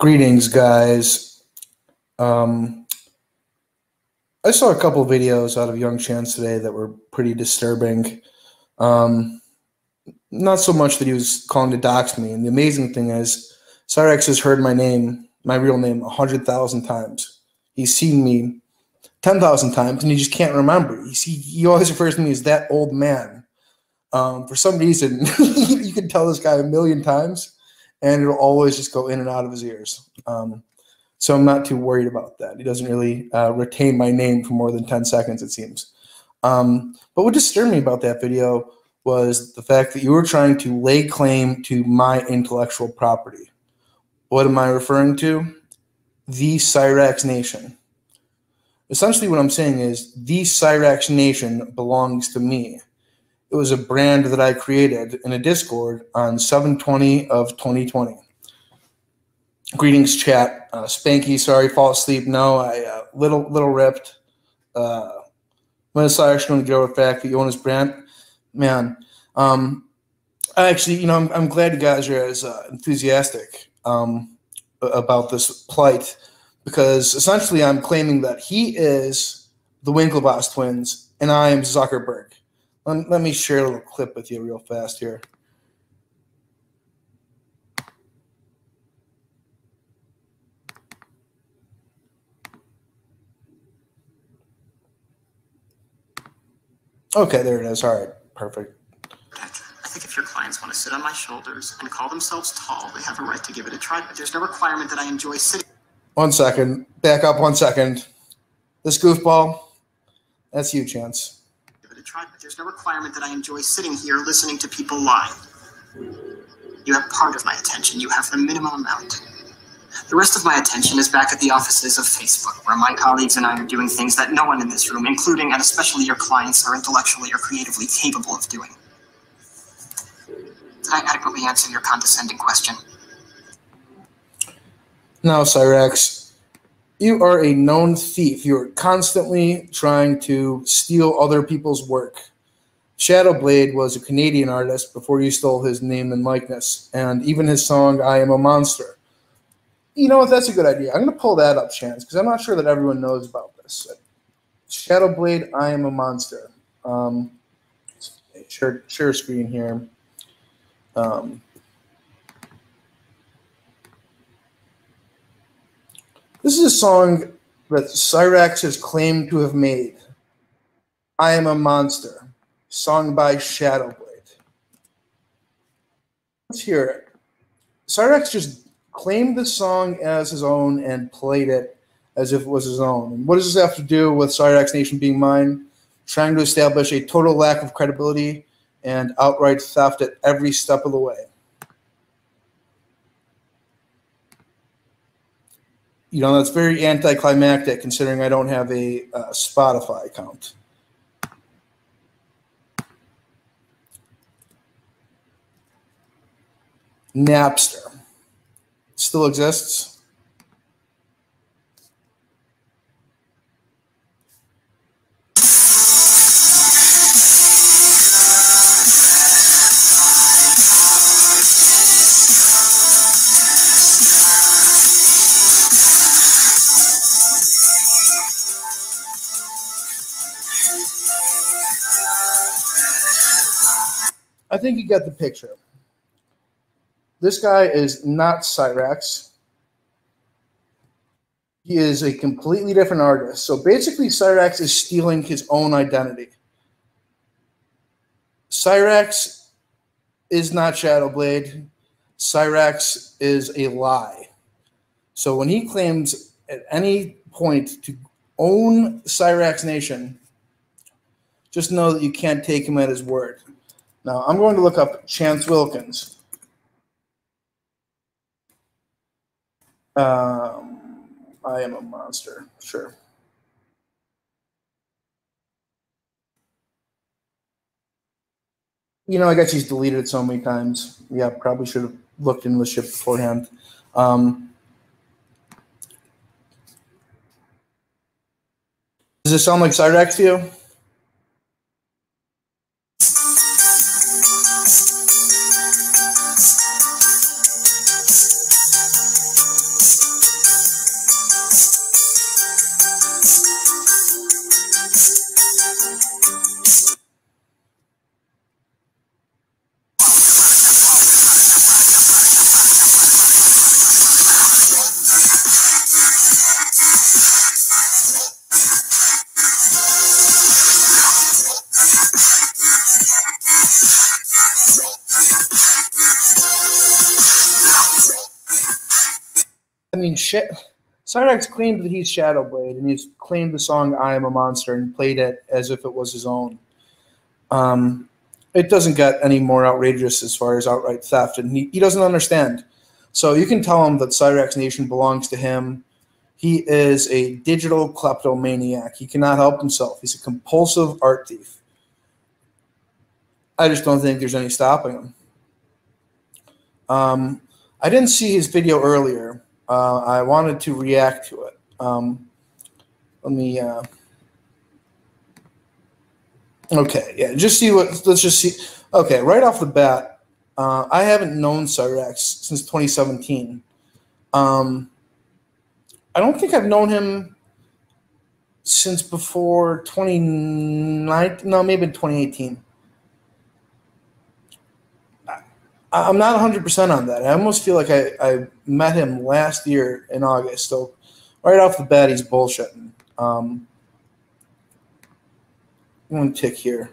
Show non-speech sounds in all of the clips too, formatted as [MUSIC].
Greetings, guys. Um, I saw a couple videos out of Young Chance today that were pretty disturbing. Um, not so much that he was calling to dox me. And the amazing thing is, Cyrax has heard my name, my real name, 100,000 times. He's seen me 10,000 times and he just can't remember. He, he always refers to me as that old man. Um, for some reason, [LAUGHS] you can tell this guy a million times and it'll always just go in and out of his ears. Um, so I'm not too worried about that. He doesn't really uh, retain my name for more than 10 seconds, it seems. Um, but what disturbed me about that video was the fact that you were trying to lay claim to my intellectual property. What am I referring to? The Cyrax Nation. Essentially, what I'm saying is the Cyrax Nation belongs to me. It was a brand that I created in a Discord on 720 of 2020. Greetings, chat. Uh, Spanky, sorry, fall asleep. No, I uh, little little ripped. Uh, when is Cyrus going to get over the fact that you own his brand? Man, um, I actually, you know, I'm, I'm glad you guys are as uh, enthusiastic um, about this plight because essentially I'm claiming that he is the Winklevoss twins and I am Zuckerberg. Let, let me share a little clip with you real fast here. Okay, there it is. All right, perfect. I think if your clients want to sit on my shoulders and call themselves tall, they have a right to give it a try. But there's no requirement that I enjoy sitting. One second. Back up one second. This goofball, that's you, Chance but there's no requirement that I enjoy sitting here listening to people lie. You have part of my attention. You have the minimum amount. The rest of my attention is back at the offices of Facebook, where my colleagues and I are doing things that no one in this room, including and especially your clients, are intellectually or creatively capable of doing. Did I adequately answer your condescending question? No, Cyrax you are a known thief. You're constantly trying to steal other people's work. Shadowblade was a Canadian artist before you stole his name and likeness, and even his song "I Am a Monster." You know what? That's a good idea. I'm going to pull that up, Chance, because I'm not sure that everyone knows about this. Shadowblade, "I Am a Monster." Um, share share screen here. Um, This is a song that Cyrax has claimed to have made. I Am a Monster, sung by Shadowblade. Let's hear it. Cyrax just claimed the song as his own and played it as if it was his own. And what does this have to do with Cyrax Nation being mine? Trying to establish a total lack of credibility and outright theft at every step of the way. You know, that's very anticlimactic considering I don't have a uh, Spotify account. Napster still exists. I think you get the picture. This guy is not Cyrax. He is a completely different artist. So basically, Cyrax is stealing his own identity. Cyrax is not Shadowblade. Cyrax is a lie. So when he claims at any point to own Cyrax Nation, just know that you can't take him at his word. Now I'm going to look up Chance Wilkins. Um, I am a monster, sure. You know, I guess he's deleted so many times. Yeah, probably should have looked into the ship beforehand. Um, does this sound like Cyrax to you? I. Cyrax claimed that he's Shadowblade, and he's claimed the song "I Am a Monster" and played it as if it was his own. Um, it doesn't get any more outrageous as far as outright theft, and he, he doesn't understand. So you can tell him that Cyrax Nation belongs to him. He is a digital kleptomaniac. He cannot help himself. He's a compulsive art thief. I just don't think there's any stopping him. Um, I didn't see his video earlier. Uh, I wanted to react to it. Um, let me. Uh, okay, yeah, just see what. Let's just see. Okay, right off the bat, uh, I haven't known Cyrax since 2017. Um, I don't think I've known him since before 2019. No, maybe 2018. I'm not 100% on that. I almost feel like I, I met him last year in August. So right off the bat, he's bullshitting. Um, one tick here.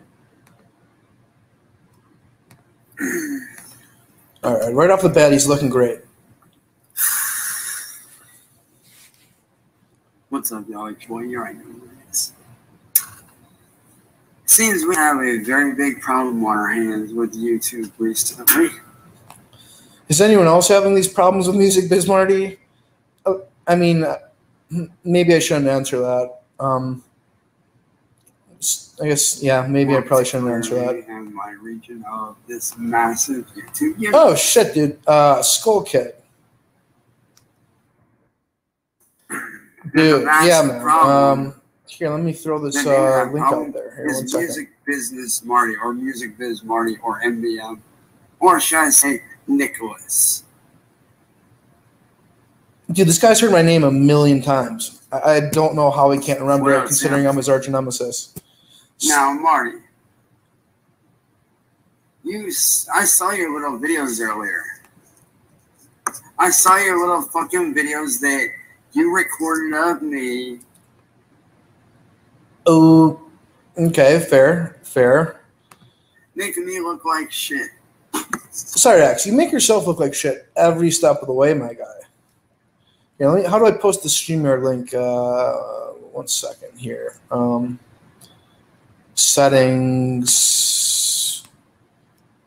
All right, right off the bat, he's looking great. What's up, y'all? It's boy, you're right. Seems we have a very big problem on our hands with YouTube recently. Is anyone else having these problems with Music Biz Marty? Oh, I mean, maybe I shouldn't answer that. Um, I guess, yeah, maybe I probably shouldn't answer that. In my region of this massive YouTube. Oh shit, dude! Uh, Skull Kid. [CLEARS THROAT] Dude, yeah, man. Um, here, let me throw this uh, link out there. Here, is Music Business Marty or Music Biz Marty or MBM, or should I say Nicholas. Dude, this guy's heard my name a million times. I, I don't know how he can't remember it, considering I'm his arch nemesis. Now, Marty, you, I saw your little videos earlier. I saw your little fucking videos that you recorded of me. Oh, okay, fair, fair. Making me look like shit. Cyrax, you make yourself look like shit every step of the way, my guy. Yeah, me, how do I post the StreamYard link? Uh, one second here. Um, settings.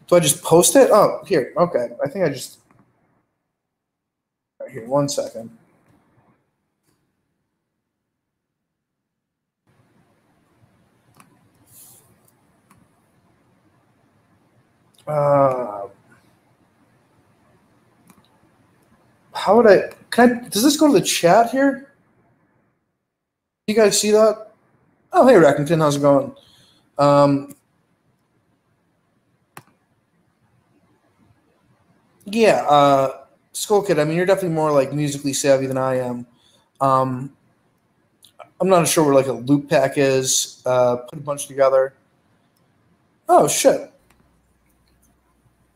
Do I just post it? Oh, here. Okay. I think I just. Right here. One second. Uh, how would I? Can I? Does this go to the chat here? You guys see that? Oh, hey, Rackington, how's it going? Um, yeah, uh, Skull Kid. I mean, you're definitely more like musically savvy than I am. Um, I'm not sure where like a loop pack is. Uh, put a bunch together. Oh shit!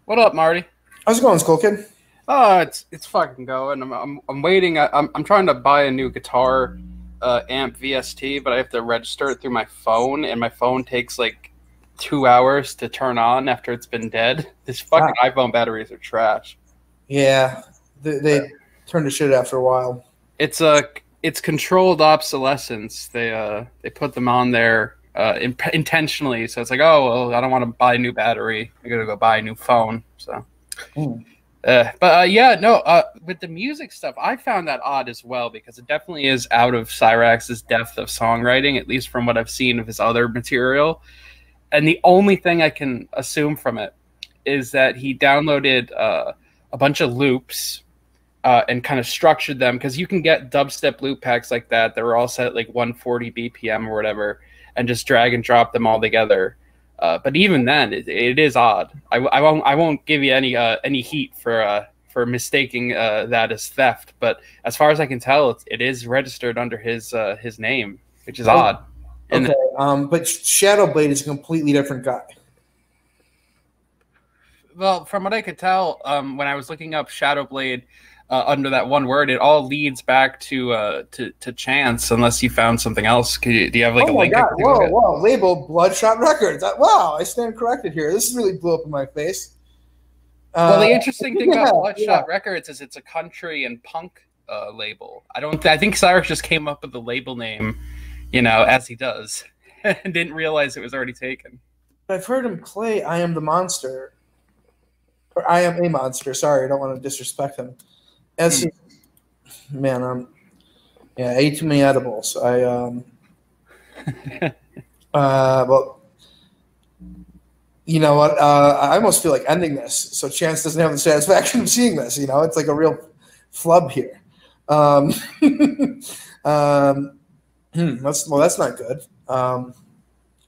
What up, Marty? How's it going, Skull Kid? Oh, it's it's fucking going. I'm I'm, I'm waiting. I, I'm I'm trying to buy a new guitar uh, amp VST, but I have to register it through my phone, and my phone takes like two hours to turn on after it's been dead. [LAUGHS] These fucking wow. iPhone batteries are trash. Yeah, they, they turn to shit after a while. It's a it's controlled obsolescence. They uh they put them on there uh, in, intentionally. So it's like, oh, well, I don't want to buy a new battery. I got to go buy a new phone. So, mm. Uh, but uh, yeah, no, uh, with the music stuff, I found that odd as well because it definitely is out of Cyrax's depth of songwriting, at least from what I've seen of his other material. And the only thing I can assume from it is that he downloaded uh, a bunch of loops uh, and kind of structured them because you can get dubstep loop packs like that that are all set at like 140 BPM or whatever and just drag and drop them all together. Uh, but even then, it, it is odd. I, I, won't I won't give you any uh, any heat for uh, for mistaking uh, that as theft. But as far as I can tell, it's, it is registered under his uh, his name, which is oh, odd. And okay, um, but Shadowblade is a completely different guy. Well, from what I could tell, um, when I was looking up Shadowblade, uh, under that one word, it all leads back to uh, to, to chance, unless you found something else. You, do you have like oh a link? God. Whoa, whoa! Label Bloodshot Records. Wow, I stand corrected here. This really blew up in my face. Uh, well, the interesting thing [LAUGHS] yeah, about Bloodshot yeah. Records is it's a country and punk uh, label. I don't. I think Cyrus just came up with the label name, you know, as he does, [LAUGHS] and didn't realize it was already taken. I've heard him play "I Am the Monster," or "I Am a Monster." Sorry, I don't want to disrespect him. Hmm. man, um, yeah, I ate too many edibles. I um, [LAUGHS] uh, well, you know what? Uh, I almost feel like ending this, so Chance doesn't have the satisfaction of seeing this. You know, it's like a real flub here. Um, [LAUGHS] um, hmm, that's well, that's not good. Um,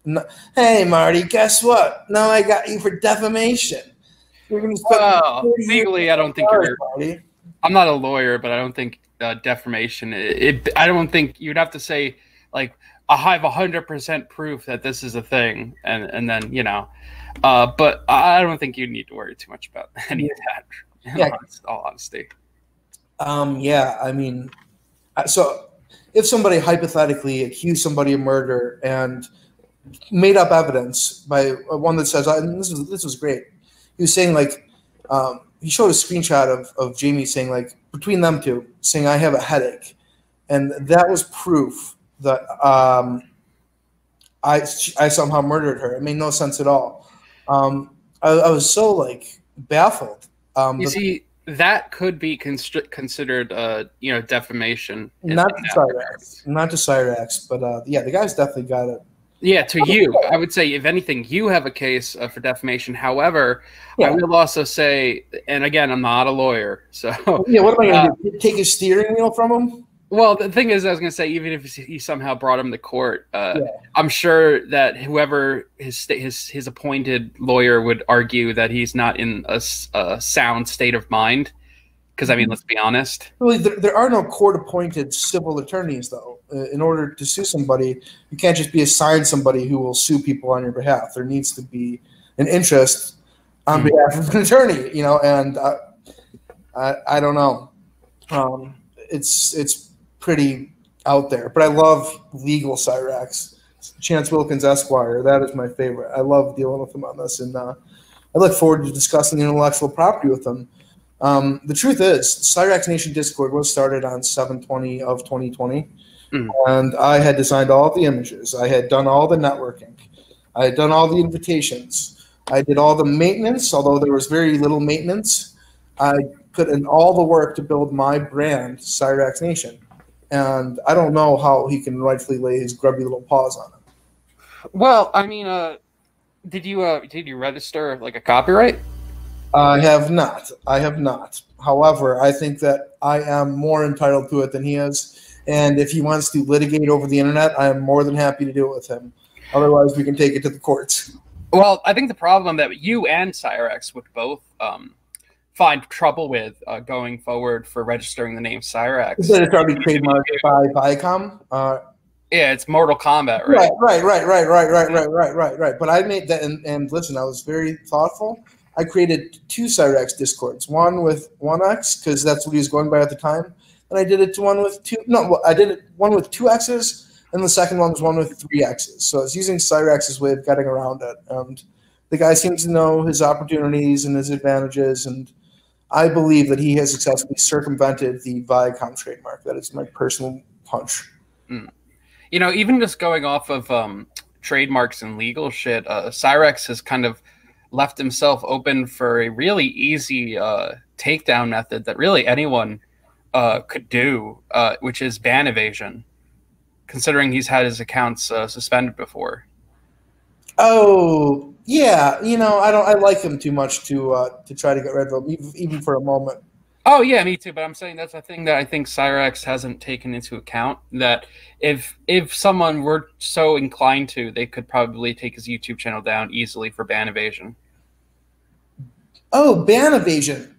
no, hey, Marty, guess what? Now I got you for defamation. You're gonna spend Well, 40 legally, I don't think you're. I'm not a lawyer, but I don't think uh, defamation. It, it. I don't think you'd have to say like I have hundred percent proof that this is a thing, and and then you know. Uh, but I don't think you need to worry too much about [LAUGHS] any of that. Yeah. all honest- all honesty. Um, yeah, I mean, so if somebody hypothetically accused somebody of murder and made up evidence by uh, one that says, this was this was great. He was saying like, um, he showed a screenshot of of Jamie saying like between them two saying I have a headache, and that was proof that um, I I somehow murdered her. It made no sense at all. Um, I, I was so like baffled. Um, You see, that could be considered, uh, you know, defamation. not to. Cyrax, not to Cyrax, but uh, yeah, the guy's definitely got it. Yeah, to you, I would say, if anything, you have a case uh, for defamation. However, I will also say, and again, I'm not a lawyer, so Yeah, what am I Uh, gonna do? Take his steering wheel from him? Well, the thing is, I was going to say, even if he somehow brought him to court, uh, Yeah. I'm sure that whoever his his his appointed lawyer would argue that he's not in a sound state of mind. Because I mean, Mm-hmm. let's be honest. Really, there, there are no court-appointed civil attorneys, though. Uh, in order to sue somebody, you can't just be assigned somebody who will sue people on your behalf. There needs to be an interest on Hmm. behalf of an attorney, you know. And uh, I, I don't know. Um, it's it's pretty out there, but I love legal Cyrax. Chance Wilkins Esquire. That is my favorite. I love dealing with him on this, and uh, I look forward to discussing intellectual property with him. Um, the truth is, Cyrax Nation Discord was started on 720 of 2020, Mhm. and I had designed all the images. I had done all the networking. I had done all the invitations. I did all the maintenance, although there was very little maintenance. I put in all the work to build my brand, Cyrax Nation. And I don't know how he can rightfully lay his grubby little paws on it. Well, I mean, uh, did you uh, did you register like a copyright? I have not. I have not. However, I think that I am more entitled to it than he is. And if he wants to litigate over the internet, I am more than happy to do it with him. Otherwise, we can take it to the courts. Well, I think the problem that you and Cyrex would both um, find trouble with uh, going forward for registering the name Cyrex. Is that it's already trademarked by Viacom? Uh, Yeah, it's Mortal Kombat, right? right, right, right, right, right, right, right, right, right, right. But I made that, and, and listen, I was very thoughtful. I created two Cyrex discords, one with one X because that's what he was going by at the time, and I did it to one with two. No, I did it one with two X's, and the second one was one with three X's. So I was using Cyrex's way of getting around it, and the guy seems to know his opportunities and his advantages, and I believe that he has successfully circumvented the Viacom trademark. That is my personal punch. You know, even just going off of um, trademarks and legal shit, uh, Cyrex has kind of left himself open for a really easy uh, takedown method that really anyone uh, could do, uh, which is ban evasion. Considering he's had his accounts uh, suspended before. Oh yeah, you know I don't. I like him too much to uh, to try to get rid of him, even, even for a moment. Oh yeah, me too. But I'm saying that's a thing that I think Cyrex hasn't taken into account. That if if someone were so inclined to, they could probably take his YouTube channel down easily for ban evasion. Oh, ban evasion.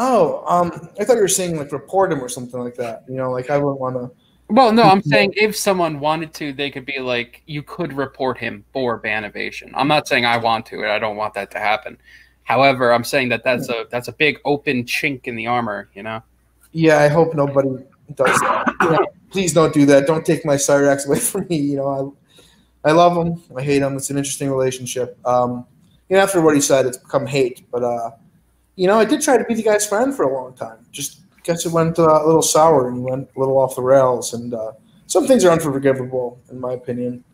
Oh, um, I thought you were saying like report him or something like that. You know, like I wouldn't want to. Well, no, I'm [LAUGHS] saying if someone wanted to, they could be like, you could report him for ban evasion. I'm not saying I want to, and I don't want that to happen. However, I'm saying that that's a that's a big open chink in the armor. You know. Yeah, I hope nobody does that. You know, please don't do that. Don't take my Cyrax [LAUGHS] away from me. You know, I I love him. I hate him. It's an interesting relationship. Um, you know, after what he said, it's become hate. But uh, you know, I did try to be the guy's friend for a long time. Just guess it went uh, a little sour and went a little off the rails. And uh, some things are unforgivable, in my opinion.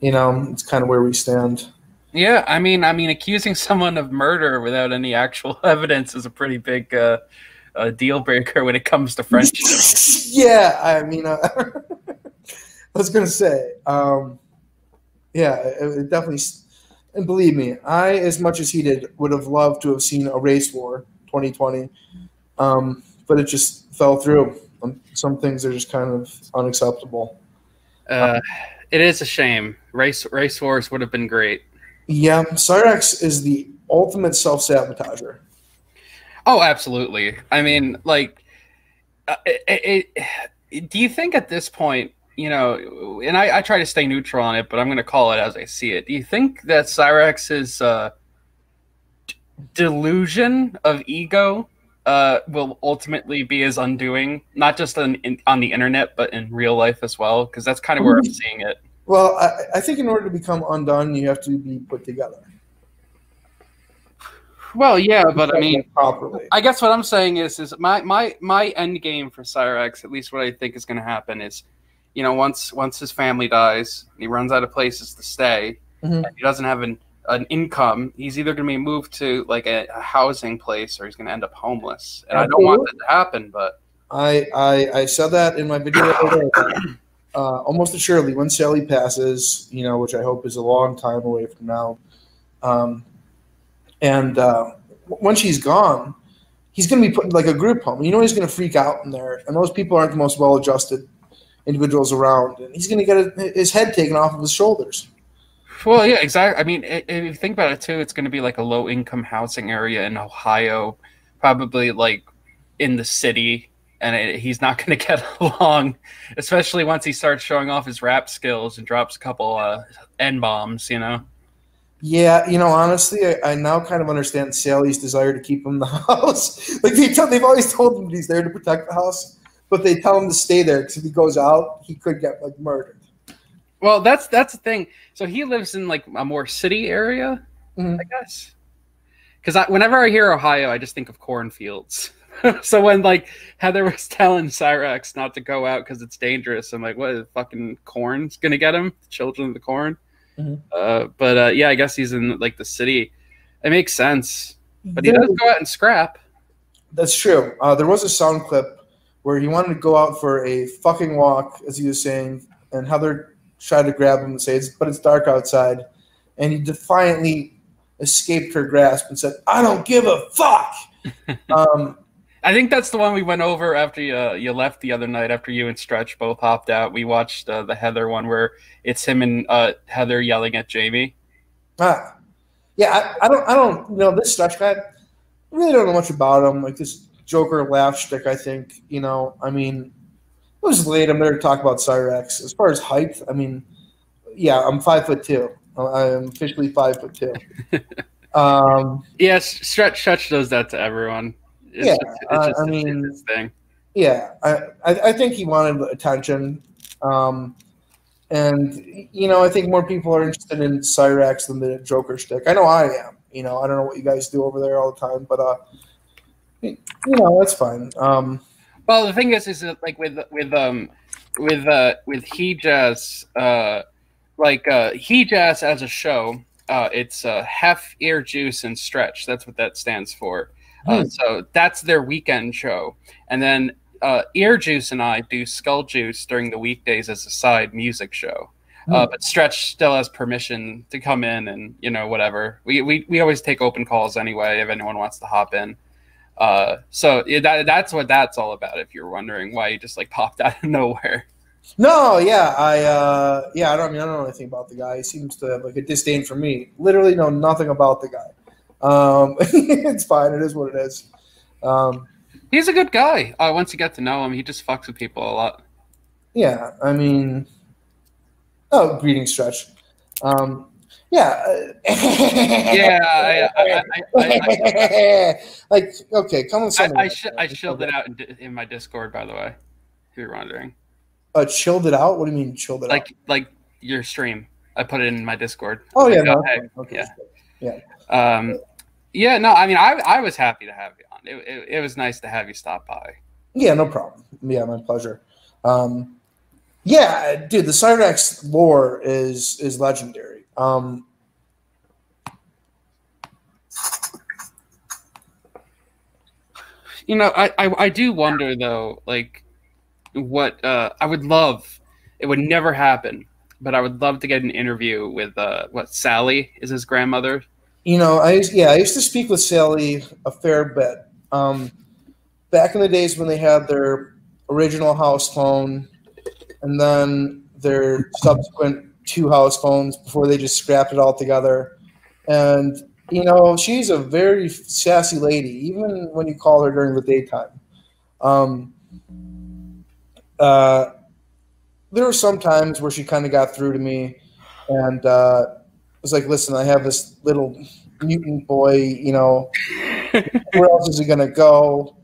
You know, it's kind of where we stand. Yeah, I mean, I mean, accusing someone of murder without any actual [LAUGHS] evidence is a pretty big uh, uh, deal breaker when it comes to friendship. [LAUGHS] yeah, I mean, uh, [LAUGHS] I was gonna say, um, yeah, it, it definitely. And believe me, I, as much as he did, would have loved to have seen a race war 2020, um, but it just fell through. Um, some things are just kind of unacceptable. Uh, it is a shame. Race race wars would have been great. Yeah, Cyrax is the ultimate self sabotager. Oh, absolutely. I mean, like, uh, it, it, do you think at this point, you know, and I, I, try to stay neutral on it, but I'm going to call it as I see it. Do you think that Cyrax's uh, d- delusion of ego uh, will ultimately be his undoing, not just on, in, on the internet, but in real life as well? Because that's kind of where I'm seeing it. Well, I, I think in order to become undone, you have to be put together. Well, yeah, but I mean, properly. I guess what I'm saying is, is my my my end game for Cyrex, at least what I think is going to happen is, you know, once once his family dies, and he runs out of places to stay, Mhm. and he doesn't have an an income, he's either going to be moved to like a, a housing place or he's going to end up homeless. And I don't want that to happen, but I, I I said that in my video. the other day, Uh, almost assuredly, when Sally passes, you know, which I hope is a long time away from now, um, and uh, when she's gone, he's going to be put in like a group home. You know, he's going to freak out in there, and those people aren't the most well-adjusted individuals around, and he's going to get his head taken off of his shoulders. Well, yeah, exactly. I mean, if you think about it too, it's going to be like a low income housing area in Ohio, probably like in the city, and it, he's not [LAUGHS] going to get along, especially once he starts showing off his rap skills and drops a couple uh, n bombs. You know. Yeah, you know, honestly, I, I now kind of understand Sally's desire to keep him in the [LAUGHS] house. like they tell, they've always told him he's there to protect the house, but they tell him to stay there because if he goes out, he could get like murdered. Well, that's that's the thing. So he lives in like a more city area, Mhm. I guess. Because I, whenever I hear Ohio, I just think of cornfields. [LAUGHS] so when like Heather was telling Cyrax not to go out because it's dangerous, I'm like, what? The fucking corn's gonna get him? The children of the corn. Mhm. Uh, but uh, yeah, I guess he's in like the city. It makes sense. But he does go out and scrap. That's true. Uh, there was a sound clip where he wanted to go out for a fucking walk, as he was saying, and Heather tried to grab him and say, it's, "But it's dark outside," and he defiantly escaped her grasp and said, "I don't give a fuck." [LAUGHS] um, I think that's the one we went over after you, uh, you left the other night. After you and Stretch both hopped out, we watched uh, the Heather one where it's him and uh, Heather yelling at Jamie. ah, yeah, I, I don't, I don't, you know, this stretch guy. I really don't know much about him. Like this Joker laugh stick, I think. You know, I mean, it was late. I'm there to talk about Cyrex. As far as height, I mean, yeah, I'm five foot two. I'm officially five foot two. [LAUGHS] um, Yes, Stretch Stretch does that to everyone. It's Yeah, just, it's just I mean- thing. yeah, I, I, I think he wanted attention. Um, and, you know, I think more people are interested in Cyrex than the Joker stick. I know I am. You know, I don't know what you guys do over there all the time, but, uh, you know, that's fine. Um, Well, the thing is, is that like with with um with uh with He Jazz, uh, like uh He Jazz as a show, uh, it's uh Hef, Ear Juice, and Stretch. That's what that stands for. Uh, Hmm. so that's their weekend show, and then uh, Ear Juice and I do Skull Juice during the weekdays as a side music show. Uh, Hmm. but Stretch still has permission to come in and you know whatever. We, we we always take open calls anyway if anyone wants to hop in. Uh, so yeah, that, that's what that's all about. If you're wondering why he just like popped out of [LAUGHS] nowhere. no, yeah, I, uh, yeah, I don't I mean, I don't know anything about the guy. He seems to have like a disdain for me. Literally know nothing about the guy. Um, [LAUGHS] it's fine. It is what it is. Um, He's a good guy. Uh, once you get to know him, he just fucks with people a lot. Yeah, I mean, oh, greeting stretch. Um, yeah. uh, Yeah, I, I, I, I, [LAUGHS] like okay, come on. I, I, sh- I chilled it out in, in my Discord, by the way. If you're wondering, Uh, chilled it out. What do you mean chilled it out? like like your stream, I put it in my Discord. Oh yeah, Like, no, hey, okay. yeah. Um, yeah, no, I mean, I, I was happy to have you on. It, it, it was nice to have you stop by. Yeah, no problem. Yeah, my pleasure. Um, yeah, dude, the Cyrax lore is is legendary. Um, You know, I, I, I do wonder though, like what uh, I would love. It would never happen, but I would love to get an interview with uh, what Sally is his grandmother. you know, I yeah, I used to speak with Sally a fair bit. Um, back in the days when they had their original house phone, and then their subsequent two house phones before they just scrapped it all together. And you know, she's a very sassy lady, even when you call her during the daytime. Um, uh, there were some times where she kind of got through to me, and uh, was like, "Listen, I have this little mutant boy. You know, [LAUGHS] where else is he gonna go?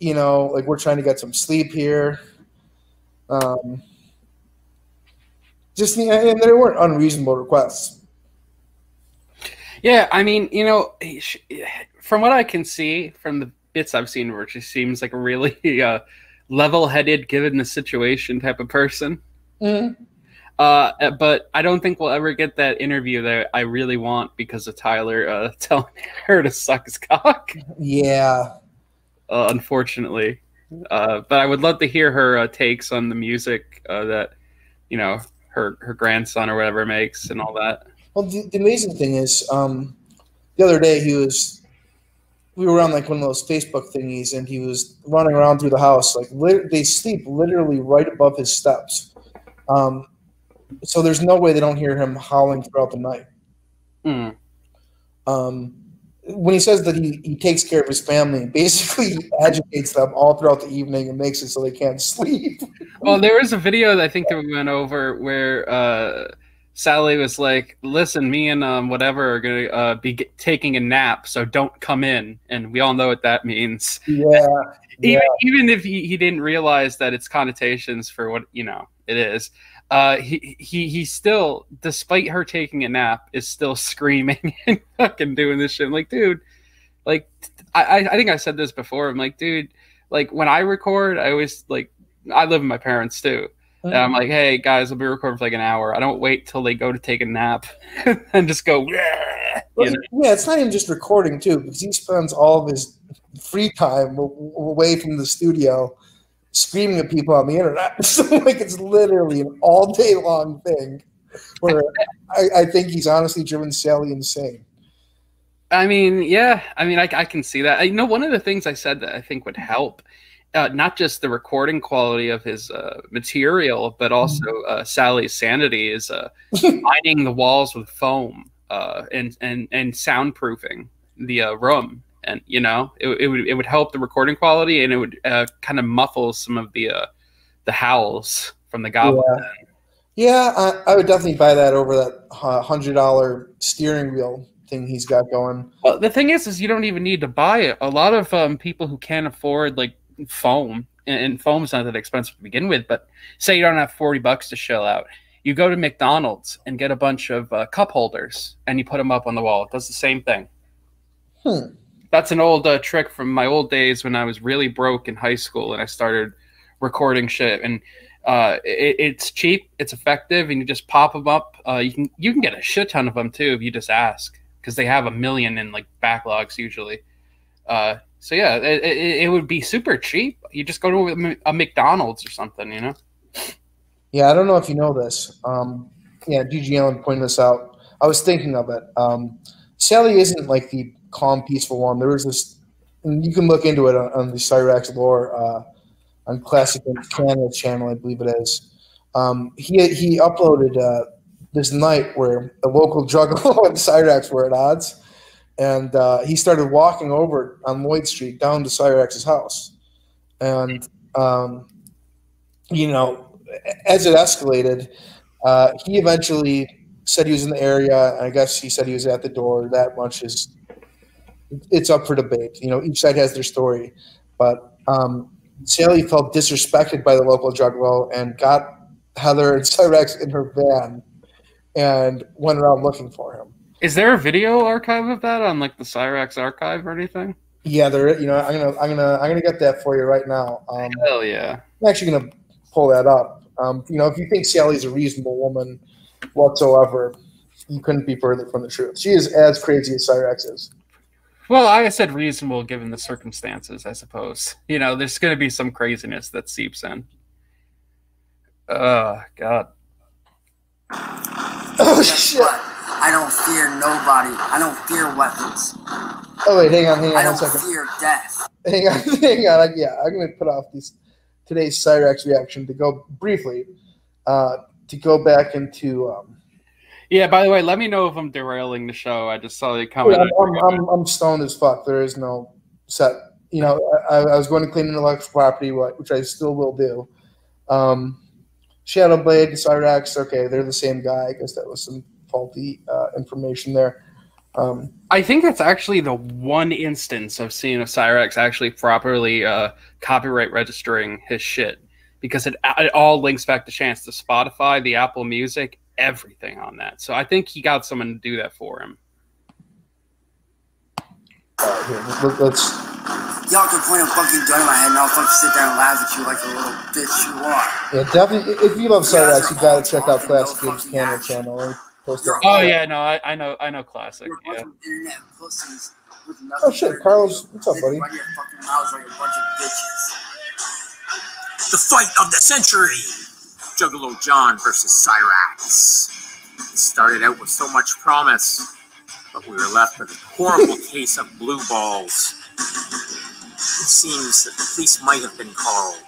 You know, like we're trying to get some sleep here." Um, just and there weren't unreasonable requests. Yeah, I mean, you know, from what I can see from the bits I've seen, where she seems like a really uh, level-headed, given the situation type of person. Mhm. Uh, but I don't think we'll ever get that interview that I really want because of Tyler uh, [LAUGHS] telling her to suck his cock. Yeah, Uh, unfortunately, uh, but I would love to hear her uh, takes on the music uh, that you know her her grandson or whatever makes and all that. Well, the, the amazing thing is, um, the other day he was, we were on like one of those Facebook thingies, and he was running around through the house. Like lit- they sleep literally right above his steps, um, so there's no way they don't hear him howling throughout the night. Hmm. Um, when he says that he, he takes care of his family, basically he [LAUGHS] agitates them all throughout the evening and makes it so they can't sleep. [LAUGHS] Well, there was a video that I think that we went over where uh, Sally was like, "Listen, me and um, whatever are gonna uh, be taking a nap, so don't come in." And we all know what that means. yeah, [LAUGHS] yeah. Even, even if he, he didn't realize that its connotations for what you know it is, uh, he he he still, despite her taking a nap, is still [LAUGHS] screaming and fucking doing this shit. I'm like, dude, like I I think I said this before. I'm like, dude, like when I record, I always like I live with my parents too. And I'm like, hey guys, I'll be recording for like an hour. I don't wait till they go to take a nap [LAUGHS] and just go. "Yeah," Well, yeah, it's not even just recording too, because he spends all of his free time away from the studio screaming at people on the internet. [LAUGHS] So like it's literally an all day long thing where I, I think he's honestly driven Sally insane. I mean, yeah. I mean, I, I can see that. I you know one of the things I said that I think would help, uh, not just the recording quality of his uh, material, but also uh, Sally's sanity is uh, [LAUGHS] lining the walls with foam uh, and and and soundproofing the uh, room. And you know, it, it would it would help the recording quality, and it would uh, kind of muffle some of the uh, the howls from the goblin. Yeah, I, I would definitely buy that over that hundred dollar steering wheel thing he's got going. Well, the thing is, is you don't even need to buy it. A lot of um, people who can't afford like foam, and, and foam's not that expensive to begin with, but say you don't have forty bucks to shell out, you go to McDonald's and get a bunch of uh, cup holders, and you put them up on the wall. It does the same thing. Hmm. That's an old uh, trick from my old days when I was really broke in high school and I started recording shit. And uh, it, it's cheap, it's effective, and you just pop them up. Uh, you can you can get a shit ton of them too if you just ask because they have a million in like backlogs usually. Uh, so yeah, it, it, it would be super cheap. You just go to a, McDonald's or something, you know. Yeah, I don't know if you know this. Um, yeah, DG Allen pointed this out. I was thinking of it. Um, Sally isn't like the calm, peaceful one. There was this, and you can look into it on, on the Cyrax lore uh, on Classic Canada channel, I believe it is. Um, he he uploaded uh, this night where the local Juggalo [LAUGHS] and Cyrax were at odds, and uh, he started walking over on Lloyd Street down to Cyrax's house, and um, you know as it escalated, uh, he eventually said he was in the area. I guess he said he was at the door. That much is it's up for debate. You know, each side has their story, but um, Sally felt disrespected by the local drug juggalo and got Heather and [LAUGHS] Cyrex in her van and went around looking for him. Is there a video archive of that on like the Cyrax archive or anything? Yeah, there. You know, I'm gonna, I'm gonna, I'm gonna get that for you right now. Um, Hell yeah. I'm actually gonna pull that up. Um, you know, if you think Sally's a reasonable woman whatsoever, you couldn't be further from the truth. She is as crazy as Cyrax is. Well, I said reasonable given the circumstances, I suppose. You know, there's going to be some craziness that seeps in. Oh, God. Oh shit! what? I don't fear nobody. I don't fear weapons. Oh wait, hang on, hang on one don't second. fear death. Hang on, [LAUGHS] hang on. I, yeah, I'm gonna put off this today's Cyrax reaction to go briefly uh, to go back into. Um, Yeah, by the way, let me know if I'm derailing the show. I just saw the I'm, comment. I'm, I'm, I'm stoned as fuck. There is no set. You know, I, I was going to clean intellectual property, which I still will do. Um, Shadowblade, Cyrax, okay, they're the same guy. I guess that was some faulty uh, information there. Um, I think that's actually the one instance I've seen of Cyrax actually properly uh, copyright registering his shit because it, it all links back to Chance, the Spotify, the Apple Music, everything on that. So I think he got someone to do that for him. uh, here, let- let's. Y'all can point a fucking gun at my head and I'll fucking sit there and laugh at you like a little bitch you are. Yeah, definitely. If you love Cyrax, you gotta check out Classic Games Canada channel. I'll post it. Oh yeah, no, I, I know, I know, classic. You're a bunch Yeah, of internet pussies with Oh, shit, Carlos, what's up, buddy? Your fucking mouths like a bunch of bitches. The fight of the century. Juggalo John versus Cyrax. It started out with so much promise, but we were left with a horrible [LAUGHS] case of blue balls. It seems that the police might have been called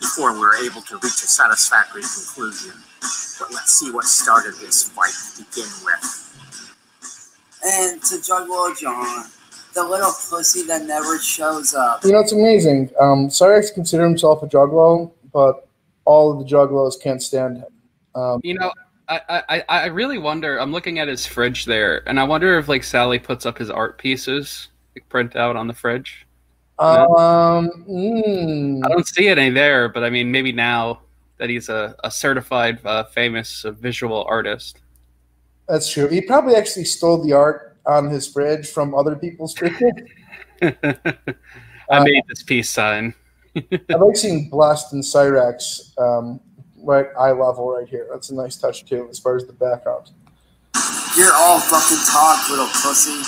before we were able to reach a satisfactory conclusion. But let's see what started this fight to begin with. And to Juggalo John, the little pussy that never shows up. You know, it's amazing. Um, Cyrax consider himself a juggalo, but all of the juggalos can't stand him. Um, you know, I, I, I really wonder. I'm looking at his fridge there, and I wonder if like Sally puts up his art pieces, like print out on the fridge. um, mm, I don't see any there, but I mean, maybe now that he's a, a certified, uh, famous uh, visual artist. that's true. He probably actually stole the art on his fridge from other people's fridges. [LAUGHS] I Uh, made this peace sign. I like seeing Blast and Cyrax um, right eye level right here. That's a nice touch too, as far as the background. You're all fucking talk, little pussy.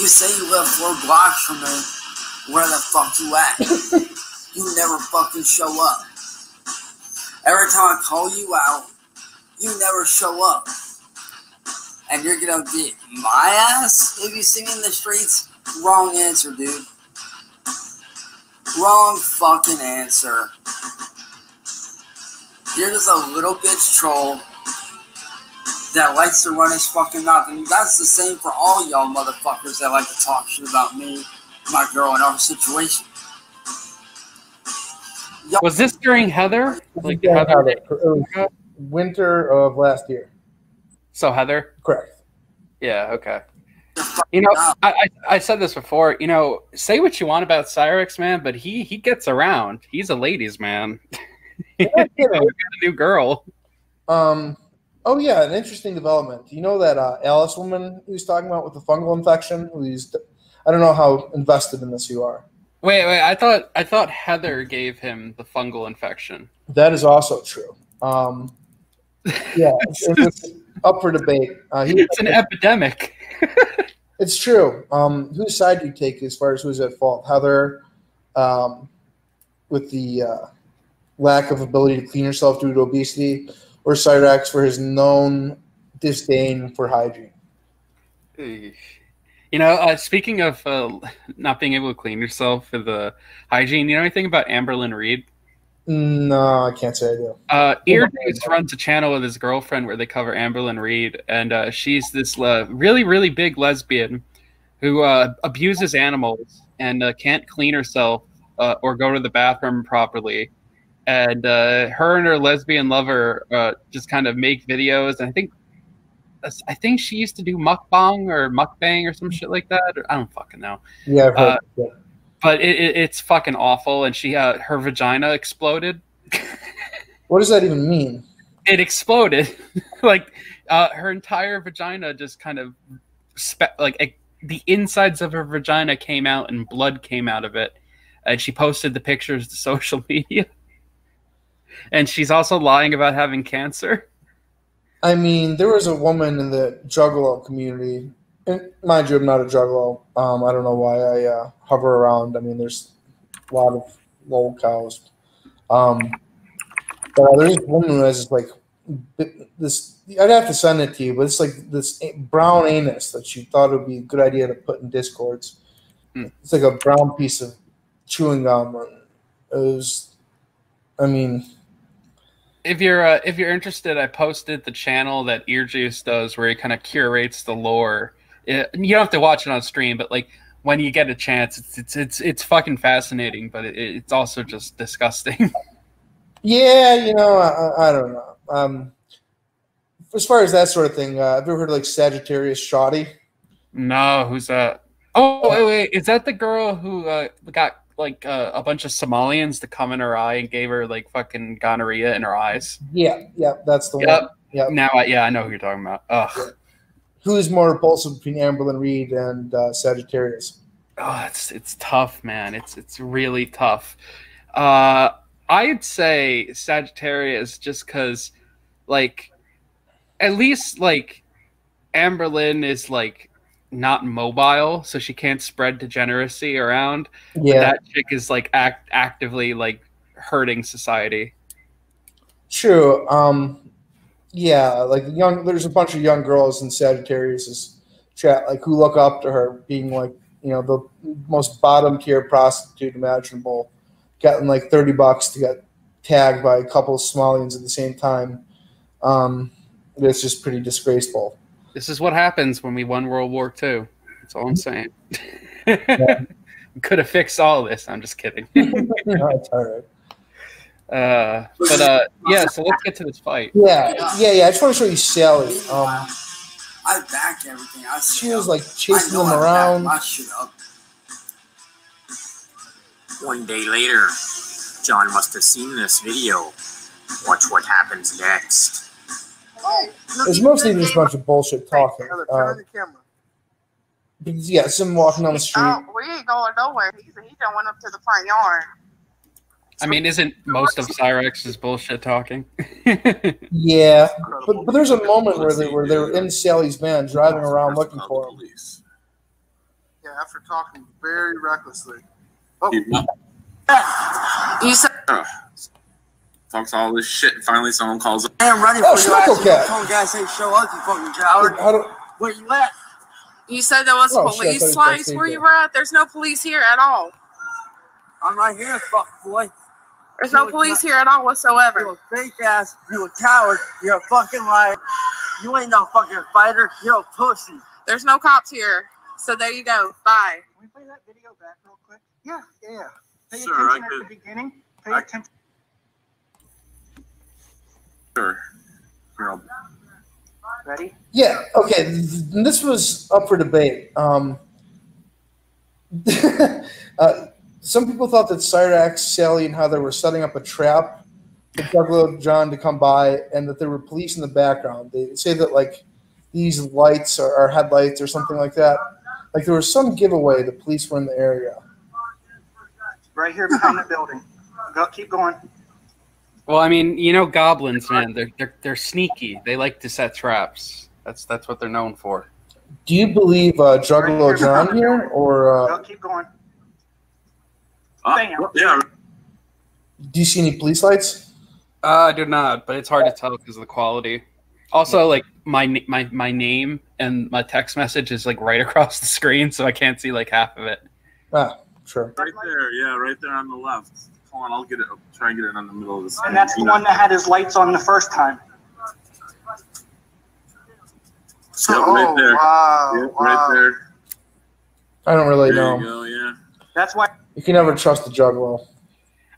You say you live four blocks from me. Where the fuck you at? [LAUGHS] you never fucking show up. Every time I call you out, you never show up. And you're gonna get my ass if you see me in the streets? Wrong answer, dude. Wrong fucking answer. You're just a little bitch troll that likes to run his fucking mouth. And that's the same for all y'all motherfuckers that like to talk shit about me, my girl, and our situation. Y'all Was this during Heather? Like Yeah, Heather? it was winter of last year. So Heather? Correct. Yeah. Okay. You know, up. I, I said this before. You know, say what you want about Cyrex, man, but he he gets around. He's a ladies' man. [LAUGHS] Yeah, He's got a new girl. Um, oh yeah, an interesting development. Do you know that uh, Alice woman he was talking about with the fungal infection? Who's I don't know how invested in this you are. Wait, wait. I thought I thought Heather gave him the fungal infection. That is also true. Um, yeah, [LAUGHS] it's, it's up for debate. Uh, It's an epidemic. [LAUGHS] it's true. Um, whose side do you take as far as who's at fault? Heather, um, with the uh, lack of ability to clean herself due to obesity, or Cyrax for his known disdain for hygiene? You know, uh, speaking of uh, not being able to clean yourself for the hygiene, you know anything about Amberlyn Reed? No, I can't say I do. Uh, Earjuice runs a channel with his girlfriend where they cover Amberlyn Reed, and uh, she's this uh, really, really big lesbian who uh, abuses animals and uh, can't clean herself uh, or go to the bathroom properly. And uh, her and her lesbian lover uh, just kind of make videos, and I think I think she used to do mukbang or mukbang or some shit like that. Or, I don't fucking know Yeah, I've heard that. but it, it, it's fucking awful. And she uh, her vagina exploded. What does that even mean? It exploded, [LAUGHS] like uh, her entire vagina just kind of spe- like it the insides of her vagina came out and blood came out of it. And she posted the pictures to [LAUGHS] social media. And she's also lying about having cancer. I mean, there was a woman in the Juggalo community. And mind you, I'm not a Juggalo. Um, I don't know why I uh, hover around. I mean, there's a lot of lolcows. Um, but uh, there's this woman who has this, like this. I'd have to send it to you, but it's like this brown anus that she thought it would be a good idea to put in discords. Hmm. It's like a brown piece of chewing gum. It was, I mean, If you're uh, if you're interested, I posted the channel that Earjuice does where he kind of curates the lore. It, you don't have to watch it on stream, but like when you get a chance, it's it's it's, it's fucking fascinating, but it, it's also just disgusting. [LAUGHS] Yeah, you know, I, I- don't know. Um, as far as that sort of thing, uh, have you ever heard of like Sagittarius Shoddy? no, who's that? Oh wait, wait, is that the girl who uh, got like uh, a bunch of Somalians to come in her eye and gave her like fucking gonorrhea in her eyes? Yeah, yeah, that's the Yep. one. Yep. Now, I, yeah, I know who you're talking about. Ugh. Who is more repulsive between Amberlyn Reed and uh, Sagittarius? oh, it's it's tough, man. It's it's really tough. Uh, I'd say Sagittarius just because, like, at least like Amberlyn is like not mobile, so she can't spread degeneracy around. Yeah, That chick is like act actively like hurting society. true. Um, yeah, like young. There's a bunch of young girls in Sagittarius's chat, like who look up to her, being like, you know, the most bottom tier prostitute imaginable, getting like thirty bucks to get tagged by a couple of Somalians at the same time. Um, it's just pretty disgraceful. This is what happens when we won World War II. That's all I'm saying. [LAUGHS] Could have fixed all this. I'm just kidding. [LAUGHS] That's all right. Uh, but uh, yeah. So let's get to this fight. Yeah, yeah, yeah. I just want to show you Sally. Um, I back everything I she was like chasing I know them around. Up. One day later, John must have seen this video. Watch what happens next. It's mostly just a bunch of bullshit talking. Uh, yeah, some walking down the street. Oh, we ain't going nowhere. He, he done went up to the front yard. I mean, isn't most of Cyraxx's bullshit talking? [LAUGHS] Yeah, but, but there's a moment where they were they were in Sally's van driving around looking for him. Police. Yeah, after talking very recklessly. Oh. You ah. said Talks all this shit. and Finally, someone calls up. I am running Oh, for your ass. Snuckle Cat. Phone guy say show up, you fucking coward. How do, Where you at? You said there was Oh, shit, I thought police it lights where there. you were at. There's no police here at all. I'm right here, fuck boy. There's no police here at all whatsoever. You whatsoever. a fake ass. You a coward. You're a fucking liar. You ain't no fucking fighter. You're a pussy. There's no cops here. So there you go. Bye. Can we play that video back real quick? Yeah, yeah. Pay Sir, I attention could- at the beginning. Pay I- attention. Sure. Here, I'll- Ready? yeah, okay. This was up for debate. Um, [LAUGHS] uh, some people thought that Cyraxx, Sally, and Heather were setting up a trap for Juggalo John to come by, and that there were police in the background. They say that like these lights are, are headlights or something like that. Like there was some giveaway. The police were in the area. Right here behind the building. Go, keep going. well, I mean, you know, goblins, man. They're they're they're sneaky. They like to set traps. That's that's what they're known for. Do you believe uh, Juggalo John here, or Go, uh, keep going. Bam. yeah. do you see any police lights? Uh, I do not, but it's hard to tell because of the quality. Also, like my my my name and my text message is like right [LAUGHS] across the screen, so I can't see like half of it. Ah, sure. Right there. Yeah, right there on the left. Hold on, I'll get it. I'll try and get it on the middle of the screen. And that's the one that had his lights on the first time. Yep, right there. wow. Yep, right there. I don't really There you know. go. Yeah. That's why You can never trust the Juggalo.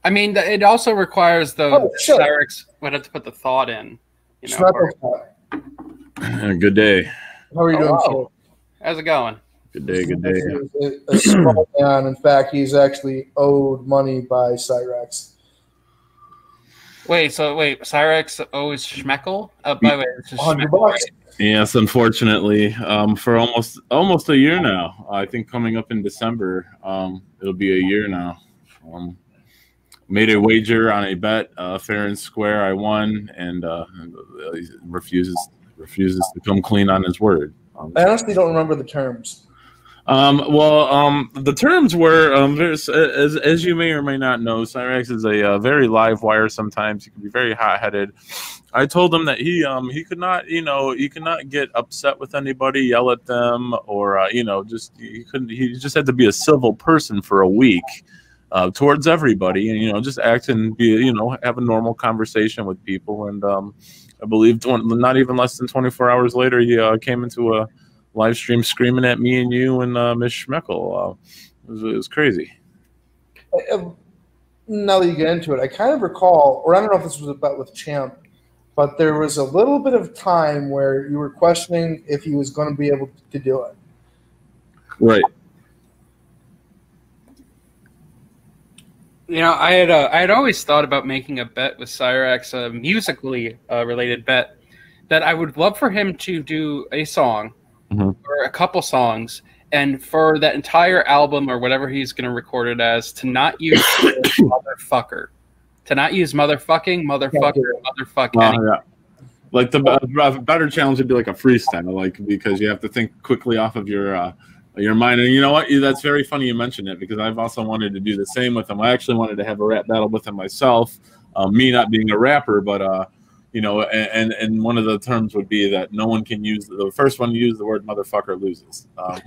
I mean, it also requires the Oh, shit. Cyraxx would have to put the thought in. You know, or- [CLEARS THROAT] Good day. How are you Oh, doing? wow. how's it going? Good day. Good day. A, a [CLEARS THROAT] small man. In fact, he's actually owed money by Cyraxx. Wait, so wait, Cyraxx owes Schmeckel? Uh, by the way, this is 100 Schmeckel, bucks. right? Yes, unfortunately, um, for almost almost a year now. I think coming up in December, um, it'll be a year now. Um, made a wager on a bet, uh, fair and square. I won, and uh, he refuses refuses to come clean on his word. Um, I honestly don't remember the terms. um, well, um, the terms were um, as as you may or may not know, Cyraxx is a uh, very live wire. Sometimes he can be very hot headed. I told him that he um he could not you know he could not get upset with anybody, yell at them, or uh, you know just he couldn't. He just had to be a civil person for a week uh, towards everybody, and you know just act and be you know have a normal conversation with people. And um, I believe not even less than 24 hours later, he uh, came into a live stream screaming at me and you and uh, Miss Schmeckel. Uh, it, was, it was crazy. Uh, Now that you get into it, I kind of recall, or I don't know if this was about with Champ, but there was a little bit of time where you were questioning if he was going to be able to do it. Right. You know, I had uh, I had always thought about making a bet with Cyraxx, a musically uh, related bet, that I would love for him to do a song Mhm. or a couple songs, and for that entire album or whatever he's going to record it as, to not use [COUGHS] motherfucker, to not use motherfucking, motherfucker, motherfuck. Uh, yeah. Like the a better challenge would be like a freestyle, like because you have to think quickly off of your uh, your mind. And you know what? That's very funny you mentioned it because I've also wanted to do the same with him. I actually wanted to have a rap battle with him myself. Um, me not being a rapper, but uh, you know, and, and and one of the terms would be that no one can use the first one to use the word motherfucker loses. Um,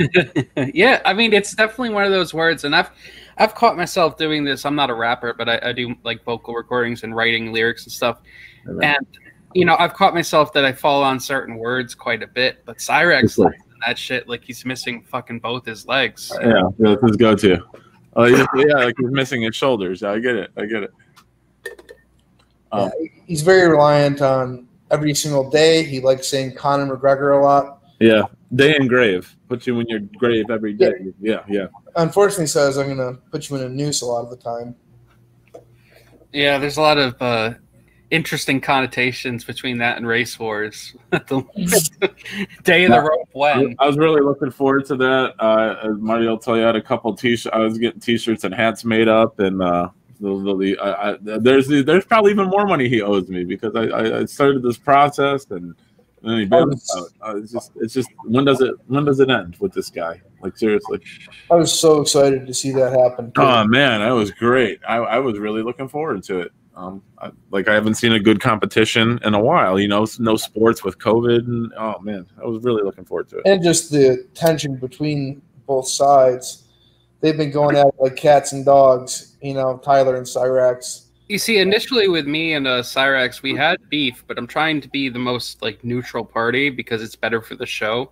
[LAUGHS] yeah, I mean it's definitely one of those words, and I've I've caught myself doing this. I'm not a rapper, but I, I do like vocal recordings and writing lyrics and stuff. And you know, I've caught myself that I fall on certain words quite a bit. But Cyraxx Sure. that shit like he's missing fucking both his legs. yeah, that's his go-to. Uh, yeah, yeah, like he's missing his shoulders. Yeah, I get it. I get it. Um, Yeah, he's very reliant on every single day. He likes saying Conor McGregor a lot. Yeah, day and grave. Put you in your grave every day. Yeah, yeah. Unfortunately, says I'm going to put you in a noose a lot of the time. Yeah, there's a lot of uh, interesting connotations between that and race wars. [LAUGHS] the [LAUGHS] day of the rope when. I was really looking forward to that. Uh, as Marty will tell you, I had a couple t-shirts. I was getting t-shirts and hats made up, and uh, the, the, the, I, I, there's there's probably even more money he owes me because I, I, I started this process and. And he out. Uh, it's just, it's just. When does it? When does it end with this guy? Like seriously. I was so excited to see that happen. too. Oh man, that was great. I, I was really looking forward to it. Um, I, like I haven't seen a good competition in a while. You know, no sports with COVID, and oh man, I was really looking forward to it. and just the tension between both sides. They've been going at it like cats and dogs, you know, Tyler and Cyraxx. You see, initially with me and uh, Cyraxx, we had beef, but I'm trying to be the most like neutral party because it's better for the show.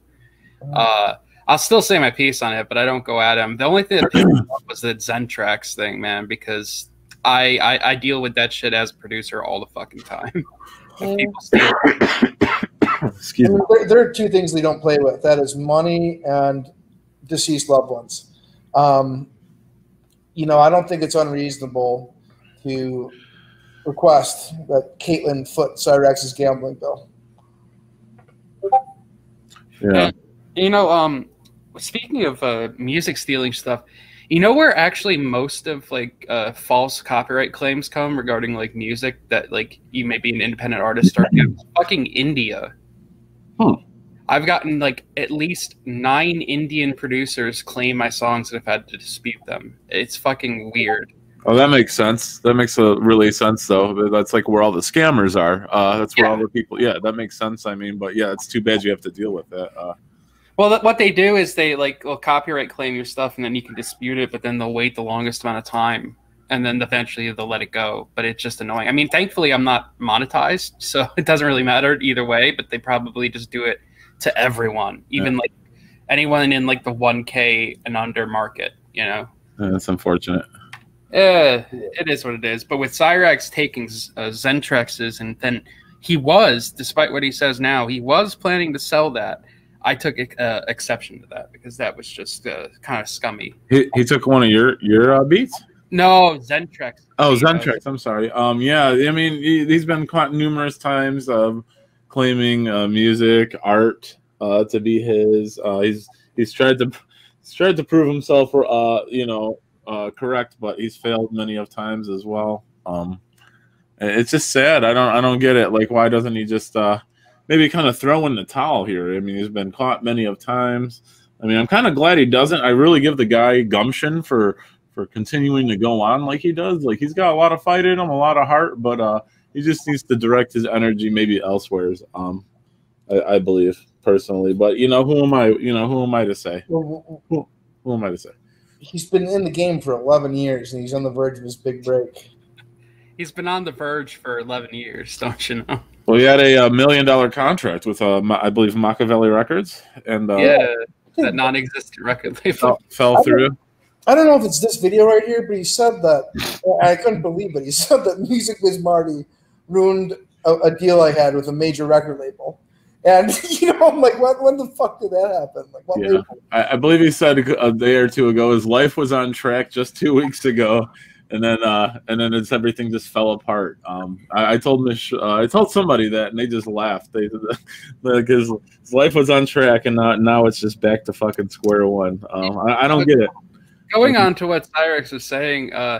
Uh, I'll still say my piece on it, but I don't go at him. The only thing that pissed me [CLEARS THROAT] off was the Zentrax thing, man, because I, I I deal with that shit as producer all the fucking time. [LAUGHS] If people [COUGHS] Excuse I me. mean, there, there are two things they don't play with. That is money and deceased loved ones. Um, you know, I don't think it's unreasonable to request that Caitlin foot Cyraxx's gambling bill. Yeah. You know, um, speaking of uh, music stealing stuff, you know where actually most of like uh, false copyright claims come regarding like music that like you may be an independent artist starting out? Fucking India. Hmm. I've gotten like at least nine Indian producers claim my songs and have had to dispute them. It's fucking weird. Oh, that makes sense. That makes a really sense, though. That's like where all the scammers are. Uh, that's where Yeah. all the people. Yeah, that makes sense. I mean, but yeah, it's too bad you have to deal with that. Uh, Well, what they do is they like will copyright claim your stuff, and then you can dispute it, but then they'll wait the longest amount of time, and then eventually they'll let it go. But it's just annoying. I mean, thankfully, I'm not monetized, [LAUGHS] so it doesn't really matter either way. But they probably just do it to everyone, even like anyone in like the 1K and under market. You know, that's unfortunate. Eh, it is what it is. But with Cyraxx taking uh, Zentrexes, and then he was, despite what he says now, he was planning to sell that. I took uh, exception to that because that was just uh, kind of scummy. He, he took one of your your uh, beats. No, Zentrex. Oh, Zentrex. I'm sorry. Um, yeah, I mean, he, he's been caught numerous times of claiming uh, music, art uh, to be his. Uh, he's he's tried to he's tried to prove himself, uh, you know, uh, correct, but he's failed many of times as well. Um, it's just sad. I don't I don't get it. Like, why doesn't he just uh, maybe kind of throw in the towel here? I mean, he's been caught many of times. I mean, I'm kind of glad he doesn't. I really give the guy gumption for for continuing to go on like he does. Like he's got a lot of fight in him, a lot of heart, but uh, he just needs to direct his energy maybe elsewhere. Um, I, I believe personally, but you know, who am I? You know, who am I to say? Well, Who, who am I to say? He's been in the game for 11 years and he's on the verge of his big break. He's been on the verge for 11 years, [LAUGHS] don't you know? Well, he had a, uh million dollar contract with, uh, I believe, Machiavelli Records, and uh, yeah, that non-existent record label. fell, fell through. I don't know if it's this video right here, but he said that I couldn't believe it. He said that Music Biz Marty ruined a, a deal I had with a major record label. And [LAUGHS] you know, I'm like, when, when the fuck did that happen? Like, what Yeah. I, I believe he said a day or two ago his life was on track just two [LAUGHS] weeks ago, and then uh, and then it's everything just fell apart. Um, I, I told Mish, uh, I told somebody that, and they just laughed. They [LAUGHS] like his, his life was on track, and now now it's just back to fucking square one. Um, I, I don't get it. Going on to what Cyraxx was saying, uh,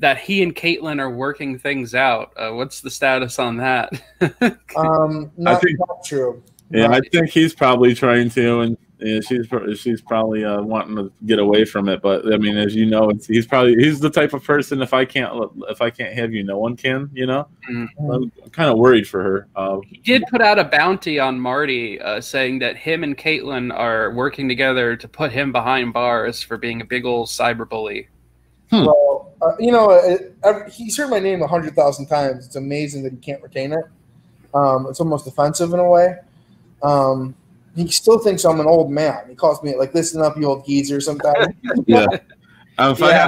that he and Caitlyn are working things out. Uh, what's the status on that? [LAUGHS] Um, not, think- not true. Yeah, I think he's probably trying to, and yeah, she's she's probably uh, wanting to get away from it. But I mean, as you know, it's, he's probably he's the type of person. If I can't if I can't have you, no one can. You know, Mhm. I'm, I'm kind of worried for her. Uh, he did put out a bounty on Marty, uh, saying that him and Caitlyn are working together to put him behind bars for being a big old cyberbully. Well, uh, you know, it, ev- he's heard my name a hundred thousand times. It's amazing that he can't retain it. Um, it's almost offensive in a way. Um, he still thinks I'm an old man. He calls me like, "Listen up, you old geezer." Sometimes. [LAUGHS] yeah. Um, if I Yeah.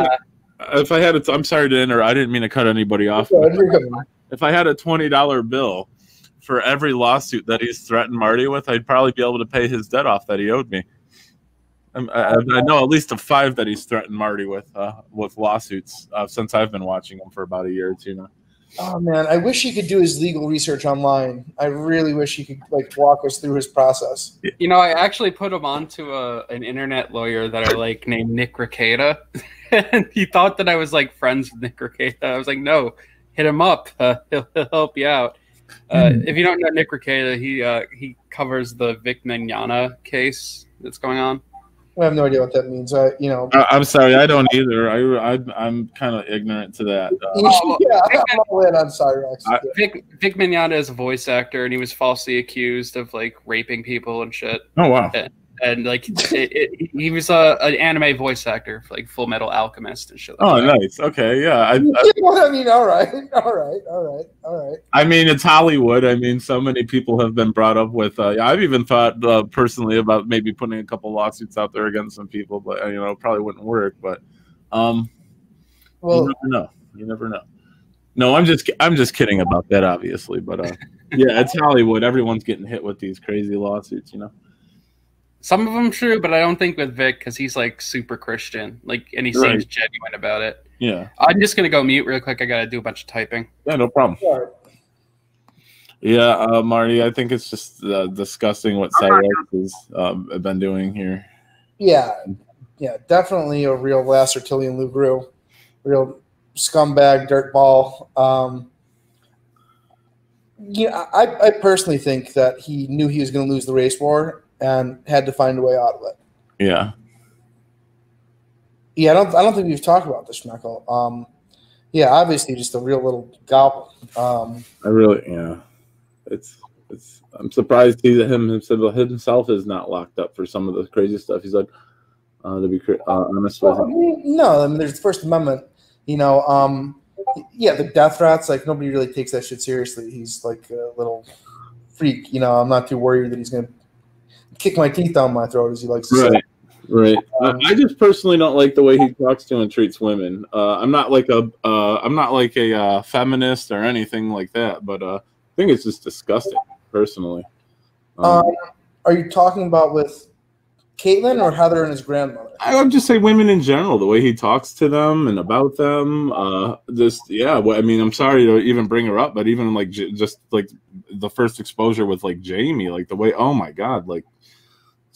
had, if I had, a, I'm sorry to interrupt. I didn't mean to cut anybody off. Good. If I had a twenty dollar bill for every lawsuit that he's threatened Marty with, I'd probably be able to pay his debt off that he owed me. I'm- I, I I know at least of five that he's threatened Marty with uh, with lawsuits uh, since I've been watching him for about a year or two now. Oh man, I wish he could do his legal research online. I really wish he could like walk us through his process. You know, I actually put him onto a, an internet lawyer that I like named Nick Rekieta. [LAUGHS] and he thought that I was like friends with Nick Rekieta. I was like, no, hit him up. Uh, [LAUGHS] he'll, he'll help you out. Uh, If you don't know Nick Rekieta, he uh, he covers the Vic Mignogna case that's going on. I have no idea what that means. I, you know, I, I'm sorry, I don't either. I, I I'm kind of ignorant to that. Uh, Oh, [LAUGHS] yeah, I'm all in on Cyraxx. I- Vic Vic Mignogna is a voice actor, and he was falsely accused of like raping people and shit. oh wow. And like, [LAUGHS] it, it, he was a, an anime voice actor for like Full Metal Alchemist and shit. Like Oh, that. nice. Okay, yeah. I, I, I mean, all right, [LAUGHS] all right, all right, all right. I mean, it's Hollywood. I mean, so many people have been brought up with. Uh, I've even thought uh, personally about maybe putting a couple lawsuits out there against some people, but uh, you know, it probably wouldn't work. But um, Well, you never know. You never know. No, I'm just I'm just kidding about that, obviously. But uh, yeah, it's Hollywood. Everyone's getting hit with these crazy lawsuits. You know. Some of them true, but I don't think with Vic because he's like super Christian, like, and he seems genuine about it. Yeah. I'm just gonna go mute real quick. I gotta do a bunch of typing. Yeah. No problem. all right. Yeah, uh, Marty. I think it's just uh, disgusting what Cyraxx has um, been doing here. Yeah, yeah, definitely a real Lasser Tillian Lou Grew, real scumbag, dirtball. Um, yeah, I, I personally think that he knew he was going to lose the race war and had to find a way out of it. Yeah. Yeah, I don't, I don't think we've talked about this, Schmeckel. Um, yeah, obviously, just a real little gobble. Um, I really, yeah. It's, it's. I'm surprised he him himself, himself is not locked up for some of the crazy stuff he's like. Uh, to be uh, honest with well, I him. mean, no, I mean, there's the First Amendment. You know, um, yeah, the death threats. Like nobody really takes that shit seriously. He's like a little freak. You know, I'm not too worried that he's going to kick my teeth down my throat, as he likes to say. Right. Right. Uh, I just personally don't like the way he talks to and treats women. Uh, I'm not like a uh, I'm not like a uh, feminist or anything like that, but uh, I think it's just disgusting personally. Um, Um, are you talking about with Caitlyn or Heather and his grandmother? I would just say women in general, the way he talks to them and about them. Uh, just yeah. Well, I mean, I'm sorry to even bring her up, but even like j- just like the first exposure with like Jamie, like the way, oh my god, like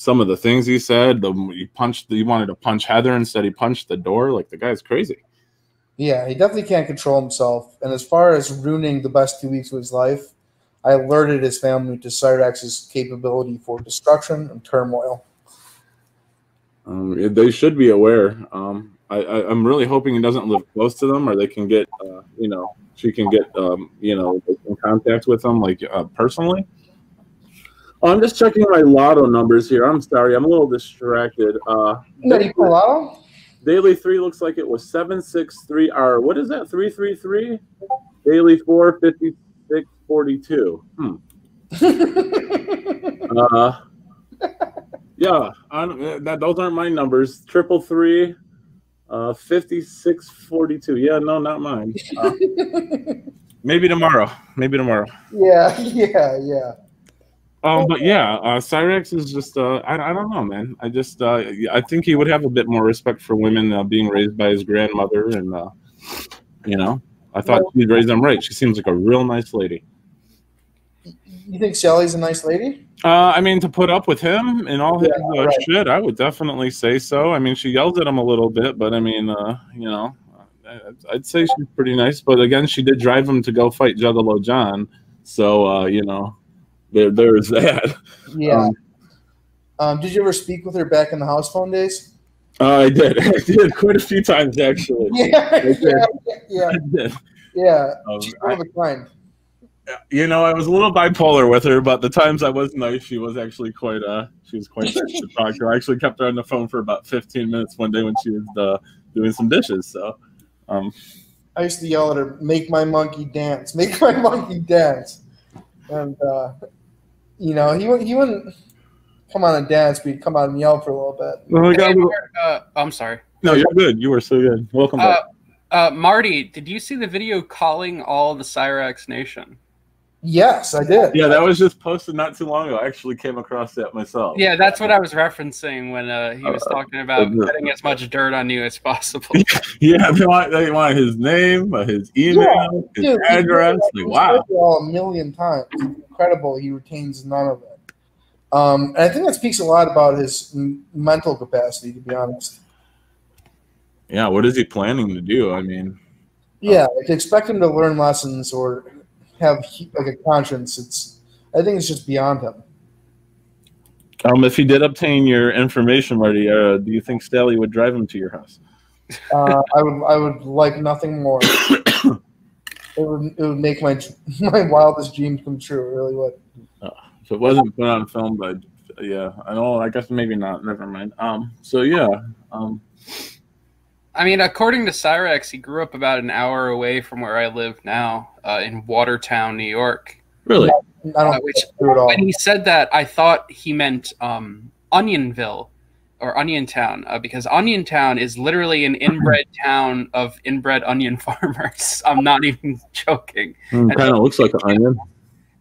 some of the things he said. The he punched, he wanted to punch Heather instead he punched the door. Like the guy's crazy. Yeah, he definitely can't control himself. And as far as ruining the best two weeks of his life, I alerted his family to Cyraxx's capability for destruction and turmoil. Um, they should be aware. Um, I, I, I'm really hoping he doesn't live close to them, or they can get, uh, you know, she can get, um, you know, in contact with them, like uh, personally. Oh, I'm just checking my lotto numbers here. I'm sorry, I'm a little distracted. Uh, No, you pull daily three looks like it was seven six three. Or what is that? Three three three. Daily four fifty six forty two. Hmm. [LAUGHS] Uh, yeah, I don't, that those aren't my numbers. Triple three, uh, fifty six forty two. Yeah, no, not mine. Uh, [LAUGHS] maybe tomorrow. Maybe tomorrow. yeah, [LAUGHS] yeah, yeah. Um, but yeah, uh, Cyraxx is just uh, I, I don't know, man. I just uh, I think he would have a bit more respect for women uh, being raised by his grandmother, and uh, you know, I thought he'd raise them right. She seems like a real nice lady. You think Sally's a nice lady? Uh, I mean, to put up with him and all his Yeah, uh, right. shit, I would definitely say so. I mean, she yells at him a little bit, but I mean, uh, you know, I- I'd say she's pretty nice. But again, she did drive him to go fight Juggalo John, so uh, you know, there there's that. Yeah. Um, Um, did you ever speak with her back in the house phone days? uh, I did, [LAUGHS] I did quite a few times actually. [LAUGHS] Yeah, yeah, yeah, yeah. Um, She's one of a kind. you know, I was a little bipolar with her, but the times I was nice, she was actually quite uh she was quite nice to talk to. I actually kept her on the phone for about 15 minutes one day when she was uh, doing some dishes. So um I used to yell at her, "Make my monkey dance! Make my monkey dance!" And uh, you know, he wouldn't he wouldn't come on and dance, but he'd come on and yell for a little bit. well, I got a Hey, little- uh, I'm sorry. No, you're good. You were so good. Welcome back. Uh, uh, Marty, did you see the video calling all the Cyraxx Nation? Yes, I did. yeah, that was just posted not too long ago. I actually came across that myself. Yeah, that's what I was referencing when uh, he was talking about uh, getting as much dirt on you as possible. [LAUGHS] Yeah, they want they want his name, uh, his email, his Dude, address. he's Like, wow. all a million times. Incredible. He retains none of it. Um, and I think that speaks a lot about his m- mental capacity, to be honest. Yeah, what is he planning to do? I mean, Yeah, like expect him to learn lessons or have like a conscience. It's I think it's just beyond him. um, if he did obtain your information, Marty, uh, do you think Staley would drive him to your house? Uh, I would I would like nothing more. [COUGHS] it would it would make my [LAUGHS] my wildest dreams come true. It really would. If it wasn't put on film, but yeah, I know. I guess maybe not. Never mind. Um. So yeah. Um. I mean, according to Cyraxx, he grew up about an hour away from where I live now, uh, in Watertown, New York. Really? I don't Uh, which- at all. When he said that, I thought he meant um, Onionville or Onion Town, uh, because Onion Town is literally an inbred town of inbred onion [LAUGHS] farmers. I'm not even joking. kind of looks like an onion.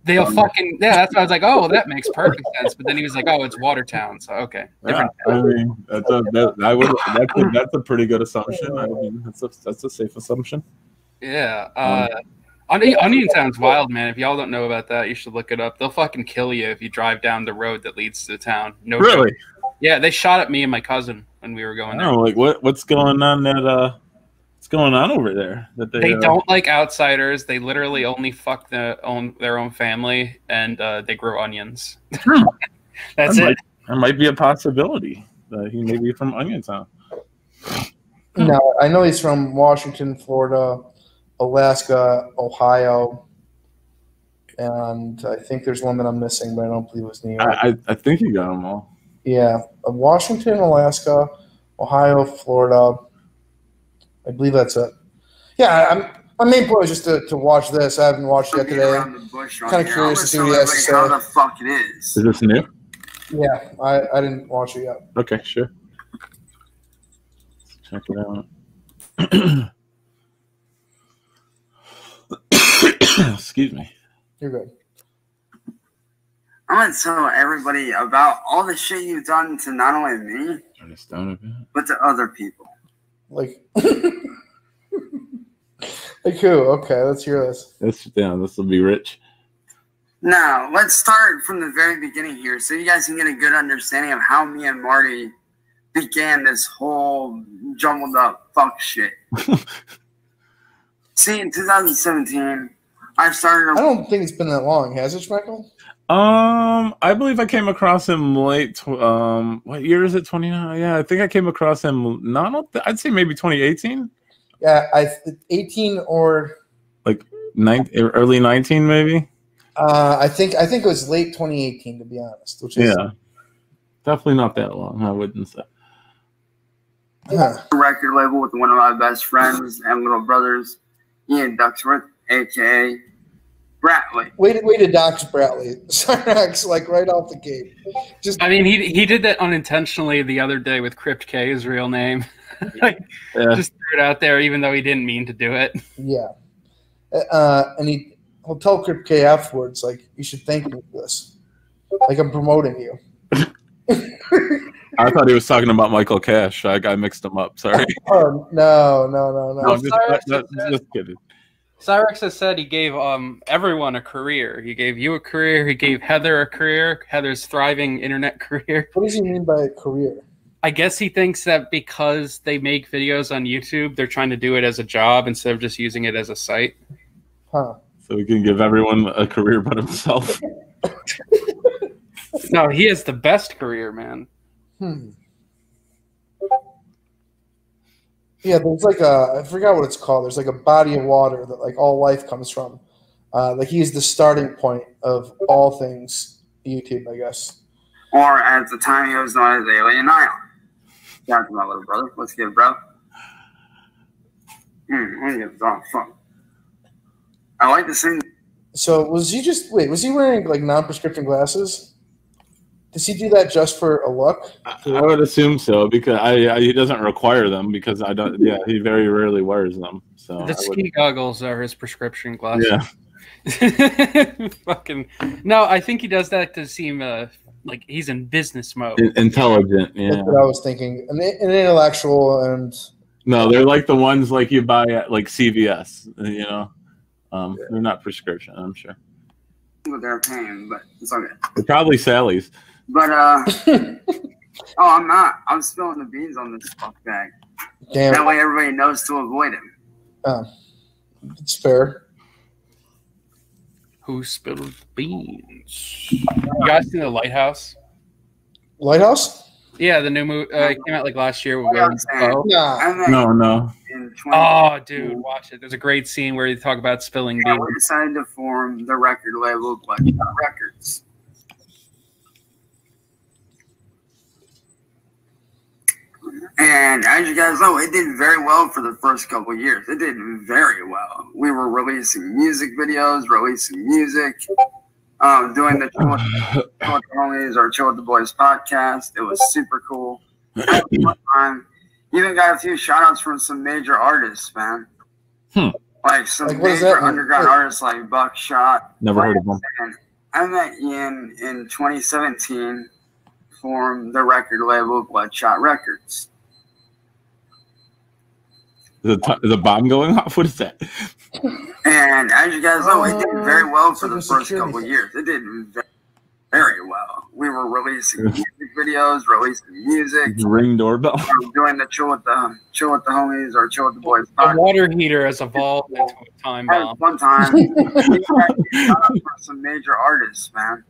They'll fucking yeah. That's why I was like, oh, that makes perfect sense. But then he was like, oh, it's Watertown. So okay, Yeah. I mean, that's a, that, I would, that's, a, that's a pretty good assumption. I mean, that's a, that's a safe assumption. Yeah. Uh, Onion, Onion Town's wild, man. If y'all don't know about that, you should look it up. They'll fucking kill you if you drive down the road that leads to the town. No Really? joke. Yeah, they shot at me and my cousin when we were going there. like what what's going on that uh, going on over there? That they, They uh, don't like outsiders. They literally only fuck their own their own family, and uh, they grow onions. Hmm. [LAUGHS] That's that it. Might, that might be a possibility. That he may be from Onion Town. No, I know he's from Washington, Florida, Alaska, Ohio, and I think there's one that I'm missing, but I don't believe it was New York. I, I, I think you got them all. yeah, uh, Washington, Alaska, Ohio, Florida. I believe that's it. Yeah, I'm. My main point was just to, to watch this. I haven't watched it yet today. Kinda curious to see what he has to say. How the fuck it is? Is this new? Yeah, I, I didn't watch it yet. Okay, sure. Check it out. [COUGHS] Excuse me. You're good. I'm gonna tell everybody about all the shit you've done to not only me, Turn this down a bit. but to other people. Like, [LAUGHS] like who? Okay, let's hear this. This yeah, this will be rich. Now, let's start from the very beginning here so you guys can get a good understanding of how me and Marty began this whole jumbled up fuck shit. [LAUGHS] See, in 2017, I started I a don't think it's been that long, has it, Michael? Um, I believe I came across him late. Tw- um, what year is it? Twenty nine. Yeah, I think I came across him. Not, I'd say maybe twenty eighteen. Yeah, I 18 or like Nine, early nineteen, maybe. uh, I think I think it was late 2018 to be honest. Which is Yeah, definitely not that long. I wouldn't say. Huh. record label with one of my best friends and little brothers, Ian Ducksworth, aka Bratley. Way to, way to dox Bradley. Cyraxx, [LAUGHS] like right off the gate. Just I mean, he he did that unintentionally the other day with Crypt K, his real name. [LAUGHS] [LAUGHS] like, Yeah. just threw it out there, even though he didn't mean to do it. yeah. Uh, and he he'll tell Crip K afterwards, like, you should thank me for this. Like I'm promoting you. [LAUGHS] I thought he was talking about Michael Cash. I, I mixed him up. Sorry. [LAUGHS] Oh no, no, no, no. No, I'm just, Cyrus that- is that- just kidding. Cyraxx has said he gave um everyone a career. He gave you a career. He gave Heather a career. Heather's thriving internet career. What does he mean by career? I guess he thinks that because they make videos on YouTube, they're trying to do it as a job instead of just using it as a site. Huh. So we can give everyone a career but himself. [LAUGHS] No, he has the best career, man. Hmm. Yeah, there's like a I forgot what it's called. There's like a body of water that like all life comes from. Uh, like he's the starting point of all things YouTube, I guess. Or at the time he was known as Alien Ion. Shout out to my little brother. What's good, bro? What is oh, fuck. I like the sing So was he just wait? Was he wearing like non-prescription glasses? Does he do that just for a look? I I would assume so because I, I he doesn't require them because I don't. Yeah, he very rarely wears them. So The I ski goggles are his prescription glasses. yeah, [LAUGHS] Fucking no, I think he does that to seem uh, like he's in business mode. in- intelligent. That's what I was thinking. An, an intellectual and no, they're like the ones like you buy at like CVS. You know, um, they're not prescription. I'm sure what they're paying, but it's okay. they're probably Sally's. But, uh, [LAUGHS] oh, I'm not. I'm spilling the beans on this fuck bag. That way everybody knows to avoid him. Oh, it's fair. Who spilled beans? You guys seen the Lighthouse? Lighthouse? Yeah, the new movie uh, it came out like last year. With Yeah, Willem I'm saying. Dafoe. Nah. I met No, no. Oh, dude, watch it. There's a great scene where you talk about spilling Yeah, beans. we decided to form the record label Bloodshot Records. And as you guys know, it did very well for the first couple of years. It did very well. We were releasing music videos, releasing music, um, doing the Chill with the Homies or Chill with the Boys podcast. It was super cool. Had [LAUGHS] time. Even got a few shout outs from some major artists, man. Hmm. Like some Like, major underground Wait. artists like Buckshot. Never heard of them. And I met Ian in 2017, formed the record label Bloodshot Records. Is the, is the bomb going off? [LAUGHS] What is that? And as you guys know, it did very well for Oh, the it's like a first couple of years. It did very well. We were releasing music videos, releasing music, Ring doorbell. um, doing the chill with the chill with the homies or chill with the boys. The water heater has evolved into a time bomb. fun time. [LAUGHS] We got shout out for some major artists, man.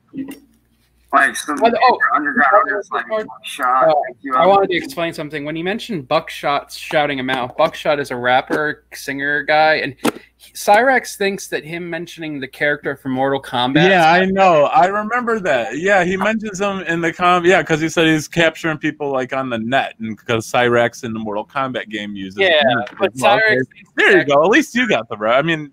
Like some major oh, underground artists like oh, Buckshot. uh, I wanted to explain something. When you mentioned Buckshot shouting him out, Buckshot is a rapper, singer guy, and he- Cyraxx thinks that him mentioning the character from Mortal Kombat. Yeah, I know. I remember that. Yeah, he mentions them in the com. Yeah, because he said he's capturing people like on the net, and because Cyrax in the Mortal Kombat game uses. Yeah, it. but Well, okay. Cyrex. There you go. At least you got the bro. I mean, yeah.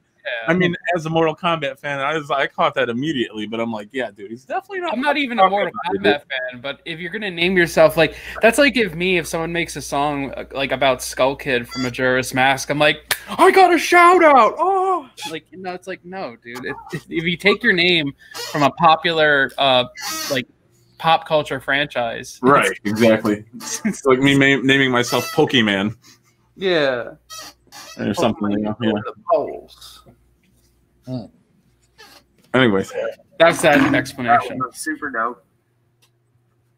I mean, as a Mortal Kombat fan, I was I caught that immediately. But I'm like, yeah, dude, he's definitely not. I'm not even a Mortal about it, Kombat fan, but if you're gonna name yourself like that's like if me if someone makes a song uh, like about Skull Kid from Majora's Mask, I'm like, I got a shout out. Oh, Like, you know, it's like, no, dude. It, if you take your name from a popular, uh, like, pop culture franchise, Right, exactly. It's like me ma- naming myself Pokemon yeah, or something. You know? Yeah. The polls. Anyways, That's that That explanation. was super dope.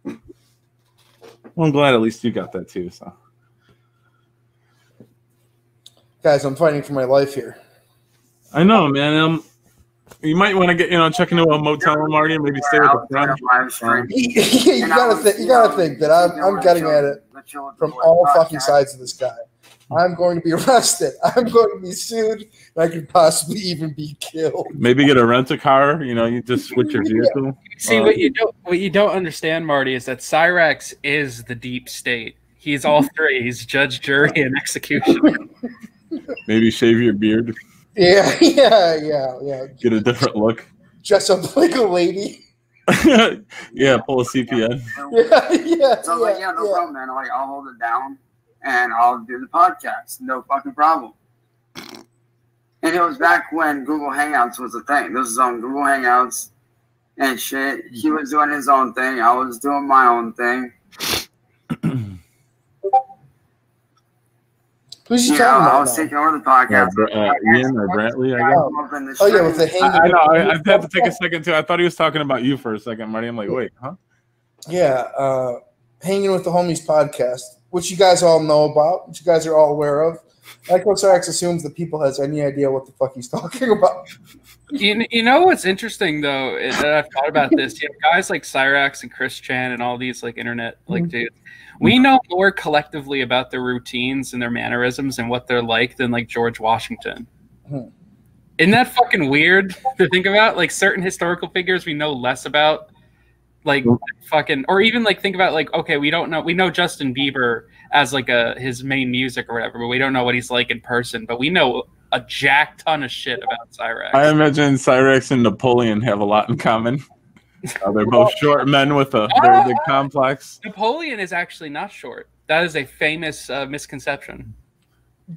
well, I'm glad at least you got that too. So Guys, I'm fighting for my life here. I know, man. Um, you might want to get you know check into a motel, Marty, and maybe stay with the Outside friend. of you gotta was, think. You you gotta think that I'm, I'm getting at it the chill with the from all fucking sides of this guy. I'm going to be [LAUGHS] arrested. I'm going to be sued. And I could possibly even be killed. Maybe get a rent a car. You know, you just switch your [LAUGHS] vehicle. See Uh, what you don't what you don't understand, Marty, is that Cyraxx is the deep state. He's all [LAUGHS] three. He's judge, jury, and execution. Maybe shave your beard, Yeah, yeah, yeah, yeah. get a different look. Dress up like a lady. yeah, pull a CPN. Yeah, yeah. So I was like, yeah, no yeah. problem, man. I'm like, I'll hold it down and I'll do the podcast. No fucking problem. And it was back when Google Hangouts was a thing. This was on Google Hangouts and shit. He was doing his own thing. I was doing my own thing. [CLEARS THROAT] Who's he You know, talking I was now? taking over the podcast. Br- uh, Ian or Brantley, I guess. I'm up in Oh yeah, with the stream. hanging. I, I know. I, I had to take a second too. I thought he was talking about you for a second, Marty. I'm like, wait, huh? Yeah, uh, hanging with the homies podcast, which you guys all know about, which you guys are all aware of. Echo Sarx assumes that people has any idea what the fuck he's [LAUGHS] talking about. you, you know what's interesting though is that I've thought about this. You have guys like Cyraxx and Chris Chan and all these like internet like Mhm. dudes. We know more collectively about their routines and their mannerisms and what they're like than like George Washington. Mhm. Isn't that fucking weird to think about? Like certain historical figures we know less about, like fucking, or even like think about like okay, we don't know we know Justin Bieber as like a his main music or whatever, but we don't know what he's like in person. But we know a jack ton of shit about Cyraxx. I imagine Cyraxx and Napoleon have a lot in common. Uh, they're both short men with a very big complex. [LAUGHS] Napoleon is actually not short. That is a famous uh, misconception.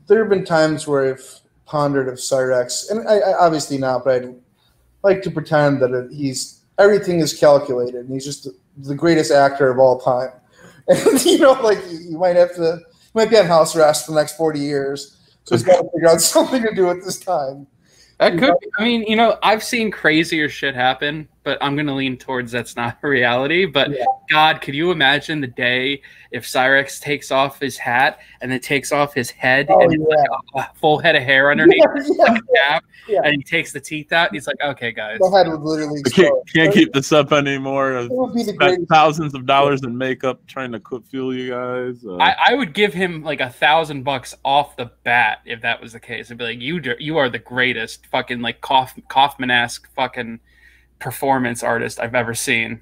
There have been times where I've pondered of Cyraxx, and I, I obviously not, but I'd like to pretend that he's everything is calculated, and he's just the, greatest actor of all time. [LAUGHS] And you know, like you, you might have to, you might be on house arrest for the next forty years, so he's got to figure out [LAUGHS] something to do at this time. That could. Be, I mean, you know, I've seen crazier shit happen, but I'm gonna lean towards that's not a [LAUGHS] reality. But Yeah. God, could you imagine the day if Cyraxx takes off his hat and then takes off his head Oh and it's yeah, like a full head of hair [LAUGHS] underneath yeah, like a cap, Yeah. and he takes the teeth out? And he's like, "Okay, guys, the head would literally I can't, explode. can't keep this up anymore. It would be the Spent thousands of dollars in makeup trying to cook fuel you guys. Uh, I, I would give him like a thousand bucks off the bat if that was the case. I'd be like, you you are the greatest fucking like Kauf- Kaufman esque fucking performance artist I've ever seen.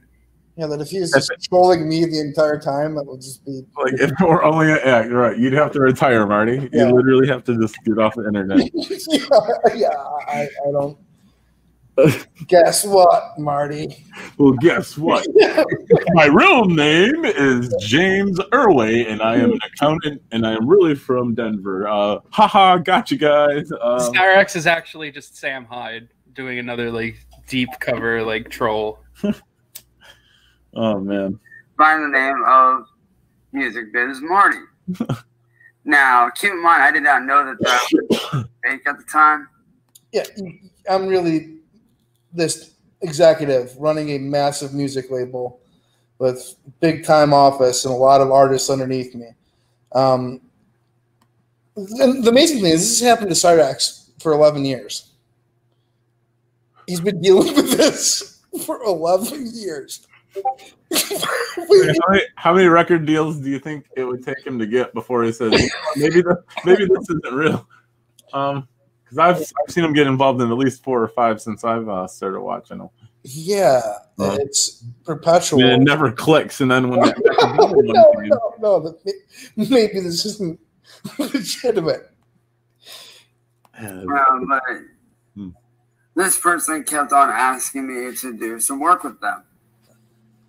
Yeah, that if he was just trolling me the entire time, that would just be. like if it were only yeah, you're right. You'd have to retire, Marty. Yeah. You literally have to just get off the internet. [LAUGHS] yeah, yeah, I, I don't. Guess what, Marty? well, guess what? [LAUGHS] My real name is James Irway, and I am an accountant, and I am really from Denver. Uh, haha, got you guys. Um, Cyraxx is actually just Sam Hyde doing another like deep cover like troll. [LAUGHS] oh man, by the name of Music Biz Marty. [LAUGHS] now, keep in mind, I did not know that that was [COUGHS] fake at the time. Yeah, I'm really this executive running a massive music label with big time office and a lot of artists underneath me. Um, and the amazing thing is, this has happened to Cyraxx for 11 years. He's been dealing with this for 11 years. how many, how many record deals do you think it would take him to get before he says maybe the, maybe this isn't real? Um, because I've I've seen him get involved in at least four or five since I've uh, started watching him. yeah, Uh, it's perpetual. And it never clicks, and then when [LAUGHS] no, no, no, no. that Maybe this isn't [LAUGHS] legitimate. Yeah, Um, but. This person kept on asking me to do some work with them.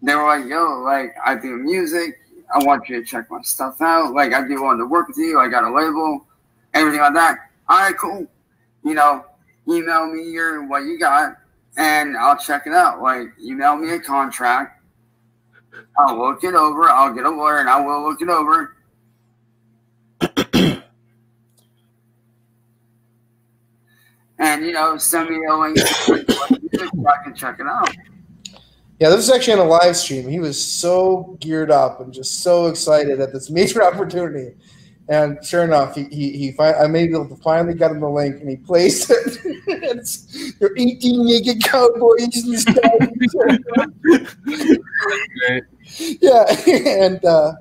They were like, yo, like, I do music. I want you to check my stuff out. Like, I do want to work with you. I got a label, everything like that. All right, cool. You know, email me your what you got, and I'll check it out. Like, email me a contract. I'll look it over. I'll get a lawyer, and I will look it over. And you know, send me a link I can check it out. Yeah, this was actually on a live stream. He was so geared up and just so excited at this major [LAUGHS] opportunity. And sure enough, he he, he fi- I made able to finally got him the link, and he placed it. [LAUGHS] it's your 18 naked cowboys and stuff. Great. yeah, and uh,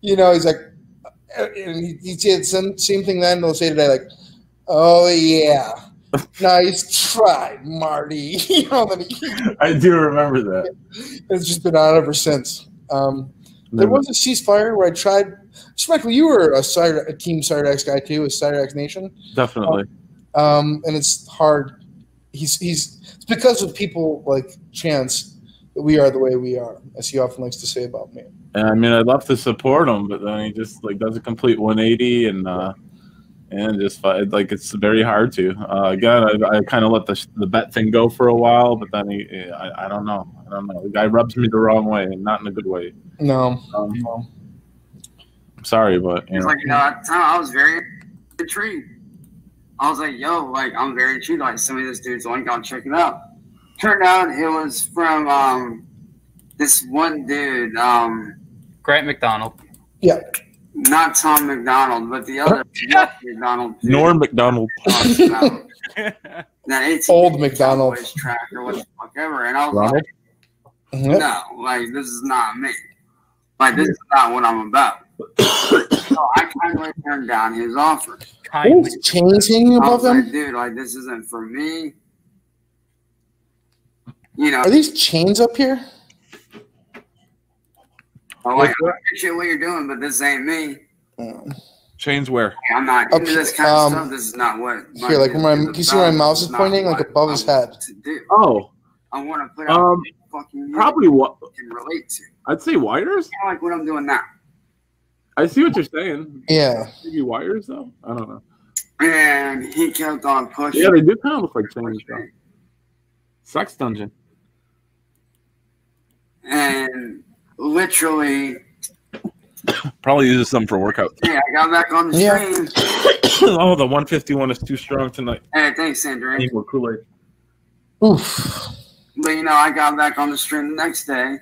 you know he's like, uh, and he, he said some same thing. Then they'll say today like, "Oh yeah, nice try, Marty." [LAUGHS] you know, I do remember that. it's just been on ever since. Um, there was a ceasefire where I tried. Michael, you were a, Cyr- a team Cyrax guy too, with Cyrax Nation, definitely. um, and it's hard. He's he's it's because of people like Chance that we are the way we are, as he often likes to say about me. And I mean, I'd love to support him, but then he just like does a complete 180 and uh, and just fi- like it's very hard to. Uh, again, I, I kind of let the the bet thing go for a while, but then he, I, I don't know, I don't know. The guy rubs me the wrong way, and not in a good way. No, Um, no. I'm sorry, but you It's know, like, you know, at I was very intrigued. I was like, yo, like, I'm very intrigued. Like, send me this dude's link. I'll check it out. Turned out it was from um, this one dude, um, Grant McDonald. Not Tom McDonald, but the other [LAUGHS] McDonald. dude. Norm McDonald. talks about [LAUGHS] that 18 Old McDonald. Cowboys track or what the fuck ever. And I was Ronald? like, Yep. no, like, this is not me. Like, this is not what I'm about. [COUGHS] so I kindly turned down his offer. Kindly. There's chains hanging above was like, him. dude, like this isn't for me. You know, Are these chains up here? I'm like, I appreciate what you're doing, but this ain't me. Um, Chains where? I'm not into this kind Um, of stuff. This is not what. my Here, like, business my- you see where my mouse is pointing, like, what above his head? To. Oh, I want to put out um, fucking probably what? I can relate to. I'd say wires. Kind of like what I'm doing now. I see what you're saying. Yeah. Maybe wires though. I don't know. And he kept on pushing. Yeah, they do kind of look like chains. pushing. Though. Sex dungeon. And literally, Probably uses some for workout. yeah, I got back on the Yeah. stream. [COUGHS] oh, the 151 is too strong tonight. Hey, thanks, Sandra. Need more Kool Aid. Oof. But you know, I got back on the stream the next day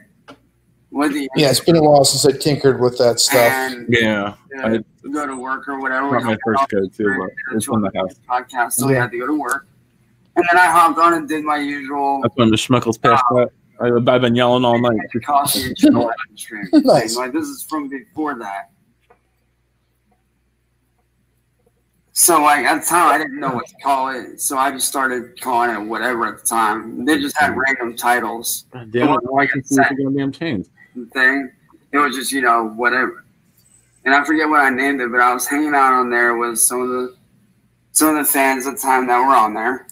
with the Yeah, it's been a while since I tinkered with that stuff. and Yeah, uh, I- go to work or whatever. not my first go too, but it's in the house. podcast, so we Yeah. had to go to work. And then I hopped on and did my usual That's when the Schmeckles passed that. I, I've been yelling all night. coffee and chill stream. [LAUGHS] Nice. Like this is from before that. So like at the time I didn't know what to call it, so I just started calling it whatever at the time. They just had mm-hmm. random titles. God damn it! Why can see the goddamn chains? thing. It was just, you know, whatever. And I forget what I named it, but I was hanging out on there with some of the some of the fans at the time that were on there.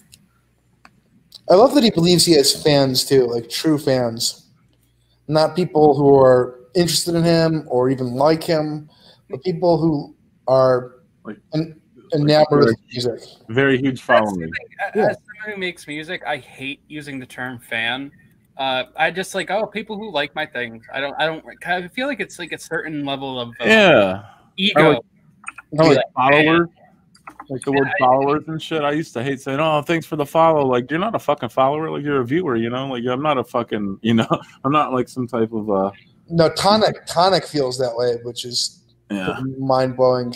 I love that he believes he has fans too, like true fans, not people who are interested in him or even like him, but people who are Like- en- enamored with music. Very huge That's following. the thing. As someone who makes music, I hate using the term fan. Uh, I just like oh people who like my things. I don't. I don't. I feel like it's like a certain level of uh, Yeah, ego. I like- I like like, followers. Like the word followers and shit. I used to hate saying, "Oh, thanks for the follow." Like you're not a fucking follower. Like you're a viewer. You know. Like I'm not a fucking. [LAUGHS] You know. I'm not like some type of. uh No, Tonic Tonic feels that way, which is Yeah. mind blowing.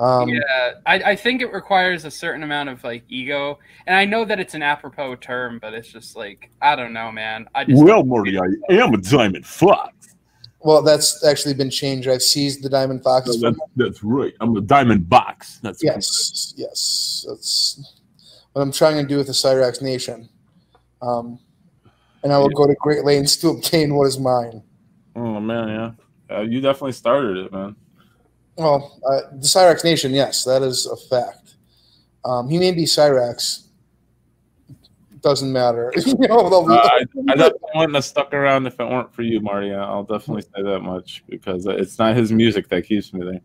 Um, yeah, I, I think it requires a certain amount of like ego, and I know that it's an apropos term, but it's just like I don't know, man. I just Well, Morty, I am a diamond fox. Well, that's actually been changed. I've seized the Diamond Foxes. That's, that's right. I'm a diamond box. That's Yes, yes. That's what I'm trying to do with the Cyrax Nation. Um, and I will go to great lengths to obtain what is mine. Oh man, yeah. Uh, you definitely started it, man. Well, uh, the Cyrax Nation, yes, that is a fact. Um, he may be Cyrax. Doesn't matter. [LAUGHS] you know, Uh, I, I definitely wouldn't have stuck around if it weren't for you, Marty. I'll definitely say that much because it's not his music that keeps me there.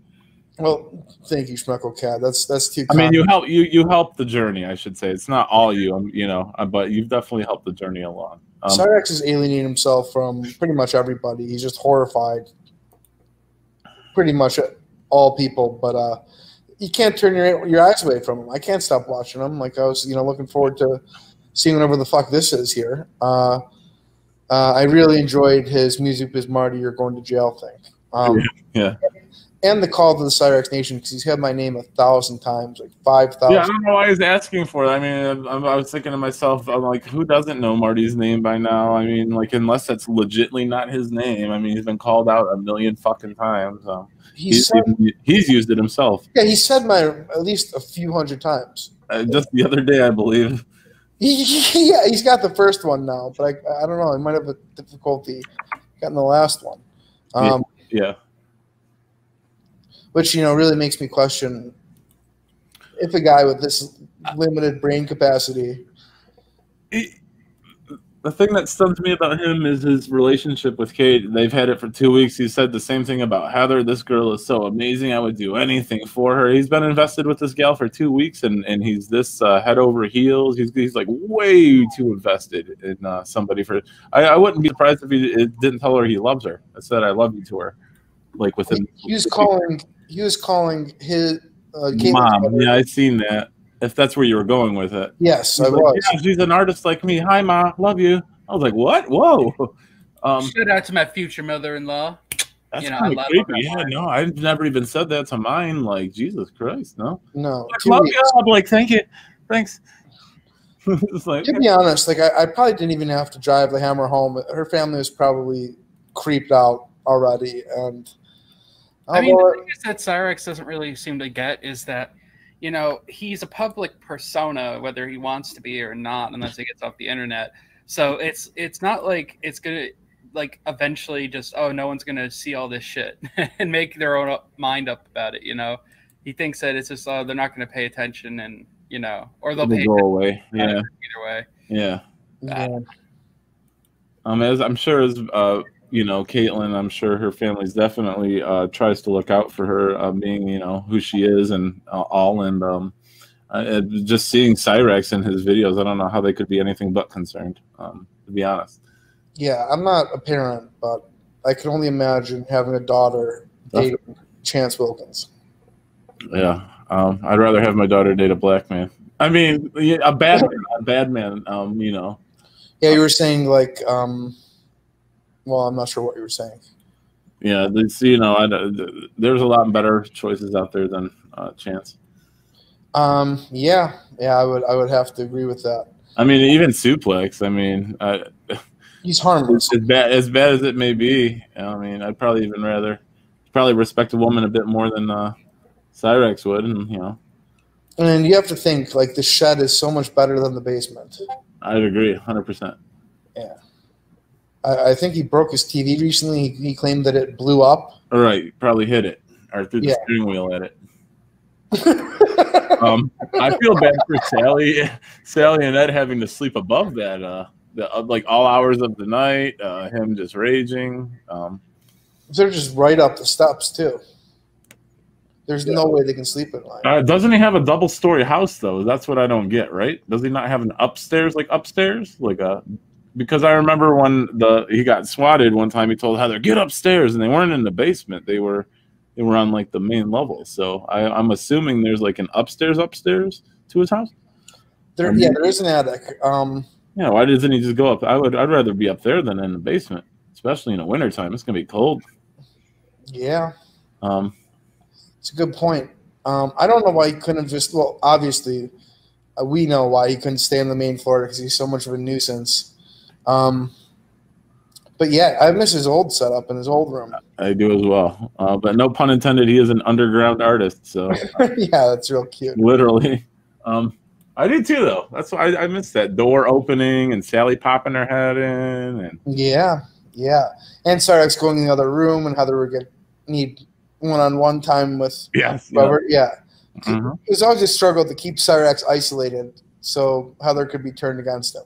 Well, thank you, Schmeckle Cat. That's that's too. I mean, you help you you help the journey. I should say it's not all you, um, you know, uh, but you've definitely helped the journey along. Um, Cyrax is alienating himself from pretty much everybody. He's just horrified, pretty much all people. But uh, you can't turn your your eyes away from him. I can't stop watching him. Like I was, you know, looking forward to seeing whatever the fuck this is here. Uh, uh, I really enjoyed his music biz Marty, you're going to jail thing. Um, Yeah. And the call to the Cyrax Nation because he's had my name a thousand times, like five thousand. Yeah, I don't know why he's asking for it. I mean, I, I was thinking to myself, I'm like, who doesn't know Marty's name by now? I mean, like, unless that's legitly not his name. I mean, he's been called out a million fucking times. So he he's, said, he's used it himself. yeah, he said my at least a few hundred times. Uh, just the other day, I believe. He, yeah, he's got the first one now, but I, I don't know. He might have a difficulty getting the last one, um, Yeah. which you know really makes me question if a guy with this limited brain capacity. He- the thing that stuns me about him is his relationship with Kate. They've had it for two weeks. He said the same thing about Heather. This girl is so amazing. I would do anything for her. He's been invested with this gal for two weeks, and, and he's this uh, head over heels. He's, he's like way too invested in uh, somebody. For I, I wouldn't be surprised if he didn't tell her he loves her. I said I love you to her, like within. He was calling. He was calling his uh, Mom, yeah, I seen that. If that's where you were going with it. Yes, I He's like, was. yeah, she's an artist like me. Hi, ma, love you. I was like, what? Whoa. Um, Shout out to my future mother-in-law. that's You know, kind of creepy. Yeah, no, I've never even said that to mine. Like, Jesus Christ, no. No, I two love weeks. you. I'm like, thank you, thanks. [LAUGHS] like, To be honest, like I, I probably didn't even have to drive the hammer home. Her family was probably creeped out already, and I mean, the thing is that Cyrax doesn't really seem to get is that, you know, he's a public persona, whether he wants to be or not, unless he gets off the internet. So it's it's not like it's gonna like eventually just oh no one's gonna see all this shit [LAUGHS] and make their own up, mind up about it. You know, he thinks that it's just oh they're not gonna pay attention and you know or they'll it'll pay go away. Yeah, either way. yeah. yeah. Um, as I'm sure as uh, you know, Caitlin, I'm sure her family's definitely uh, tries to look out for her, uh, being you know who she is and uh, all. And um, uh, just seeing Cyrax in his videos, I don't know how they could be anything but concerned. Um, to be honest. Yeah, I'm not a parent, but I can only imagine having a daughter dating Chance Wilkins. Yeah, um, I'd rather have my daughter date a black man. I mean, a bad man, a bad man. Um, you know, Yeah, you were saying like, um, well, I'm not sure what you were saying. yeah, this, you know, I, there's a lot better choices out there than uh, Chance. Um, yeah, yeah, I would, I would have to agree with that. I mean, even Suplex. I mean, I, He's harmless. as bad as bad as it may be, I mean, I'd probably even rather probably respect a woman a bit more than uh, Cyrax would, and you know, And you have to think like the shed is so much better than the basement. I'd agree, hundred percent. I, I think he broke his TV recently. He, he claimed that it blew up. All right, probably hit it or threw the Yeah. steering wheel at it. [LAUGHS] Um, I feel bad for Sally, [LAUGHS] Sally and Ed having to sleep above that, uh, the, uh, like all hours of the night. Uh, him just raging. Um, They're just right up the steps too. There's no way they can sleep at night. uh, doesn't he have a double story house though? That's what I don't get. Right? Does he not have an upstairs, like upstairs, like a? Because I remember when the he got swatted one time, he told Heather, "Get upstairs," and they weren't in the basement. They were, they were on like the main level. So I, I'm assuming there's like an upstairs, upstairs to his house. There, yeah, there is an attic. Um, Yeah, why doesn't he just go up? I would. I'd rather be up there than in the basement, especially in the wintertime. It's gonna be cold. yeah, Um, it's a good point. Um, I don't know why he couldn't just. Well, obviously, uh, we know why he couldn't stay on the main floor because he's so much of a nuisance. Um, but yeah, I miss his old setup in his old room. I do as well. Uh, but no pun intended. He is an underground artist, so [LAUGHS] yeah, that's real cute. literally. Um, I do too, though. That's why I, I missed that door opening and Sally popping her head in, and Yeah, yeah. And Cyrax going in the other room and how Heather would get need one on one time with yes, Robert. Yeah. Mhm. It was always a struggle to keep Cyrax isolated so Heather could be turned against him.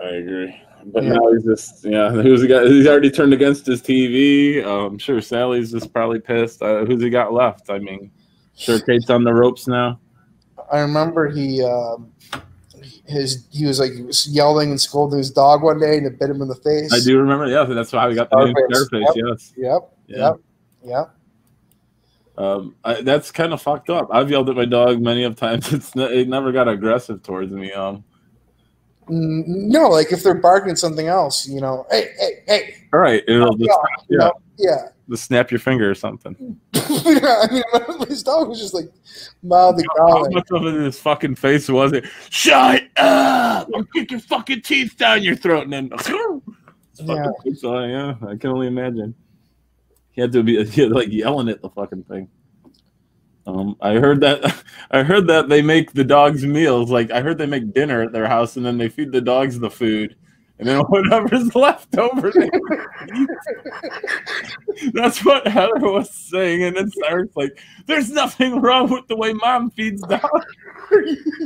I agree. But Yeah. now he's just yeah. [LAUGHS] Who's he got? He's already turned against his TV. Uh, I'm sure Sally's just probably pissed. Uh, who's he got left? I mean, sure Kate's on the ropes now. I remember he um, his he was like yelling and scolding his dog one day and it bit him in the face. I do remember. Yeah, that's why we got the name Scarface. Scarface. Yes. Yep. Yeah. Yep. Yep. Um, I, that's kind of fucked up. I've yelled at my dog many of times. [LAUGHS] It's it never got aggressive towards me. Um, Mm, no, like if they're barking at something else, you know, hey, hey, hey, all right, it'll just, yeah, yeah. yeah. just snap your finger or something. [LAUGHS] I mean, [LAUGHS] his dog was just like mildly How growling. much of it in his fucking face was it? Shut up! I'll kick your fucking teeth down your throat, and then [LAUGHS] Yeah. so yeah, I can only imagine. He had to be he had, like yelling at the fucking thing. Um, I heard that [LAUGHS] I heard that they make the dogs meals. Like I heard they make dinner at their house, and then they feed the dogs the food, and then [LAUGHS] whatever's left over, they eat. [LAUGHS] That's what Heather was saying, and then Cyrus like, "There's nothing wrong with the way mom feeds dogs."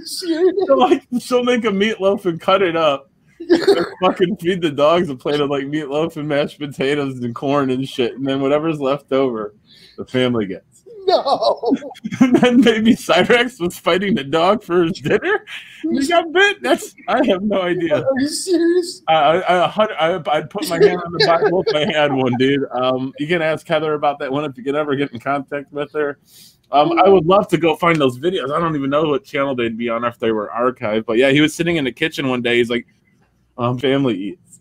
So, like she'll make a meatloaf and cut it up. and fucking feed the dogs a plate of like meatloaf and mashed potatoes and corn and shit, and then whatever's left over, the family gets. No. [LAUGHS] And then maybe Cyrax was fighting the dog for his dinner. He got bit. That's I have no idea. Are you serious? I, I, I, I I'd put my hand on the Bible if I had one, dude. Um, you can ask Heather about that one if you can ever get in contact with her. Um, I would love to go find those videos. I don't even know what channel they'd be on if they were archived. But yeah, he was sitting in the kitchen one day. He's like, um, "Family eats,"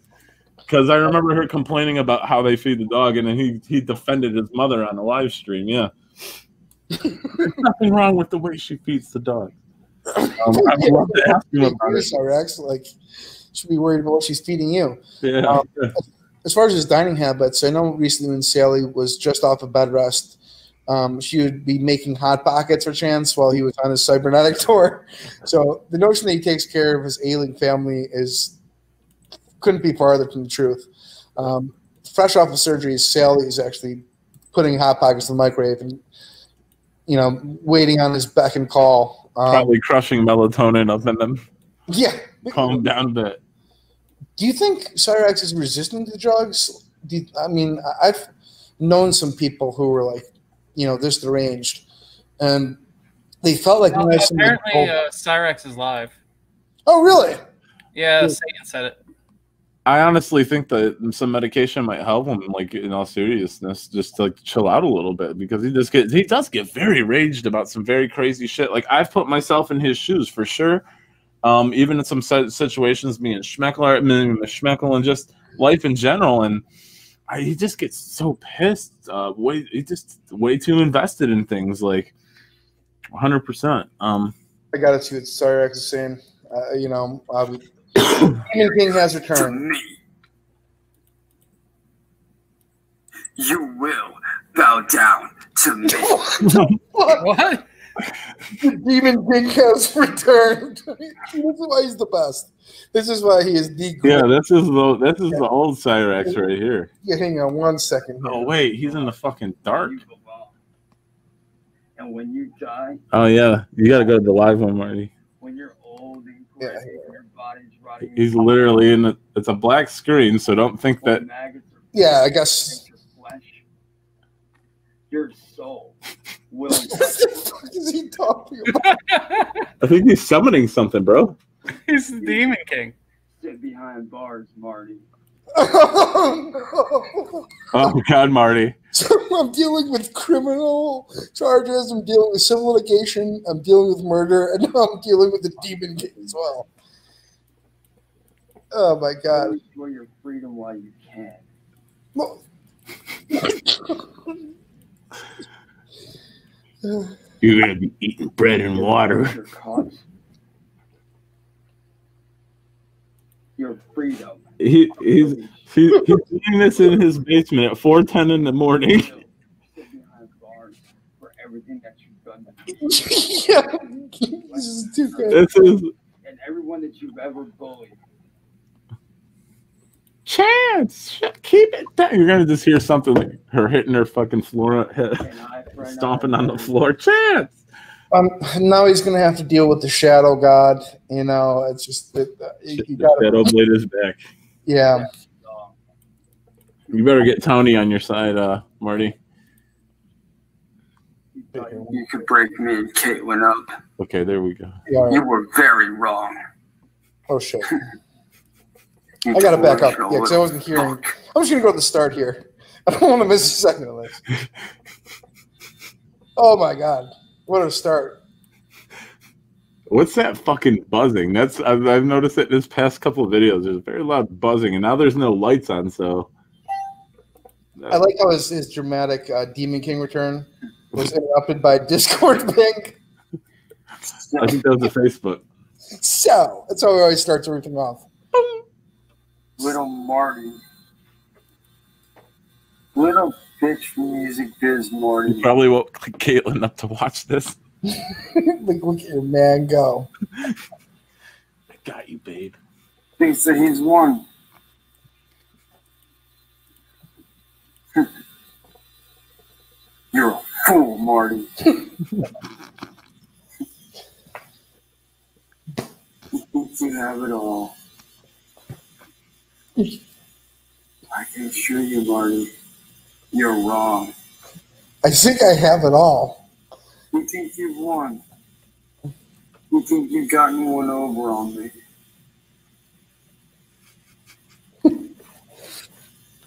because I remember her complaining about how they feed the dog, and then he he defended his mother on the live stream. Yeah, there's nothing wrong with the way she feeds the dog. Um, I would love to ask him about it. Rex, like, should be worried about what she's feeding you. Yeah. Um, As far as his dining habits, I know recently when Sally was just off of bed rest, um, she would be making hot pockets for Chance while he was on his cybernetic [LAUGHS] tour. So the notion that he takes care of his ailing family is couldn't be farther from the truth. Um, fresh off of surgery, Sally is actually putting hot pockets in the microwave and you know waiting on his beck and call. Um, Probably crushing melatonin up in them. yeah. calm down a bit. Do you think Cyrax is resistant to drugs? Do you, I mean, I- I've known some people who were like, you know, this deranged, and they felt like Well, apparently, uh, Cyrax is live. oh, really? Yeah, Satan said it. I honestly think that some medication might help him, like in all seriousness, just to like chill out a little bit because he just gets he does get very raged about some very crazy shit. Like I've put myself in his shoes for sure. Um, even in some si- situations, being Schmeckler, I mean, Schmeckel, and just life in general, and I, he just gets so pissed. Uh, way he just way too invested in things, like 100. percent Um, I got to see what Cyrax is saying. Uh, you know, um, Demon King has To returned. me. You will bow down to me. [LAUGHS] What? The Demon King has returned. [LAUGHS] this is why he's the best. This is why he is the yeah, great. this is the this is the old Cyrax right here. Yeah, hang on one second. Here. Oh wait, he's in the fucking dark. And when you die, Oh yeah, you gotta go to the live one, Marty. when you're old and Yeah, gray, your body's rotting. He's literally in the. It's a black screen, so don't think that. Yeah, I guess. your. Your soul will [LAUGHS] what the fuck is he talking about? I think he's summoning something, bro. [LAUGHS] He's the Demon King. sit behind bars, Marty. [LAUGHS] oh, no. Oh God, Marty. So I'm dealing with criminal charges. I'm dealing with civil litigation. I'm dealing with murder, and now I'm dealing with the demon king as well. Oh my god! Enjoy your freedom while you can. Well- You're gonna be eating bread and water. Your cause. Your freedom. He, he's he, he's doing this in his basement at 4:10 in the morning. Sit behind bars for everything that you've done to [LAUGHS] yeah, this is too good. This is and everyone that you've ever bullied. Chance. Keep it down. You're gonna just hear something like her hitting her fucking floor, [LAUGHS] head, And I, for an stomping on the floor. Chance. Um, now he's gonna have to deal with the shadow god. You know, it's just that uh, you, you gotta shadow blade is back. Yeah. You better get Tony on your side, uh, Marty. You could break me and Caitlin up. Okay, there we go. Yeah. You were very wrong. Oh shit. [LAUGHS] You I gotta back up. delusional Yeah, because I wasn't hearing. I'm just gonna go to the start here. [LAUGHS] I don't want to miss a second of this. Oh my god, what a start! What's that fucking buzzing? That's I've, I've noticed it this past couple of videos. There's very loud buzzing, and now there's no lights on. So I like how his, his dramatic uh, Demon King return was interrupted by Discord [LAUGHS] ping. I think that was a Facebook. So that's how he always starts everything off. Little Marty. Little bitch music biz You Marty. probably woke Caitlin up to watch this. [LAUGHS] like, look at your man go. I got you, babe. Thinks that he's won. You're a fool, Marty. [LAUGHS] you think you have it all. I can assure you, Marty, you're wrong. I think I have it all. You think you've won. You think you've gotten one over on me. [LAUGHS]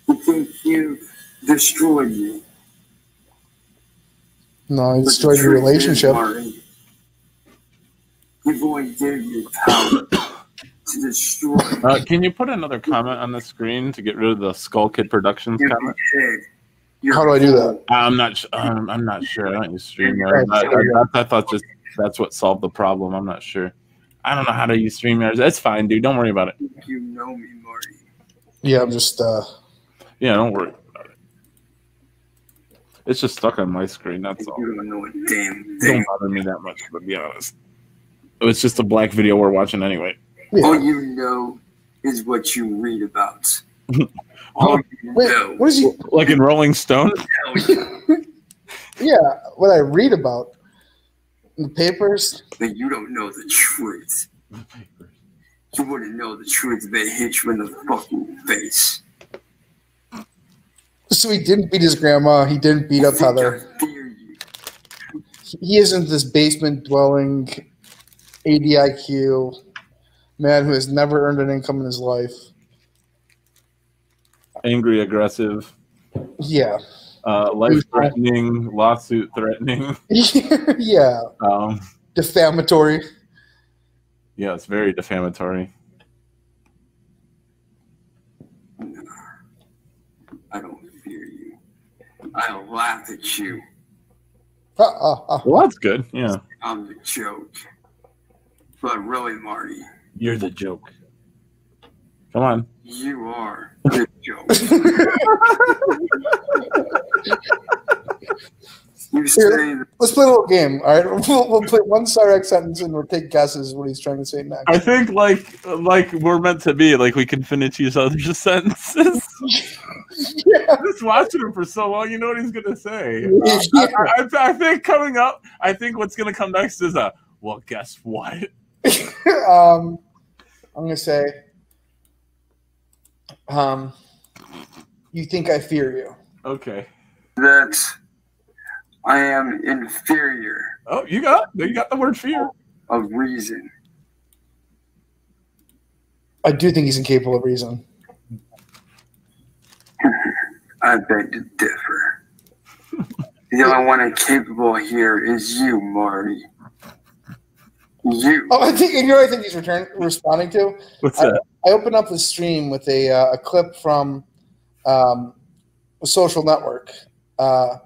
you think you've destroyed me. No, I destroyed your truth is, relationship. Marty, You've only gave me power to destroy Uh, can you put another comment on the screen to get rid of the Skull Kid Productions your comment? head. Your How do I do that? I'm not. Sh- um, I'm not sure. I don't use StreamYard. I, StreamYard. I, I thought just that's what solved the problem. I'm not sure. I don't know how to use StreamYard. That's fine, dude. Don't worry about it. You know me, Marty. Yeah, I'm just. uh Yeah, don't worry about it. It's just stuck on my screen. That's all. You don't know a damn It don't bother me that much, to be honest. It's just a black video we're watching anyway. All you know is what you read about. [LAUGHS] All you Wait, know. what is he? Like in Rolling Stone. Yeah. Yeah, what I read about in the papers. But you don't know the truth. You wouldn't know the truth if they hit you in the fucking face. So he didn't beat his grandma. He didn't beat up I think Heather. I fear you. He isn't this basement dwelling, ADIQ man who has never earned an income in his life. Angry, aggressive, Yeah, uh, life threatening, lawsuit threatening. [LAUGHS] yeah, Um, defamatory. yeah, it's very defamatory. I don't fear you. I laugh at you. Uh, uh, uh. Well, that's good. Yeah. I'm the joke. But really, Marty, You're the joke. Come on. you are [LAUGHS] the joke. [LAUGHS] you say that Let's play a little game. All right, [LAUGHS] we'll, we'll play one Cyrax sentence and we'll take guesses what he's trying to say next. I think like like we're meant to be like we can finish each other's sentences. yeah. Just watching him for so long, you know what he's gonna say. Yeah. I, I, I think coming up, I think what's gonna come next is a well. Guess what? [LAUGHS] um, I'm gonna say, um, you think I fear you? Okay. that I am inferior Oh, you got you got the word fear. of reason. I do think he's incapable of reason. [LAUGHS] I beg to differ. [LAUGHS] the only one incapable here is you, Marty. You. Oh, I think you know. What I think he's return responding to. What's I- that? I opened up the stream with a uh, a clip from um, a social network uh,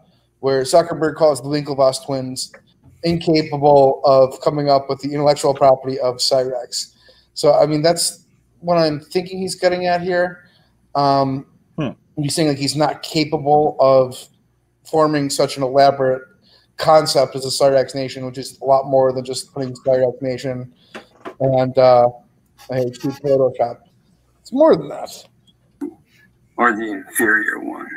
where Zuckerberg calls the Winklevoss twins incapable of coming up with the intellectual property of Cyrax. So, I mean, that's what I'm thinking he's getting at here. Um, Hmm. He's saying like he's not capable of forming such an elaborate concept as a Cyrax Nation, which is a lot more than just putting Cyrax Nation and uh, a cheap Photoshop. It's more than that. Or the inferior one.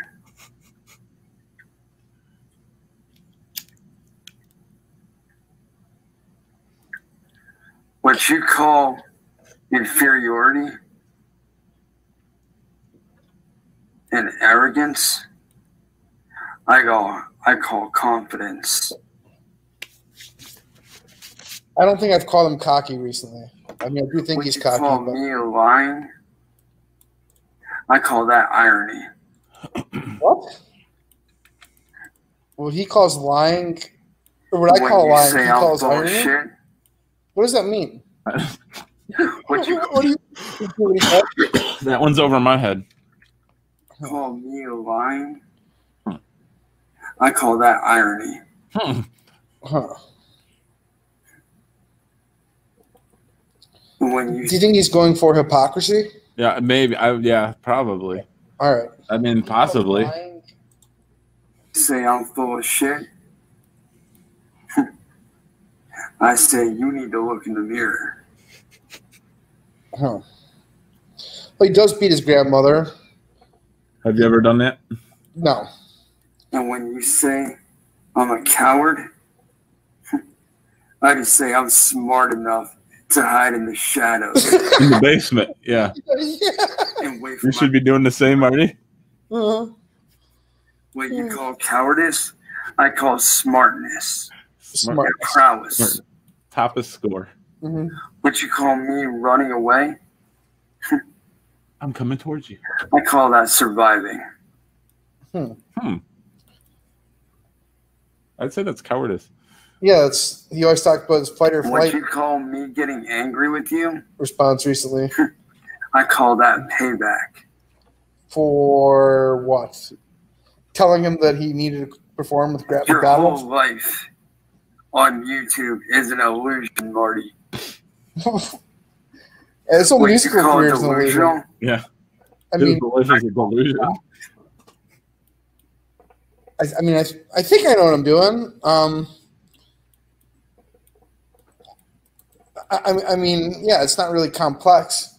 What you call inferiority and arrogance, I go I call confidence. I don't think I've called him cocky recently. I mean, I do think Would he's you cocky, call but me lying? I call that irony. [CLEARS THROAT] what? What he calls lying, or what I when call you lying, say he I'm calls full of irony. What does that mean? [LAUGHS] [LAUGHS] what you What do you? what That one's over my head. call me a lying? I call that irony. Hmm. Huh. When you Do you think he's going for hypocrisy? Yeah, maybe. I yeah, probably. All right. I mean, possibly. Say I'm full of shit, [LAUGHS] I say you need to look in the mirror. Huh. Well, he does beat his grandmother. Have you ever done that? No. And when you say I'm a coward, [LAUGHS] I just say I'm smart enough to hide in the shadows [LAUGHS] In the basement. Yeah. yeah. [LAUGHS] and wait for You should be doing the same, Marty. Uh-huh. what you call cowardice. I call smartness Smart. prowess. Smart. Toppest score. Mhm. What you call me running away, I'm coming towards you. I call that surviving. I'd say that's cowardice. Yeah, it's he always talked about his fight or flight. What flight you call me getting angry with you, response recently. [LAUGHS] I call that payback. For what? Telling him that he needed to perform with graphic Your whole battles. life on YouTube is an illusion, Marty. [LAUGHS] His whole What you musical call career is an illusion. delusional? Yeah. I His mean, life is a delusion. [LAUGHS] I, I mean, I, I think I know what I'm doing. Um, I, I- I mean, yeah, it's not really complex.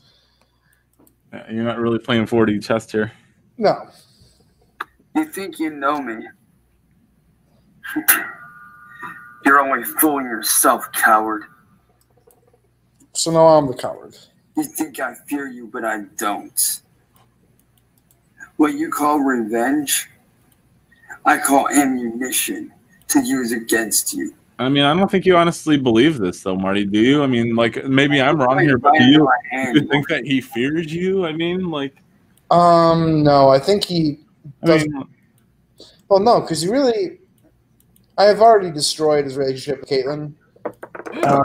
You're not really playing 4D chess here. No, You think you know me? [LAUGHS] You're only fooling yourself, coward. so now I'm the coward. You think I fear you, but I don't. What you call revenge, I call ammunition to use against you. I mean, I don't think you honestly believe this, though, Marty. Do you? I mean, like, maybe I'm wrong here, but do you, do you think that he fears you? I mean, like, Um, no, I think he. I mean, well, no, because he really. I have already destroyed his relationship with Caitlyn. yeah.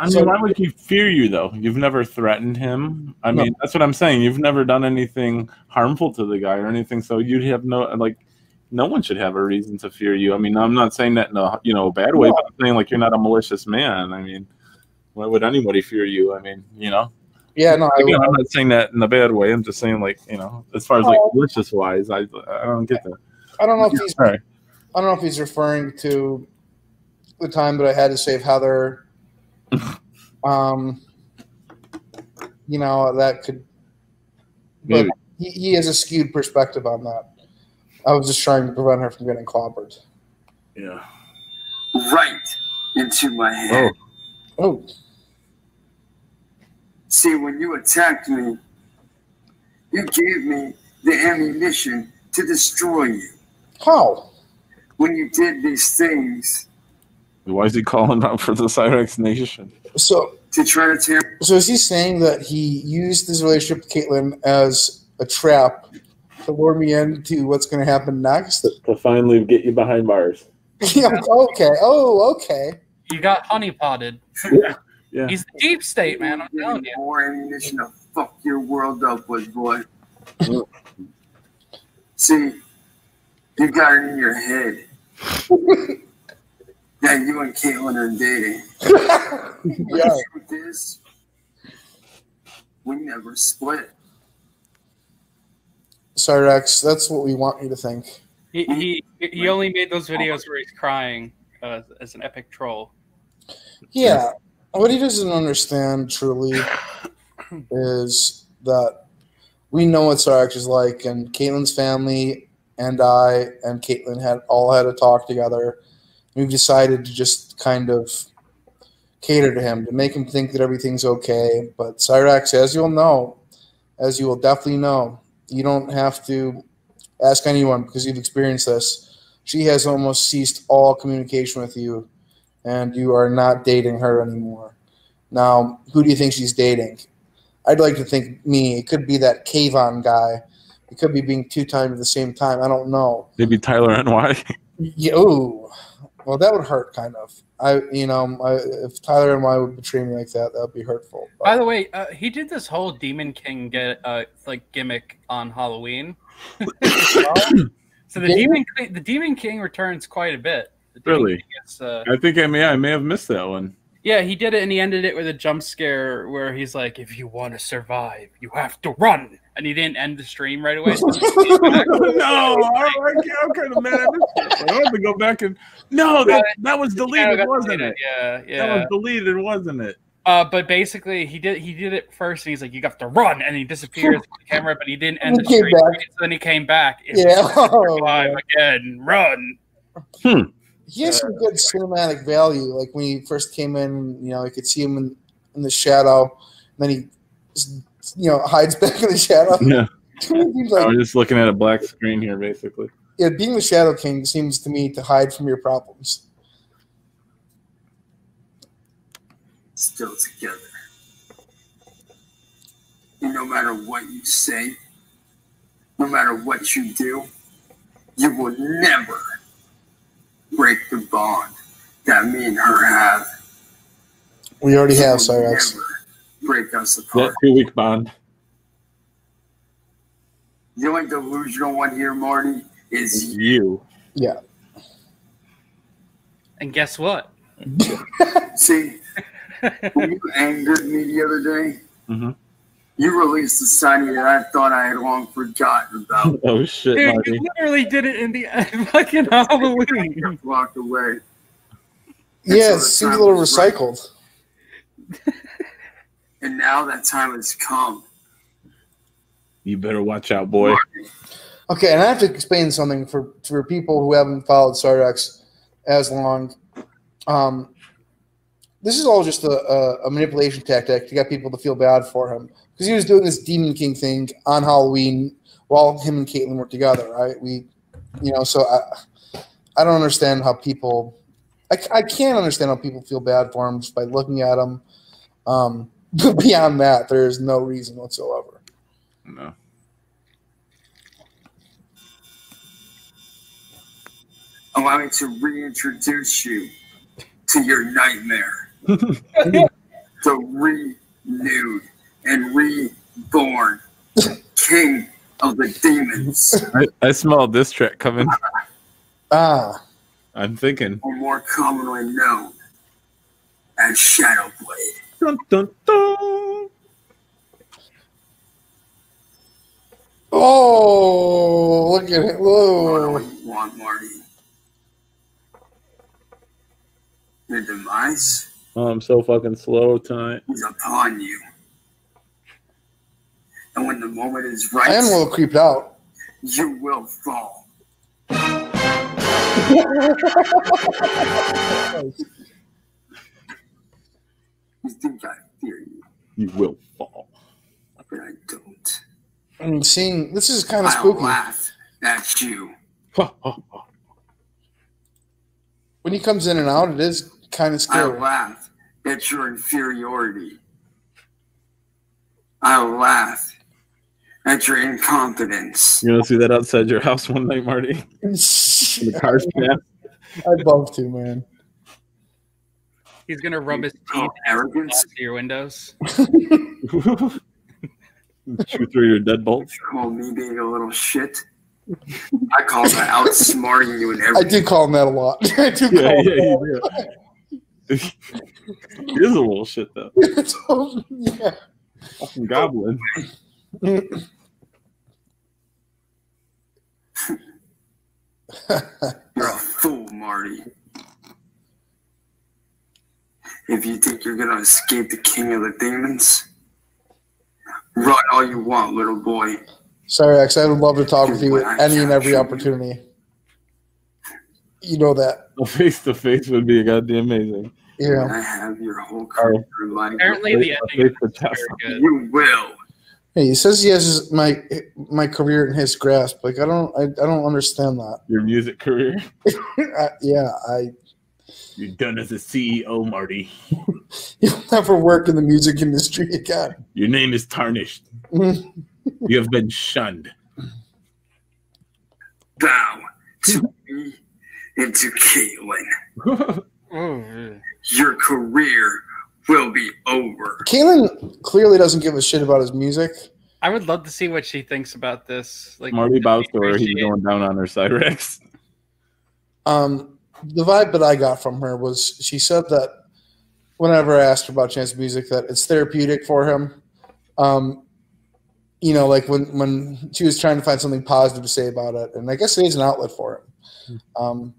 I mean, so- why would he fear you, though? You've never threatened him. I No. mean, that's what I'm saying. You've never done anything harmful to the guy or anything, so you'd have no like. No one should have a reason to fear you. I mean, I'm not saying that in a you know a bad way, No. but I'm saying like you're not a malicious man. I mean, why would anybody fear you? I mean, you know. Yeah, no, I, Again, I'm not saying that in a bad way. I'm just saying like you know, as far as like malicious wise, I I don't get that. I don't know if he's. Sorry. I don't know if he's referring to the time that I had to save Heather. [LAUGHS] um, you know that could. But Maybe. he, he has a skewed perspective on that. I was just trying to prevent her from getting clobbered. Yeah. right into my head. Oh. Oh, See, when you attacked me, you gave me the ammunition to destroy you. how? When you did these things Why is he calling out for the Cyrax Nation? So, to try to tear so is he saying that he used his relationship with Caitlyn as a trap to lure me into what's going to happen next? To finally get you behind bars. [LAUGHS] yeah. Okay. Oh, okay. You got honey potted. Yeah. He's the deep state, man. I'm telling you. more ammunition to fuck your world up with, boy. [LAUGHS] See, you got it in your head [LAUGHS] that you and Caitlin are dating. Yeah. The truth is, we never split. Sorry, That's what we want you to think. He he, he only made those videos where he's crying uh, as an epic troll. Yeah. What he doesn't understand truly is that we know what Sarx is like, and Caitlin's family and I and Caitlin had all had a talk together. We've decided to just kind of cater to him to make him think that everything's okay. But Cyrax, as you'll know, as you will definitely know, You don't have to ask anyone because you've experienced this. She has almost ceased all communication with you, and you are not dating her anymore. Now, who do you think she's dating? I'd like to think me. It could be that Kayvon guy. It could be being two times at the same time. I don't know. Maybe Tyler NY. [LAUGHS] Yeah, ooh. Well, that would hurt, kind of. I, you know, I, if Tyler and I would betray me like that, that would be hurtful. But- By the way, uh, he did this whole Demon King get uh, like gimmick on Halloween. [COUGHS] so the Did he? Demon King, the Demon King returns quite a bit. Really? King is, uh, I think I may I may have missed that one. yeah, he did it, and he ended it with a jump scare where he's like, "If you want to survive, you have to run." And he didn't end the stream right away. so he came back. no, I, I, I'm kind of mad. I missed it. I have to go back and no, that that was deleted, got wasn't deleted. it? Yeah, That yeah. was deleted, wasn't it? Uh, but basically, he did he did it first, and he's like, "You got to run," and he disappears from the camera, but he didn't end He the stream. back. So then he came back. If Yeah. you want again, run. Hmm. he has some good cinematic value. Like when he first came in, you know, you could see him in, in the shadow, and then he, just, you know, hides [LAUGHS] back in the shadow. [LAUGHS] Yeah. To me, it seems I like just looking at a black screen here, basically. yeah, being the Shadow King seems to me to hide from your problems. still together. And no matter what you say, no matter what you do, you will never break the bond that me and her have. We already have You will Cyrax. Never break us That two week bond. The only delusional one here, Marty, is you. You. Yeah. And guess what? [LAUGHS] See, when [LAUGHS] you angered me the other day, Mhm. you released a signing that I thought I had long forgotten about. [LAUGHS] Oh shit, Dude, Marty. you literally did it in the fucking Halloween. Walked away. Yeah, so it seems a little was right. Recycled. And now that time has come. You better watch out, boy. Okay, and I have to explain something for for people who haven't followed Cyrax as long. Um, this is all just a, a, a manipulation tactic to get people to feel bad for him because he was doing this Demon King thing on Halloween while him and Caitlyn were together, right? We, you know, so I, I don't understand how people, I, I can't understand how people feel bad for him just by looking at him. Um, but [LAUGHS] beyond that, there is no reason whatsoever. No. Allow me to reintroduce you to your nightmare. [LAUGHS] the renewed and reborn king of the demons, I, I smell this track coming. [LAUGHS] Ah, I'm thinking. or more commonly known as Shadowblade. Dun, dun, dun. oh, look at it! What do Whoa. you want, Marty? Your demise Oh, I'm so fucking slow tonight. is upon you. And when the moment is I am a right, little creeped out. you will fall. [LAUGHS] You think I fear you, You will fall. but I don't. I'm seeing this is kind of I'll spooky. laugh at you. [LAUGHS] When he comes in and out, it is kind of scary. I'll laugh at your inferiority. I'll laugh at your incompetence. You're gonna see that outside your house one night, Marty. [LAUGHS] The car's passed. I'd love to, man. He's gonna rub his oh, teeth Oh, arrogance. into your windows. [LAUGHS] Shoot through your deadbolts. Call me being a little shit. I call that outsmarting you and everything. I everything. do call him that a lot. [LAUGHS] I do call Yeah, him yeah, you do. [LAUGHS] he is a little shit though. that. yeah. Fucking goblin. You're a fool, Marty. If you think you're gonna escape the king of the demons, run all you want, little boy. Sorry, X. I would love to talk with you at any and every opportunity. You know that. A face to face would be goddamn amazing. Yeah. I have your whole career in. Apparently, the ending is very good. You will Hey, he says he has his, my my career in his grasp. Like I don't I, I don't understand that. Your music career. [LAUGHS] I, yeah, I You're done as a CEO, Marty. [LAUGHS] you'll never work in the music industry again. Your name is tarnished. [LAUGHS] You have been shunned. Bow to me and to Caitlin. Ooh, [LAUGHS] Your career will be over. Kalen clearly doesn't give a shit about his music. I would love to see what she thinks about this. Like Marty Bowser, he's going down on her Cyrax. Um, the vibe that I got from her was she said that whenever I asked her about Chance music, that it's therapeutic for him. Um, you know, like when when she was trying to find something positive to say about it, and I guess it is an outlet for him. Um,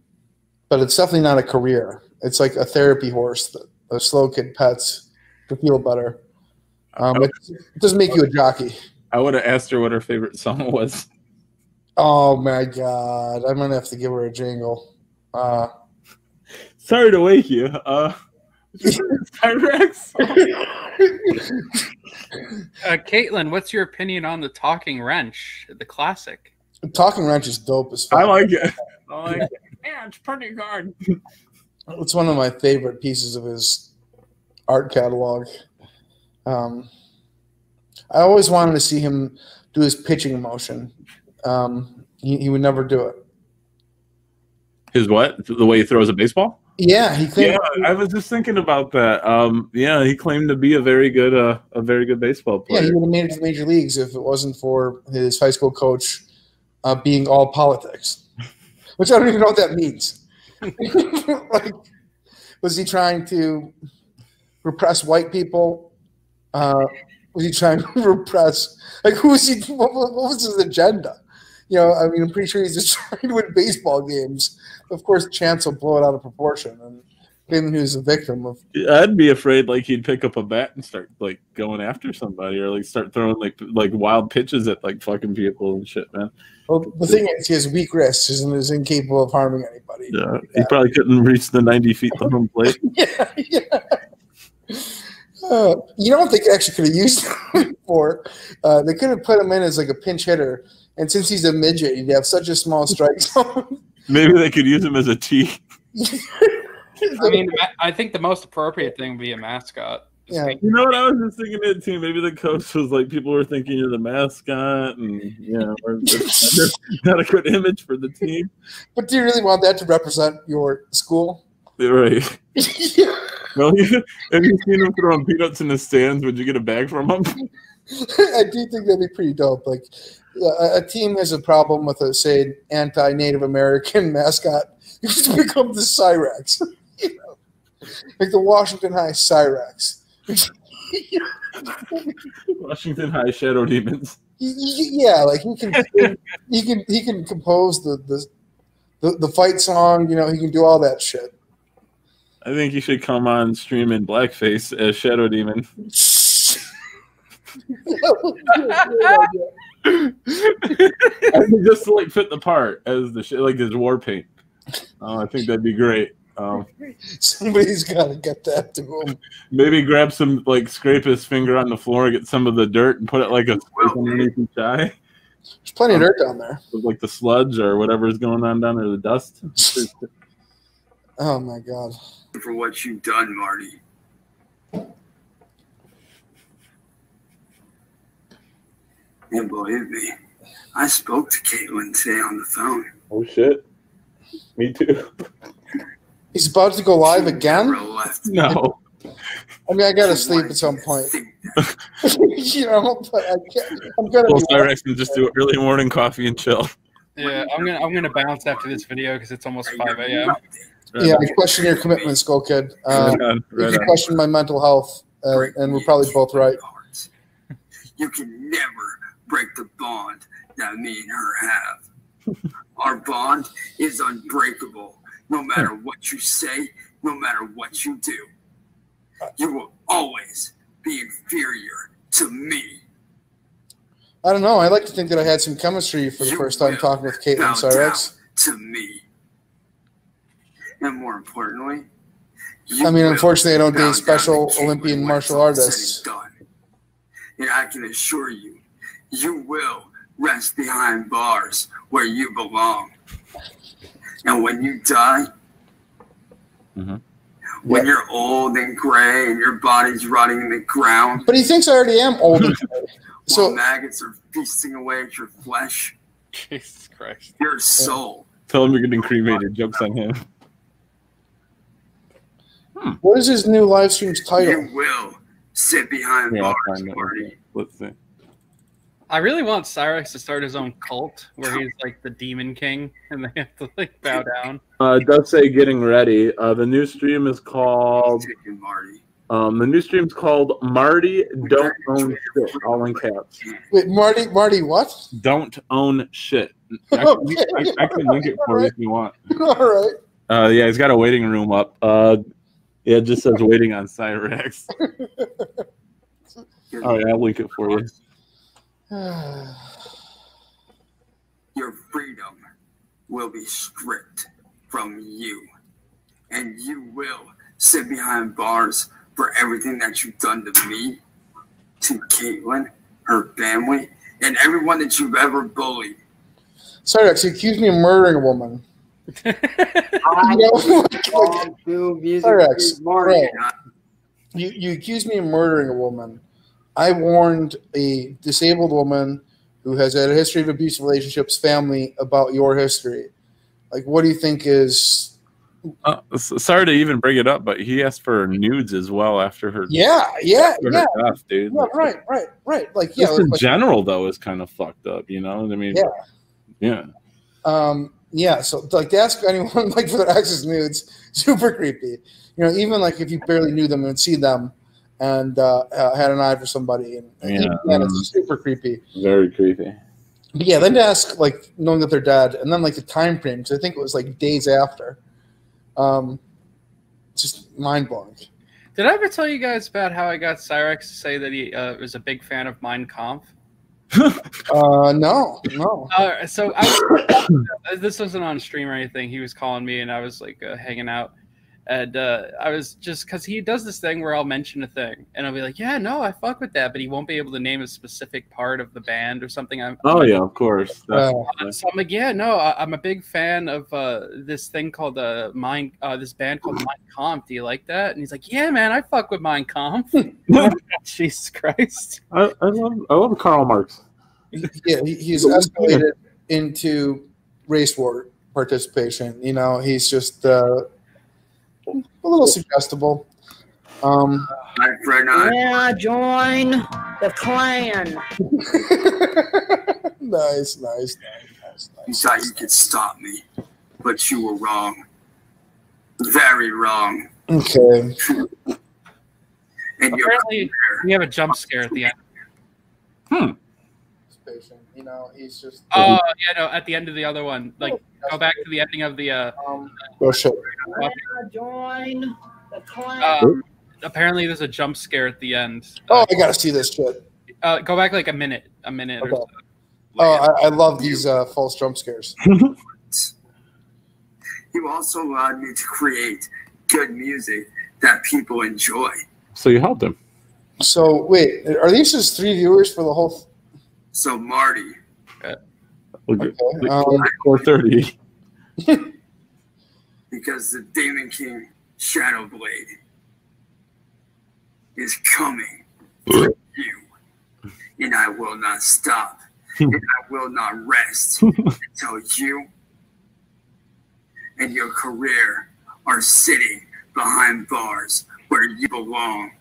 but it's definitely not a career. It's like a therapy horse that a slow kid pets to feel better. Um, it, it doesn't make you a jockey. I would have asked her what her favorite song was. Oh my god, I'm gonna have to give her a jingle. Uh, Sorry to wake you. Uh, [LAUGHS] Cyraxx. Uh, Caitlin, what's your opinion on the talking wrench, the classic? Talking Wrench is dope as fuck. I like it. I like it. Yeah, it's pretty good. It's one of my favorite pieces of his art catalog. Um, I always wanted to see him do his pitching motion. Um, he, he would never do it. His what? The way he throws a baseball? Yeah, he claimed, Yeah, I was just thinking about that. Um, yeah, he claimed to be a very good, uh, a very good baseball player. yeah, he would have made it to the major leagues if it wasn't for his high school coach uh, being all politics, [LAUGHS] which I don't even know what that means. [LAUGHS] like, was he trying to repress white people? Uh, was he trying to [LAUGHS] repress? Like, who was he? What, what was his agenda? You know, I mean, I'm pretty sure he's [LAUGHS] just trying to win baseball games. Of course, Chance will blow it out of proportion, and he was a victim of. I'd be afraid like he'd pick up a bat and start like going after somebody, or like start throwing like like wild pitches at like fucking people and shit, man. Well, the thing is, he has weak wrists and is incapable of harming anybody. Yeah, he probably couldn't reach the ninety feet [LAUGHS] to home plate. [LAUGHS] yeah, yeah. Uh, you know what they actually could have used him for? Uh, they could have put him in as like a pinch hitter, and since he's a midget, he'd have such a small strike [LAUGHS] zone. Maybe they could use him as a T. [LAUGHS] I mean, I think the most appropriate thing would be a mascot. Yeah. You know what I was just thinking it too. Maybe the coach was like, people were thinking you're the mascot, and you know, or it's [LAUGHS] not a good image for the team. but do you really want that to represent your school? You're right. Well, have you seen him throwing peanuts in the stands, would you get a bag from him? [LAUGHS] I do think that'd be pretty dope. Like a, a team has a problem with a say anti-Native American [LAUGHS] mascot, [LAUGHS] you just become the Cyraxx. you know? Like the Washington High Cyraxx. Washington High Shadow Demons. Yeah, like he can he can he can compose the, the the the fight song. You know, he can do all that shit. I think you should come on stream in blackface as Shadow Demon. [LAUGHS] I think just to like fit the part as the shit, like his war paint. Uh, I think that'd be great. Um, Somebody's got to get that to him. maybe grab some, like, scrape his finger on the floor, get some of the dirt, and put it like a scrape underneath each eye, There's plenty of dirt down there. with like the sludge or whatever is going on down there, the dust. Oh my god. For what you've done, Marty. And believe me, I spoke to Caitlin today on the phone. Oh shit! Me too. He's about to go live again. never left me. No, I mean, I gotta sleep at some point. [LAUGHS] [LAUGHS] you know, but I can't. I'm gonna. well, be- Cyraxx can just do early morning coffee and chill. Yeah, I'm gonna I'm gonna bounce after this video because it's almost five a.m. nothing. Yeah, I question your commitment, Skull Kid. Uh, Right on, you right can question my mental health, uh, and we're probably both right. You can never break the bond that me and her have. [LAUGHS] Our bond is unbreakable. No matter hmm. what you say, no matter what you do, uh. you will always be inferior to me. I don't know. I like to think that I had some chemistry for the You first time talking with Caitlin Cyraxx. to me. And more importantly, I mean, unfortunately, I don't date special Olympian martial it's all said artists. And I can assure you you will rest behind bars where you belong. And when you die, Mhm. when you're old and gray and your body's rotting in the ground, But he thinks I already am old. and gray. [LAUGHS] so maggots are feasting away at your flesh, Jesus Christ. your soul Tell him you're getting cremated. Jokes on him. what is his new live stream's title? you will sit behind Yeah, bars, find it. Marty. Let's see. I really want Cyraxx to start his own cult where he's like the demon king and they have to like bow down. Uh, it does say getting ready. Uh, the new stream is called. Marty. Um, the new stream's called Marty Don't Own Shit, all in caps. Wait, Marty, Marty, what? Don't own shit. [LAUGHS] I can, I, I can link it for you if you want. [LAUGHS] All right. Uh, yeah, he's got a waiting room up. Uh, yeah, it just says waiting on Cyraxx. [LAUGHS] All right, I'll link it for you. [SIGHS] Your freedom will be stripped from you. And you will sit behind bars for everything that you've done to me, to Caitlin, her family, and everyone that you've ever bullied. Cyraxx, he accused me of murdering a woman. I [LAUGHS] You know, [LAUGHS] like- belong to music Cyraxx, you, you accused me of murdering a woman. I warned a disabled woman who has had a history of abusive relationships, family, about your history. Like, what do you think is? Uh, sorry to even bring it up, but he asked for nudes as well after her, Yeah, yeah, yeah, death, dude. yeah. Right, right, right. Like, yeah, Just in like, general, though, is kind of fucked up. You know, I mean, Yeah. yeah. um, yeah. So, like, to ask anyone [LAUGHS] like for their access nudes, super creepy. You know, even like if you barely knew them and see them, and uh, uh, had an eye for somebody, and, and Yeah, even um, it's super creepy. very creepy. But yeah, then to ask like knowing that they're dead, and then like the time frame, because I think it was like days after. Um, just mind blowing. Did I ever tell you guys about how I got Cyraxx to say that he uh, was a big fan of Mein Kampf? [LAUGHS] Uh, no, no. Uh, so I was, [COUGHS] this wasn't on stream or anything. He was calling me, and I was like uh, hanging out, and uh, I was just because he does this thing where I'll mention a thing, and I'll be like, "Yeah, no, I fuck with that," but he won't be able to name a specific part of the band or something. I'm, Oh yeah, of course. Uh, So I'm like, yeah, no, I, I'm a big fan of uh, this thing called uh, Mind, uh, this band called Mein Kampf. Do you like that? And he's like, yeah, man, I fuck with Mein Kampf. [LAUGHS] [LAUGHS] Jesus Christ. I, I love I love Karl Marx. yeah, he, he's [LAUGHS] escalated into race war participation. You know, he's just uh, a little suggestible. Um, My friend, I Yeah, join the clan. [LAUGHS] nice, nice, nice, nice, you nice. thought you could stop me, but you were wrong. Very wrong. Okay. And Apparently, we have a jump scare at the end. Patient. You know, he's just. Oh, yeah, no, at the end of the other one. Like, go back to the ending of the. Uh, Um, oh shit. Join the clan. um, apparently, there's a jump scare at the end. Oh, I gotta see this shit. Uh, go back like a minute, a minute or Okay. so. Oh, I, I love these uh, false jump scares. [LAUGHS] You also allowed me to create good music that people enjoy. So you helped him. So wait, are these just three viewers for the whole? Th- So, Marty, Look at Okay, um, four thirty. [LAUGHS] because the Demon King Shadowblade is coming for you, and I will not stop, and [LAUGHS] I will not rest until you and your career are sitting behind bars where you belong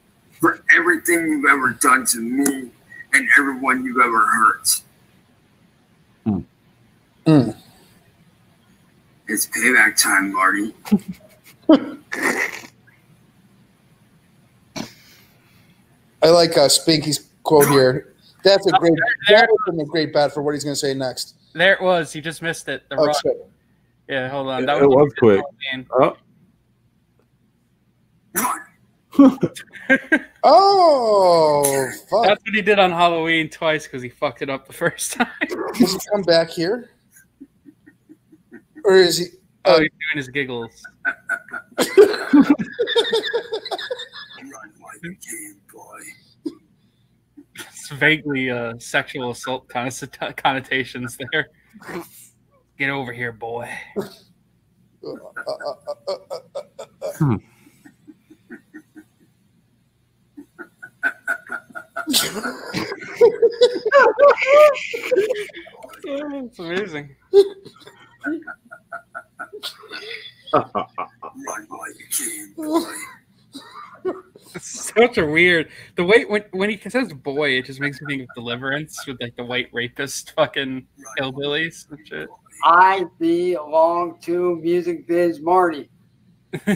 for everything you've ever done to me and everyone you've ever hurt. Mm. It's payback time, Marty. [LAUGHS] I like uh, Spinky's quote here. That's a great. That would have been a great bet for what he's going to say next. There it was. He just missed it. The Oh, rock. shit. Yeah, hold on. It- That it was quick. Halloween. Oh, [LAUGHS] Oh, fuck! That's what he did on Halloween twice because he fucked it up the first [LAUGHS] time. Does he come back here, or is he? oh, he's doing his giggles. Run while you can, boy. It's vaguely uh, sexual assault kind of connotations there. Get over here, boy. [LAUGHS] it's amazing. It's such a weird the way when when he says boy, it just makes me think of Deliverance with like the white rapist fucking hillbillies and shit. I belong to Music Biz Marty. [LAUGHS]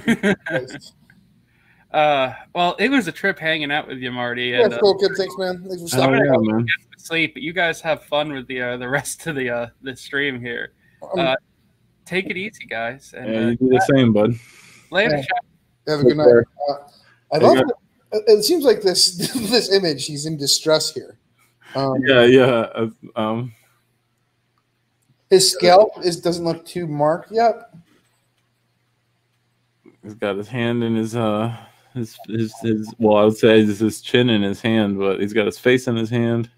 uh, well, it was a trip hanging out with you, Marty. Yeah, And, uh, cool kid. Thanks, man. Thanks for stopping. Oh, stopping. yeah, man. sleep, but you guys have fun with the uh, the rest of the uh, the stream here. Um, Uh, take it easy, guys, and Yeah, uh, you do the same, bud. later. Yeah. Have a good night. Uh, I love. yeah. It, it seems like this [LAUGHS] this image. He's in distress here. Um, Yeah, yeah. uh, Um, His scalp is doesn't look too marked yet. he's got his hand in his uh his his his. Well, I would say it's his chin in his hand, but he's got his face in his hand.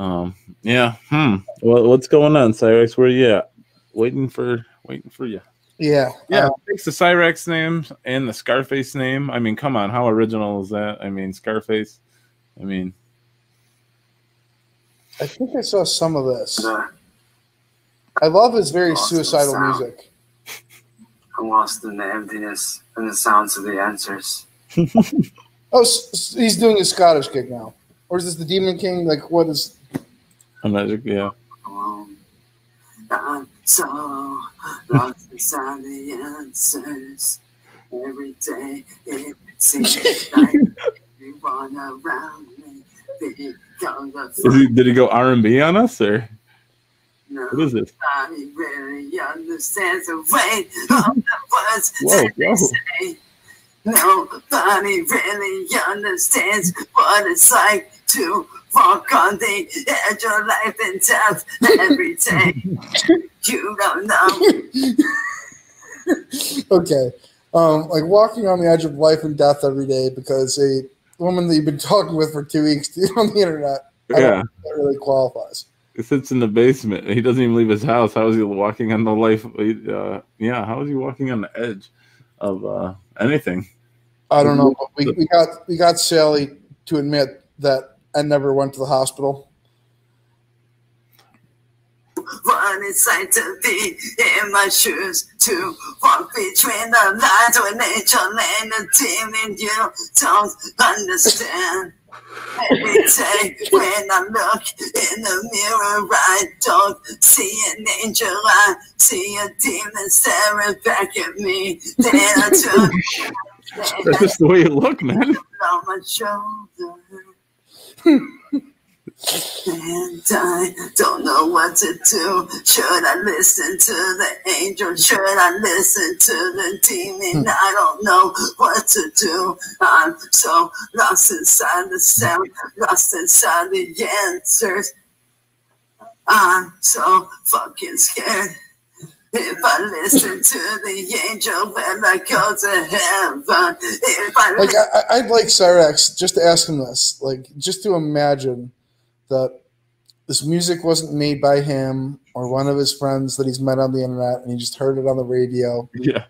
Um. Yeah. Hmm. What what's going on, Cyraxx? Where you at? Waiting for waiting for you. Yeah. Yeah, it takes the Cyraxx name and the Scarface name. I mean, come on, how original is that? I mean, Scarface. I mean, I think I saw some of this. I love his very suicidal music. [LAUGHS] I'm lost in the emptiness and the sounds of the answers. [LAUGHS] Oh, s- s- he's doing a Scottish gig now, or is this the Demon King? Like, what is? Not. Yeah. I'm so lost inside the answers. Every day it seems like everyone around me the he, did he go R and B on us or what is this? Nobody really understands the weight of the words Whoa, whoa. Say. Nobody really understands what it's like to walk on the edge of life and death every day. [LAUGHS] you don't know. [LAUGHS] Okay, um, like walking on the edge of life and death every day because a woman that you've been talking with for two weeks [LAUGHS] on the internet. Yeah, that really qualifies. he sits in the basement. He doesn't even leave his house. How is he walking on the life? Uh, yeah, how is he walking on the edge of uh, anything? I don't know, but we, we got we got Sally to admit that I never went to the hospital. What it's to be in my shoes, to walk between the lines when nature and the demon you don't understand. Every day when I look in the mirror, I don't see an angel, I see a demon staring back at me. Then I took That's just the way you look, man. [LAUGHS] [LAUGHS] on my shoulder. And I don't know what to do. Should I listen to the angel? Should I listen to the demon? Hmm. I don't know what to do. I'm so lost inside the sound, lost inside the answers. I'm so fucking scared. If I listen to the angel, when I go to heaven. If I Like I, I'd like Cyraxx just to ask him this, like just to imagine that this music wasn't made by him or one of his friends that he's met on the internet, and he just heard it on the radio. Yeah.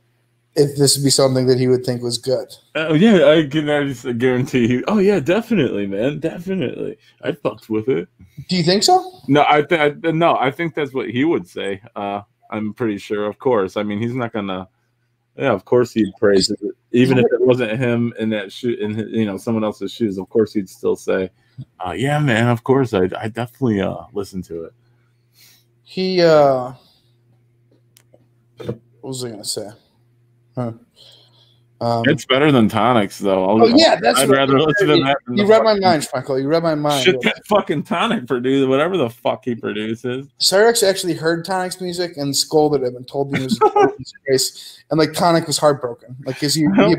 If this would be something that he would think was good. Oh yeah, I can I just guarantee you. Oh yeah, definitely, man, definitely. I fucked with it. Do you think so? No, I think no, I think that's what he would say. Uh, I'm pretty sure, of course. I mean, he's not gonna. Yeah, of course he'd praise it, even if it wasn't him in that shoe, in his- you know someone else's shoes. Of course he'd still say, uh, "Yeah, man, of course I I definitely uh listen to it." He uh what was I gonna say? Huh. Um, It's better than tonics, though. I'll, oh yeah, that's I'd rather listen to that. You read my mind, Franco. You read my mind. Shit, that fucking tonic produce whatever the fuck he produces. Cyraxx actually heard Tonic's music and scolded him and told him he was a [LAUGHS] disgrace. And like Tonic was heartbroken. Like, cause he, he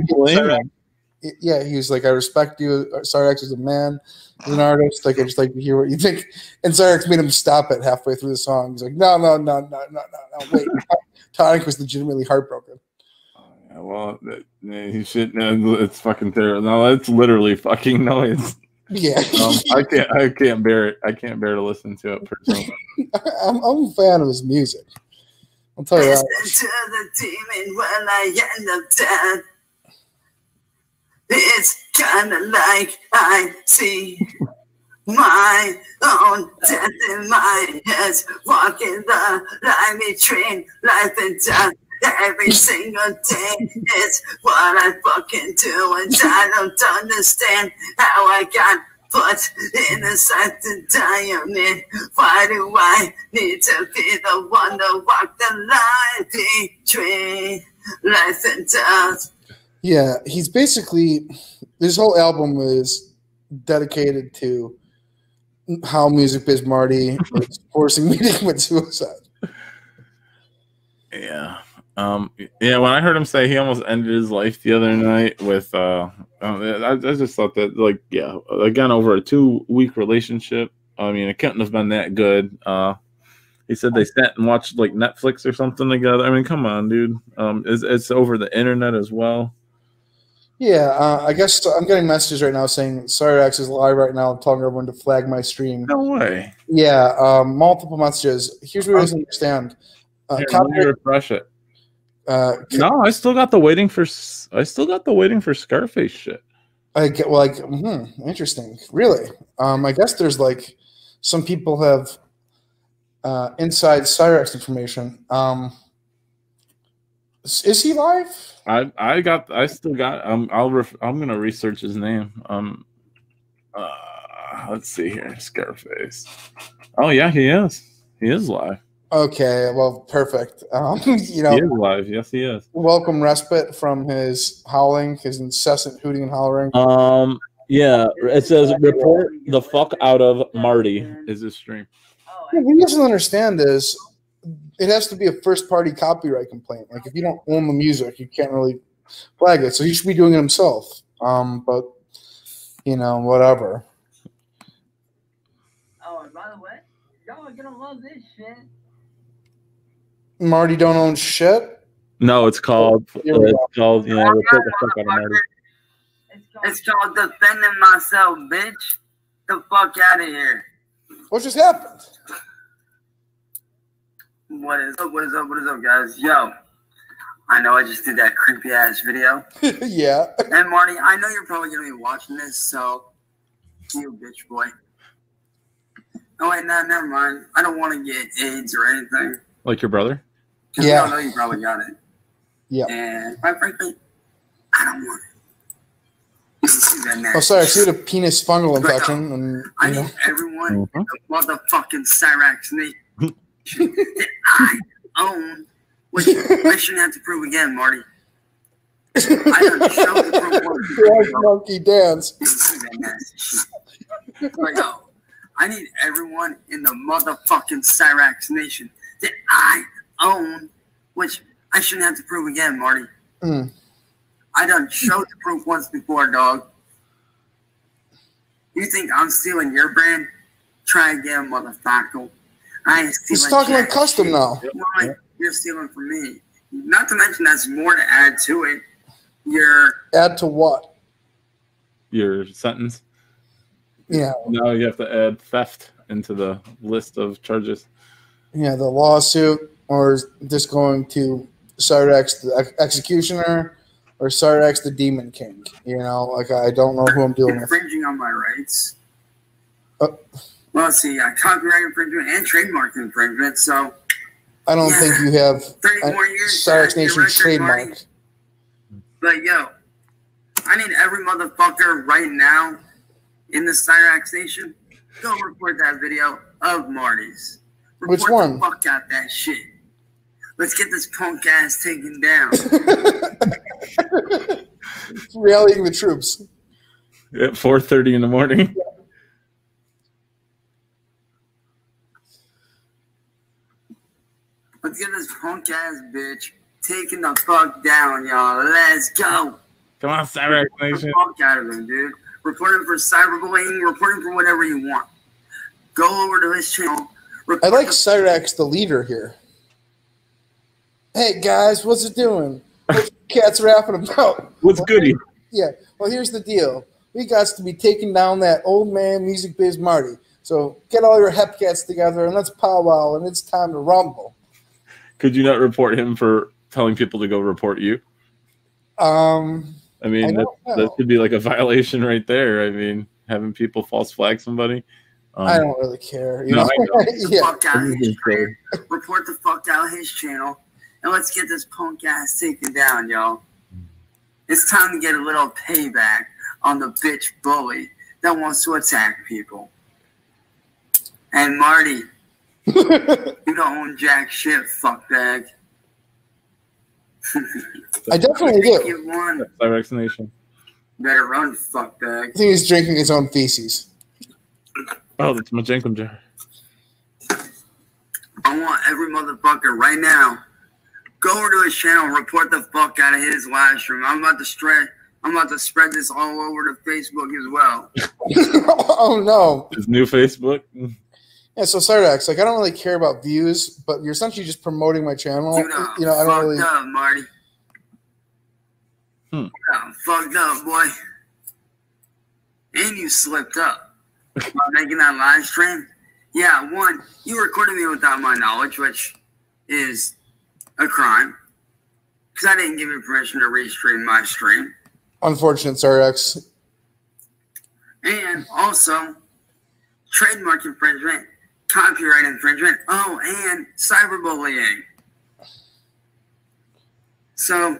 don't blame Cyraxx- him. yeah, he was like, I respect you. Cyraxx is a man, as an artist. Like, I just like to hear what you think. And Cyraxx made him stop it halfway through the song. He's like, no, no, no, no, no, no, no. Wait, [LAUGHS] Tonic was legitimately heartbroken. Yeah, well, that- yeah, he should. No, it's fucking terrible. No, it's literally fucking noise. Yeah, Um, I can't. I can't bear it. I can't bear to listen to it personally. [LAUGHS] I'm, I'm a fan of his music. I'll tell you that. Listen to the demon when I end up It's kinda like I see my own death in my head, walking the line between life and death. Every single day is what I fucking do, and I don't understand how I got put in the second diamond. Why do I need to be the one to walk the line between life and death? Yeah, he's basically this whole album is dedicated to how Music Biz Marty is [LAUGHS] forcing me to commit suicide. Yeah. Um. Yeah. When I heard him say he almost ended his life the other night with, uh, I, I just thought that like, yeah, again over a two week relationship. I mean, it couldn't have been that good. Uh, he said they sat and watched like Netflix or something together. I mean, come on, dude. Um, it's, it's over the internet as well. Yeah, uh, I guess I'm getting messages right now saying Cyrax is live right now. I'm telling everyone to flag my stream. No way. Yeah, um, multiple messages. Here's what I doesn't understand. Uh, Here, me refresh it. uh, No, I still got the waiting for. I still got the waiting for Scarface shit. I get well, like, hmm, interesting. Really? Um, I guess there's like some people have uh, inside Cyraxx information. Um, is is he live? I I got. I still got. Um, I'll. Ref, I'm gonna research his name. Um. Uh, let's see here. Scarface. Oh yeah, he is. He is live. Okay, well, perfect. [LAUGHS] Um, you know He know, is live. Yes, he is. welcome respite from his howling, his incessant hooting and hollering. Um. Yeah. It says report the fuck out of Marty. Is his stream? What he doesn't understand is it has to be a first party copyright complaint. Like if you don't own the music, you can't really flag it. So he should be doing it himself. Um, but you know, whatever. Oh, and by the way, y'all are gonna love this shit. Marty don't own shit. No, it's called. Here It's go. called. Yeah, report the fuck out of Marty. It's called It's called defending myself, bitch. The fuck out of here. What just happened? What is up? What is up? What is up, guys? Yo, I know I just did that creepy ass video. [LAUGHS] yeah. And Marty, I know you're probably gonna be watching this, so you bitch boy. Oh wait, no, never mind. I don't want to get AIDS or anything. Like your brother? Yeah. I know you probably got it. Yeah. And quite frankly, I don't want it. Oh, sorry. I shit. see a penis fungal infection, and I know, need everyone Mhm. the motherfucking Cyrax nation [LAUGHS] that I own, which I shouldn't have to prove again, Marty. I done showed the proof once Dance before. monkey dance. You see that nasty shit. But yo, I need everyone in the motherfucking Cyrax nation that I own, which I shouldn't have to prove again, Marty. Mm. I done showed the proof once before, dog. You think I'm stealing your brand? Try again, motherfucker. I ain't stealing He's talking like custom shit. now. Why? You're stealing from me. Not to mention that's more to add to it. You're Add to what? Your sentence. Yeah, Now you have to add theft into the list of charges. yeah. The lawsuit, or is this going to Cyraxx the executioner, or Cyraxx the demon king? You know, like I don't know who I'm dealing with. infringing on my rights. Uh, well, let's see, uh, copyright infringement and trademark infringement. So I don't think you have 30 a more years. Cyraxx Nation trademark. Marty. But yo, I need every motherfucker right now in the Cyrax Nation go report that video of Marty's. Which one? The fuck out that shit. Let's get this punk ass taken down. [LAUGHS] Rallying the troops. At 4:30 in the morning. [LAUGHS] Let's get this punk ass bitch taken the fuck down, y'all. Let's go. Come on, Cyraxx the Nation. fuck out of him, dude. Report him for cyberbullying. reporting for whatever you want. Go over to his channel. I like the- Cyraxx, the leader here. Hey guys, what's it doing? What's cat's rapping about? What's goody? Yeah. Well, here's the deal. we got to be taking down that old man music biz Marty. So get all your hepcats together and let's powwow and it's time to rumble. Could you not report him for telling people to go report you? Um, I mean, I that, that know. could be like a [LAUGHS] violation right there. I mean, having people false flag somebody. Um, I don't really care. You no, know? I [LAUGHS] know. yeah. Fuck out of his Everything's channel. Report the fuck out of his channel. And let's get this punk ass taken down, y'all. It's time to get a little payback on the bitch bully that wants to attack people. And Marty, [LAUGHS] you don't own jack shit, fuckbag. I definitely do. You won. Cyraxx Nation. Better run, fuckbag. I think he's drinking his own feces. Oh, that's my Jenkem jar. I want every motherfucker right now. Go over to his channel, report the fuck out of his live stream. I'm about to spread. I'm about to spread this all over to Facebook as well. [LAUGHS] oh no. His new Facebook. Yeah, so Cyrax, like I don't really care about views, but you're essentially just promoting my channel. You done You know, I fucked don't really. up, Marty. Hmm. You done fucked up, boy. And you slipped up by making that live stream. Yeah, one, you recorded me without my knowledge, which is a crime. Because I didn't give you permission to restream my stream. Unfortunate Cyrax. And also, trademark infringement, copyright infringement, oh, and cyberbullying. So,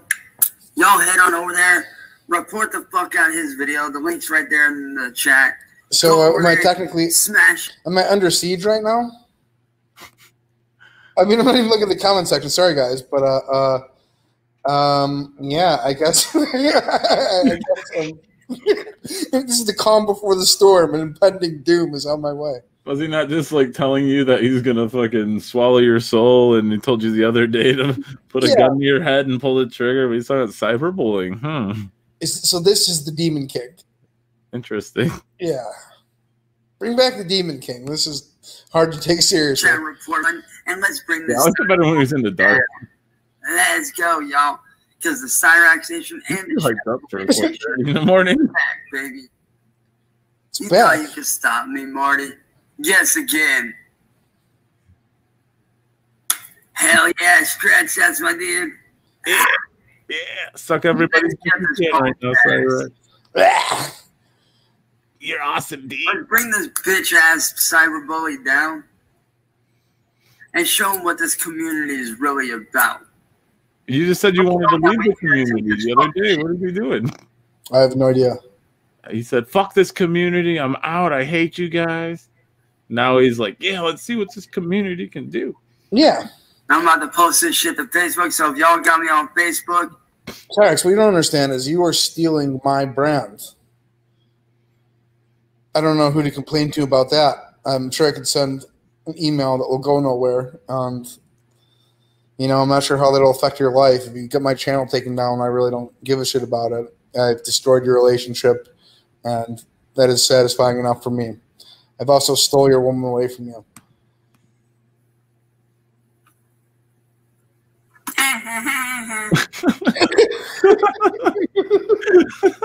y'all head on over there, report the fuck out his video. The link's right there in the chat. So uh, am I technically smash? am I under siege right now? I mean, I'm not even looking at the comment section. Sorry, guys, but uh, uh um, yeah, I guess. [LAUGHS] I guess um, [LAUGHS] this is the calm before the storm, and impending doom is on my way. Was he not just like telling you that he's gonna fucking swallow your soul? And he told you the other day to put a Yeah. gun to your head and pull the trigger. But he's talking about cyberbullying. Hmm. Is, so this is the Demon King. Interesting. [LAUGHS] Yeah, bring back the Demon King. This is hard to take seriously. Chat report, and- and let's bring Yeah, this. I like it better when he was in the dark. Let's go, y'all. Because the Cyrax Nation and the like up for in the morning. back, baby. It's You back. thought you could stop me, Marty? Yes, again. Hell yeah, stretch, that's my dude. Yeah, suck everybody's dick you can right now. Cyraxx. Ah, [SIGHS] You're awesome, dude. Let's bring this bitch ass cyberbully down and show him what this community is really about. You just said you wanted to leave the community the other day. What are you doing? I have no idea. He said, "Fuck this community. I'm out. I hate you guys." Now he's like, "Yeah, let's see what this community can do." Yeah, I'm about to post this shit to Facebook, so if y'all got me on Facebook, Cyrax, what you don't understand is you are stealing my brand. I don't know who to complain to about that. I'm sure I could send an email that will go nowhere. And, you know, I'm not sure how that'll affect your life. If you get my channel taken down, I really don't give a shit about it. I've destroyed your relationship, and that is satisfying enough for me. I've also stole your woman away from you. all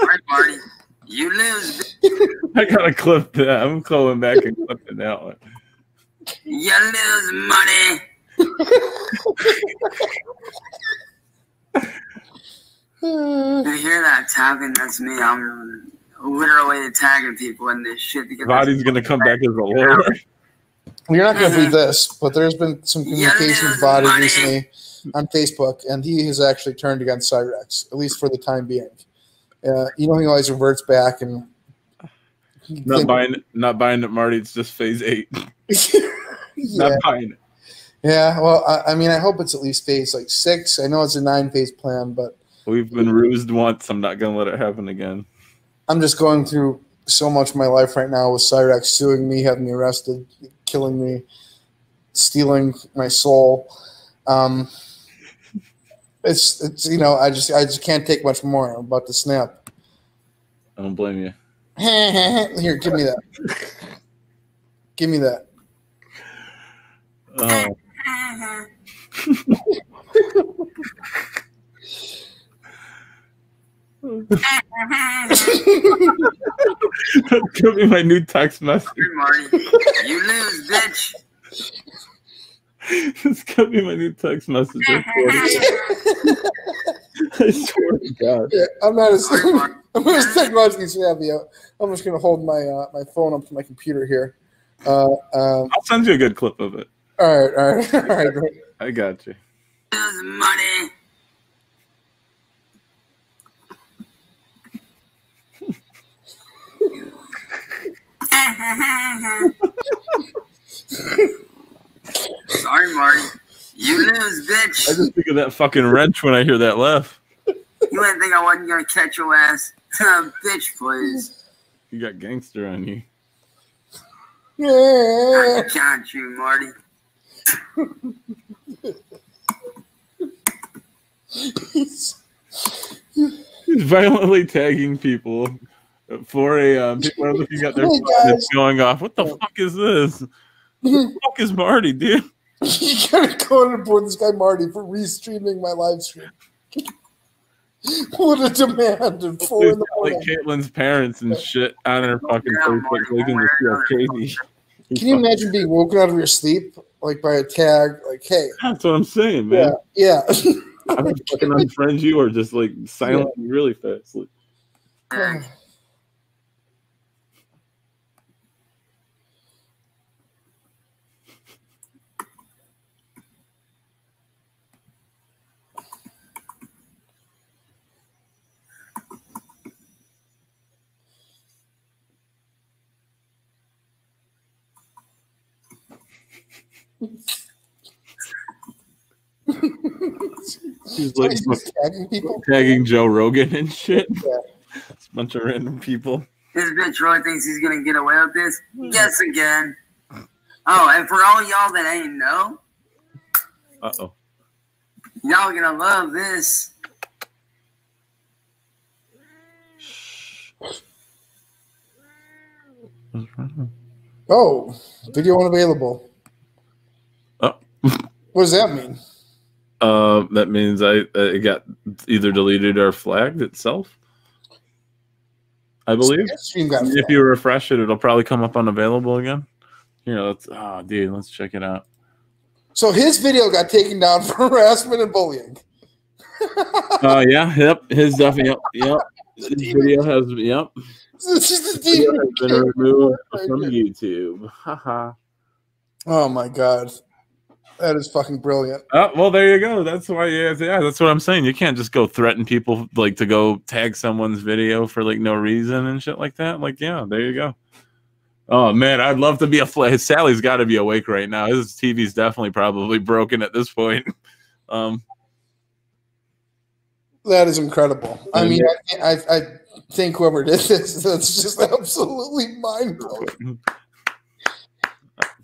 right, Marty, you lose. I gotta clip that. I'm going back and clipping that one. You lose money. [LAUGHS] You hear that tapping? That's me. I'm literally tagging people in this shit because Body's gonna come back as a lord. You're not going to believe [LAUGHS] this, but there's been some communication with Body recently on Facebook, and he has actually turned against Cyraxx, at least for the time being. Uh, you know, he always reverts back and. Not buying, not buying it, Marty. It's just phase eight. [LAUGHS] yeah. Not buying it. yeah, well, I, I mean, I hope it's at least phase like six. I know it's a nine phase plan, but We've been rused once. I'm not gonna let it happen again. I'm just going through so much of my life right now with Cyraxx suing me, having me arrested, killing me, stealing my soul. Um, it's it's you know I just I just can't take much more. I'm about to snap. I don't blame you. [LAUGHS] Here, give me that. Give me that. Oh, [LAUGHS] [LAUGHS] Give me my new text message. Sorry, Marty. You lose, bitch. It's gonna be my new text message. I swear to God. I swear to God. Yeah, I'm not as Sorry, [LAUGHS] I'm not as technologically savvy. I'm just gonna hold my uh, my phone up to my computer here. Uh, um, I'll send you a good clip of it. all right, all right, [LAUGHS] all right. I got you. Lose money. [LAUGHS] Sorry, Marty. You lose, bitch. I just think of that fucking wrench when I hear that laugh. You didn't think I wasn't gonna catch your ass. [LAUGHS] Uh, bitch, please. You got gangster on you. I got you, Marty. He's violently tagging people for a um, people are looking at their Hey, phone it's going off. What the fuck is this? What the fuck is Marty, dude? [LAUGHS] you gotta go and report this guy Marty for restreaming my live stream. [LAUGHS] what a demand at four There's in the like morning. Caitlin's parents and shit on her fucking Yeah, Facebook. Marty, They can see how crazy. Can you imagine being woken out of your sleep like by a tag? Like, hey, That's what I'm saying, man. yeah. I'm gonna fucking unfriend [LAUGHS] you or just like silent you really fast. Like, [SIGHS] He's like He's tagging people. tagging Joe Rogan and shit. Yeah. [LAUGHS] It's a bunch of random people. This bitch really thinks he's gonna get away with this. Yes, again. Oh, and for all y'all that ain't know, Uh oh. y'all gonna love this. Oh, video unavailable. What does that mean? Uh, that means I uh, it got either deleted or flagged itself. I believe. If you refresh it, it'll probably come up unavailable again. Here, let's. Oh, dude, let's check it out. So his video got taken down [LAUGHS] for harassment and bullying. Oh [LAUGHS] yeah, yep. His stuff. Yep, yep. This video has. Yep. this is the Video demon. has been removed from YouTube. Haha. Oh my god, that is fucking brilliant. Oh well, there you go. That's why. Yeah, yeah. That's what I'm saying. You can't just go threaten people like to go tag someone's video for like no reason and shit like that. Like, yeah, there you go. Oh man, I'd love to be a fl- Sally's got to be awake right now. His TV's definitely probably broken at this point. [LAUGHS] Um, That is incredible. I mean, I, I, I think whoever did this, [LAUGHS] that's just absolutely mind blowing. [LAUGHS]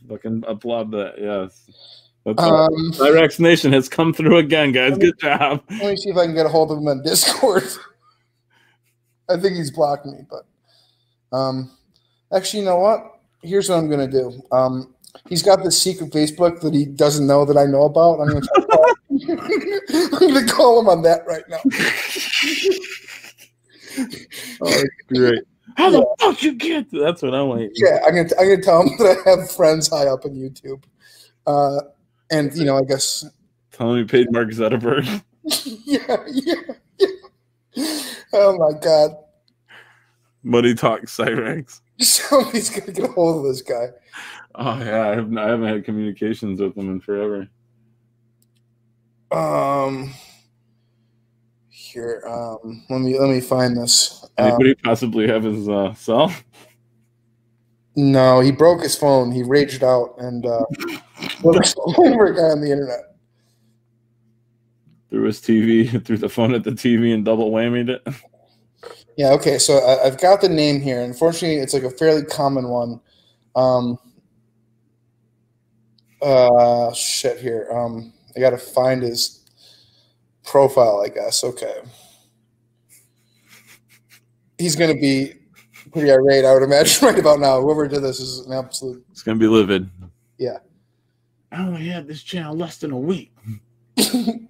fucking applaud that. Yes. That's Um, Cyraxx Nation has come through again, guys. Good job. let me see if I can get a hold of him on Discord. [LAUGHS] I think he's blocked me, but um, actually, you know what? Here's what I'm gonna do. Um, he's got this secret Facebook that he doesn't know that I know about. I'm gonna call, [LAUGHS] I'm gonna call him on that right now. [LAUGHS] Oh, that's great. How the fuck you get? That's what I'm waiting. Yeah, I'm gonna I'm gonna tell him that I have friends high up in YouTube, uh, and you know, I guess Tell me, paid Mark Zuckerberg. [LAUGHS] yeah, yeah, yeah. Oh my god, Money talks Cyraxx. somebody's gonna get a hold of this guy. Oh yeah, I haven't, I haven't had communications with him in forever. Um, here, um, let me let me find this. Um, Anybody possibly have his uh, cell? no, he broke his phone. He raged out and uh, [LAUGHS] over a guy on the internet. Through his TV, [LAUGHS] through the phone at the TV, and double whammied it. Yeah, okay, so I, I've got the name here. Unfortunately, it's like a fairly common one. Um, uh, shit here. Um, I got to find his profile, I guess. Okay. He's going to be pretty irate, I would imagine, [LAUGHS] right about now. Whoever did this is an absolute. It's gonna be livid. Yeah. I only had this channel less than a week. [LAUGHS]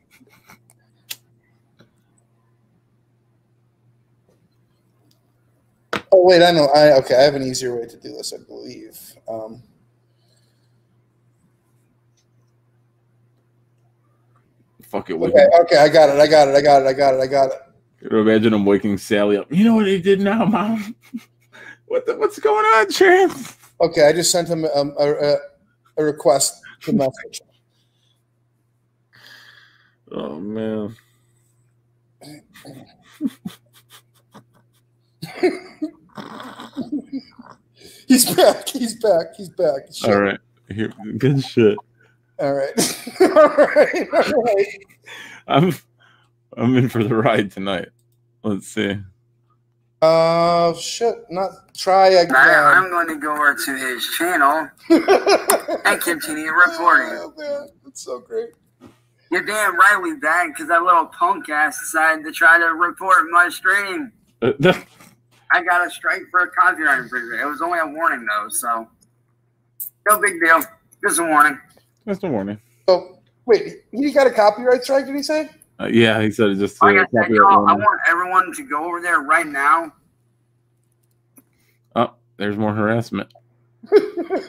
Oh wait, I know. I okay. I have an easier way to do this, I believe. Um, Fuck it. okay, okay, I got it. I got it. I got it. I got it. I got it. Could you imagine him waking Sally up. You know what he did now, Mom? [LAUGHS] what the, what's going on, Chance? Okay, I just sent him um, a, a, a request message. Oh man. [LAUGHS] He's back. He's back. He's back. Shit. All right. Here, good shit. All right. [LAUGHS] all right. All right. I'm I'm in for the ride tonight. Let's see. Uh, shit. Not try I, again. I'm going to go over to his channel and continue reporting. Oh. That's so great. You're damn right we bagged because that little punk ass decided to try to report my stream. Uh, [LAUGHS] I got a strike for a copyright infringement. It was only a warning though, so no big deal. Just a warning. That's a warning. So, wait, he got a copyright strike, did he say? Uh, yeah, he said it just. Like uh, I said, y'all, I want everyone to go over there right now. Oh, there's more harassment. [LAUGHS] guys,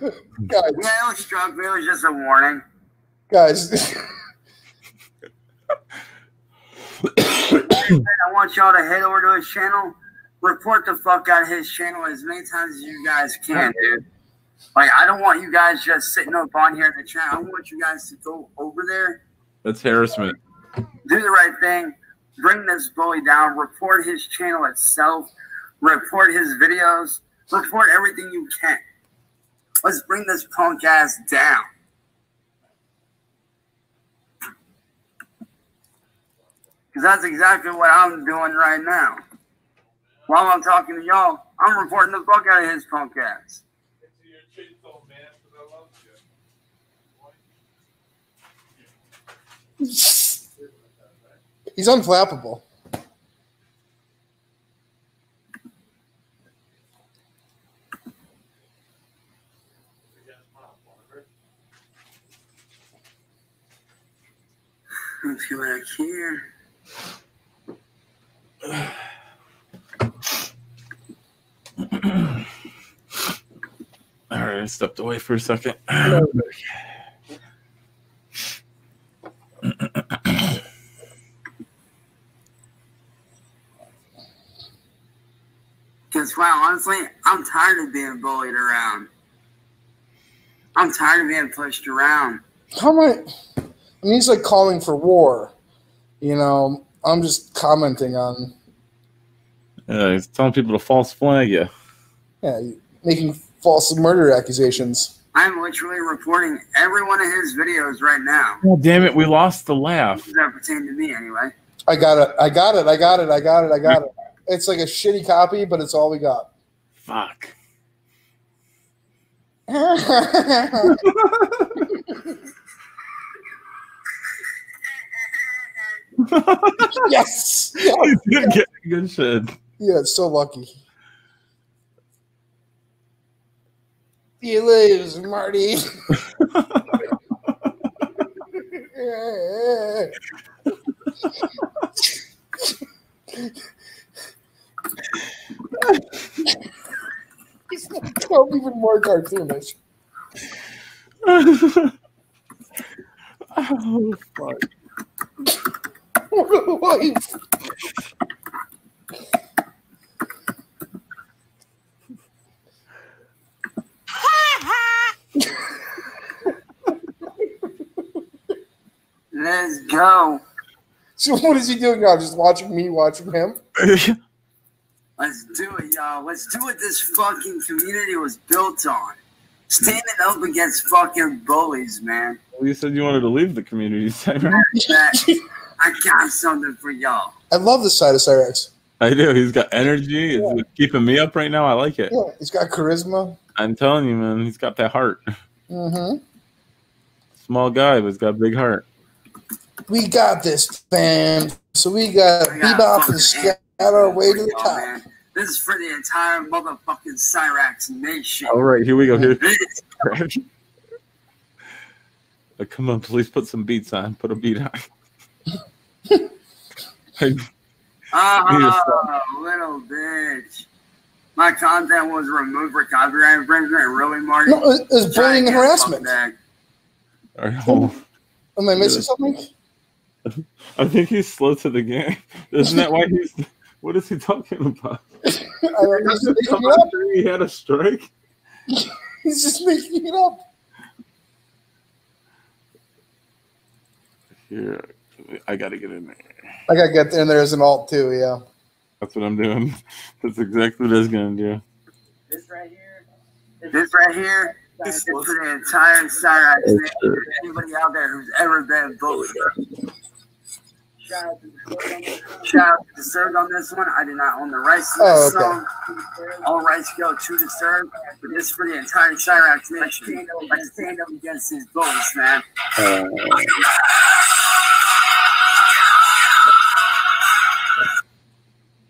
Yeah, it was struck. It was just a warning. guys. [LAUGHS] I want y'all to head over to his channel, report the fuck out of his channel as many times as you guys can, dude. Like, I don't want you guys just sitting up on here in the chat. I want you guys to go over there, That's harassment. Do the right thing, bring this bully down, report his channel itself, report his videos, report everything you can. Let's bring this punk ass down. Because that's exactly what I'm doing right now. While I'm talking to y'all, I'm reporting the fuck out of his punk ass. [LAUGHS] He's unflappable. Let's go back here. All right, I stepped away for a second. Because, wow, honestly, I'm tired of being bullied around. I'm tired of being pushed around. How am I? I mean, he's like calling for war. You know, I'm just commenting on, Yeah, he's telling people to false flag you. yeah, making false murder accusations. I'm literally reporting every one of his videos right now. Oh, damn it, we lost the laugh. That pertain to me, anyway. I got it. I got it. I got it. I got it. I got it. It's like a shitty copy, but it's all we got. Fuck. yes. yes. good, good, good shit. Yeah, it's so lucky. He lives, Marty. [LAUGHS] [LAUGHS] [LAUGHS] He's become even more cartoonish. oh, fuck. What a. Let's go. So what is he doing now? Just watching me, watching him? [LAUGHS] Let's do it, y'all. Let's do what this fucking community was built on. Standing up against fucking bullies, man. Well, you said you wanted to leave the community [LAUGHS] center. That- I got something for y'all. I love this side of Cyrax. I do. He's got energy. It's keeping me up right now. I like it. Yeah, he's got charisma. I'm telling you, man. He's got that heart. Mm-hmm. Small guy, but he's got a big heart. We got this, fam. So we got I got bebop fucking and scat our way to the top. man. This is for the entire motherfucking Cyrax nation. All right, here we go. Here. This Uh, [LAUGHS] come on, please put some beats on. Put a beat on. [LAUGHS] Oh, little bitch. My content was removed for copyright infringement. Really, Marty? No, it's bullying and harassment. fuck All right. Am I missing Yeah. something? I think he's slow to the game. Isn't that why he's? What is he talking about? [LAUGHS] I, he's, just making Come it up. after he had a strike. [LAUGHS] he's just making it up. Here, I gotta get in there. I gotta get in there, as an alt too. Yeah. That's what I'm doing. [LAUGHS] That's exactly what I was gonna do. This right here. This right here is for the entire Cyrax nation. Anybody out there who's ever been bullied. Shout out to on this one. Shout to Disturbed on this one. I did not own the rights to Oh, this okay. song. All rights go to Disturbed, but this is for the entire Cyrax nation. Let's stand up against these bullies, man. Uh,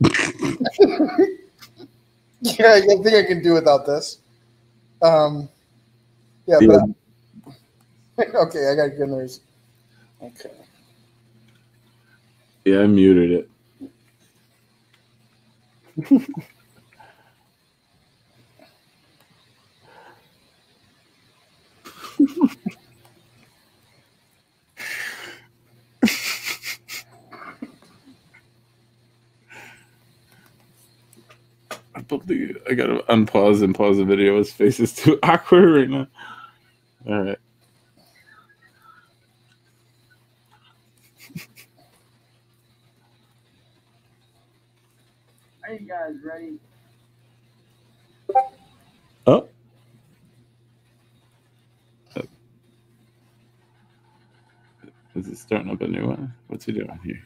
[LAUGHS] Yeah, I think I can do without this. Um, yeah, Yeah. but [LAUGHS] okay, I got to get in there. Okay. Yeah, I muted it. I believe I gotta unpause and pause the video. His face is too [LAUGHS] awkward right now. All right. Guys ready? Oh. Is it starting up a new one? What's he doing here?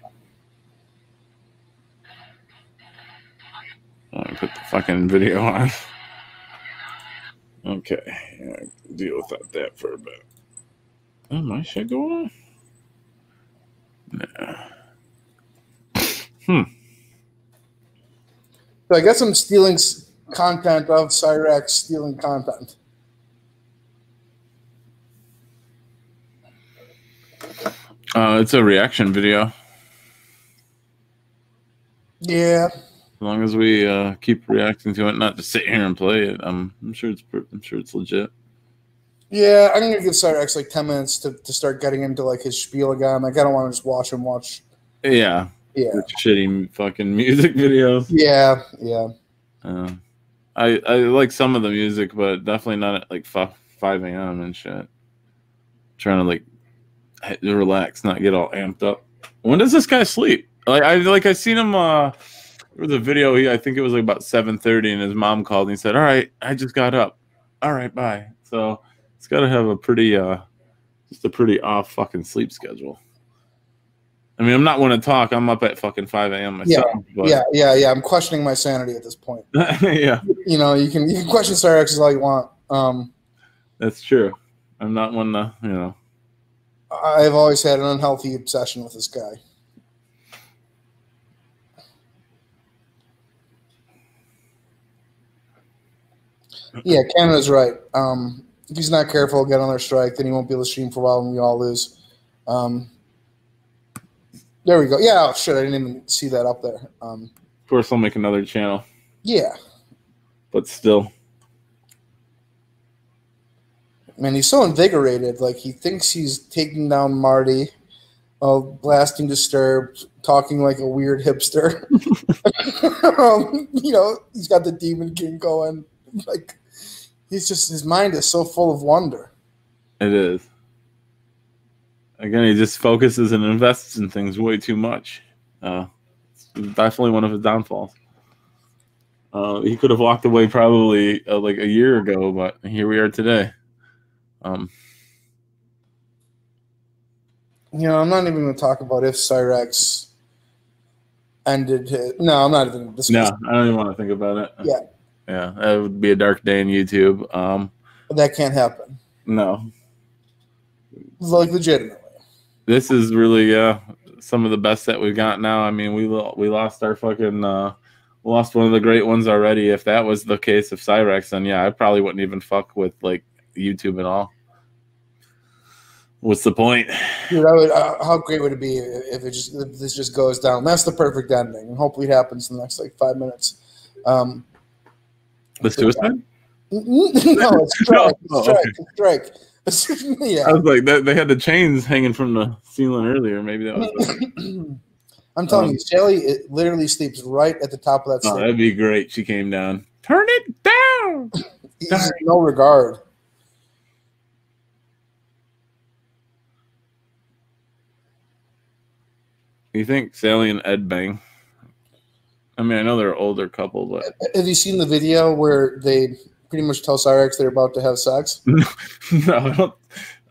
Oh, I put the fucking video on. Okay, yeah, deal without that for a bit. Oh, my shit going on? Nah. Hmm. So I guess I'm stealing content of Cyrax stealing content. Uh, it's a reaction video. Yeah. As long as we uh, keep reacting to it, not just sit here and play it, I'm, I'm sure it's I'm sure it's legit. Yeah, I'm gonna give Cyrax like ten minutes to, to start getting into like his spiel again. Like I don't want to just watch him watch. Yeah, Yeah, the shitty fucking [LAUGHS] music videos. yeah, yeah. Uh, I I like some of the music, but definitely not at like five five a.m. and shit. trying to like relax, not get all amped up. When does this guy sleep? Like I like I seen him. uh There was a video. He I think it was like about seven thirty, and his mom called and he said, "All right, I just got up. All right, bye." So it's got to have a pretty uh just a pretty off fucking sleep schedule. I mean, I'm not one to talk. I'm up at fucking five a.m. myself. but, Yeah, yeah, yeah. I'm questioning my sanity at this point. [LAUGHS] yeah. You know, you can you can question Cyrax all you want. Um, That's true. I'm not one to, you know. I've always had an unhealthy obsession with this guy. Yeah, Canada's right. Um, if he's not careful, get on their strike, then he won't be able to stream for a while and we all lose. Um, there we go. Yeah, oh, shit, I didn't even see that up there. Um, Of course, I'll make another channel, yeah, but still, man, he's so invigorated. Like he thinks he's taking down Marty, uh, blasting Disturbed, talking like a weird hipster. [LAUGHS] um, you know, he's got the Demon King going. Like he's just his mind is so full of wonder. it is. Again, he just focuses and invests in things way too much. Uh, definitely one of his downfalls. Uh, he could have walked away probably uh, like a year ago, but here we are today. Um, You know, I'm not even going to talk about if Cyrax ended. His, no, I'm not even. This no, I don't even want to think about it. Yeah. yeah, that would be a dark day in YouTube. Um, that can't happen. no, Like legitimately. This is really uh some of the best that we've got now. I mean, we we lost our fucking uh lost one of the great ones already. If that was the case of Cyrax, then yeah, I probably wouldn't even fuck with like YouTube at all. What's the point? Dude, I would, uh, how great would it be if it just if this just goes down? That's the perfect ending, and hopefully it happens in the next like five minutes. Um, The suicide? [LAUGHS] no, it's [LAUGHS] strike. Oh, strike. okay. Strike. [LAUGHS] yeah. I was like, that, they had the chains hanging from the ceiling earlier. Maybe that was. [CLEARS THROAT] I'm telling Um, you, Shelly it literally sleeps right at the top of that oh, that'd be great. She came down. Turn it down. [LAUGHS] No regard. You think Sally and Ed bang? I mean, I know they're an older couple, but Have you seen the video where they pretty much tell Cyrax they're about to have sex? [LAUGHS] no, I don't.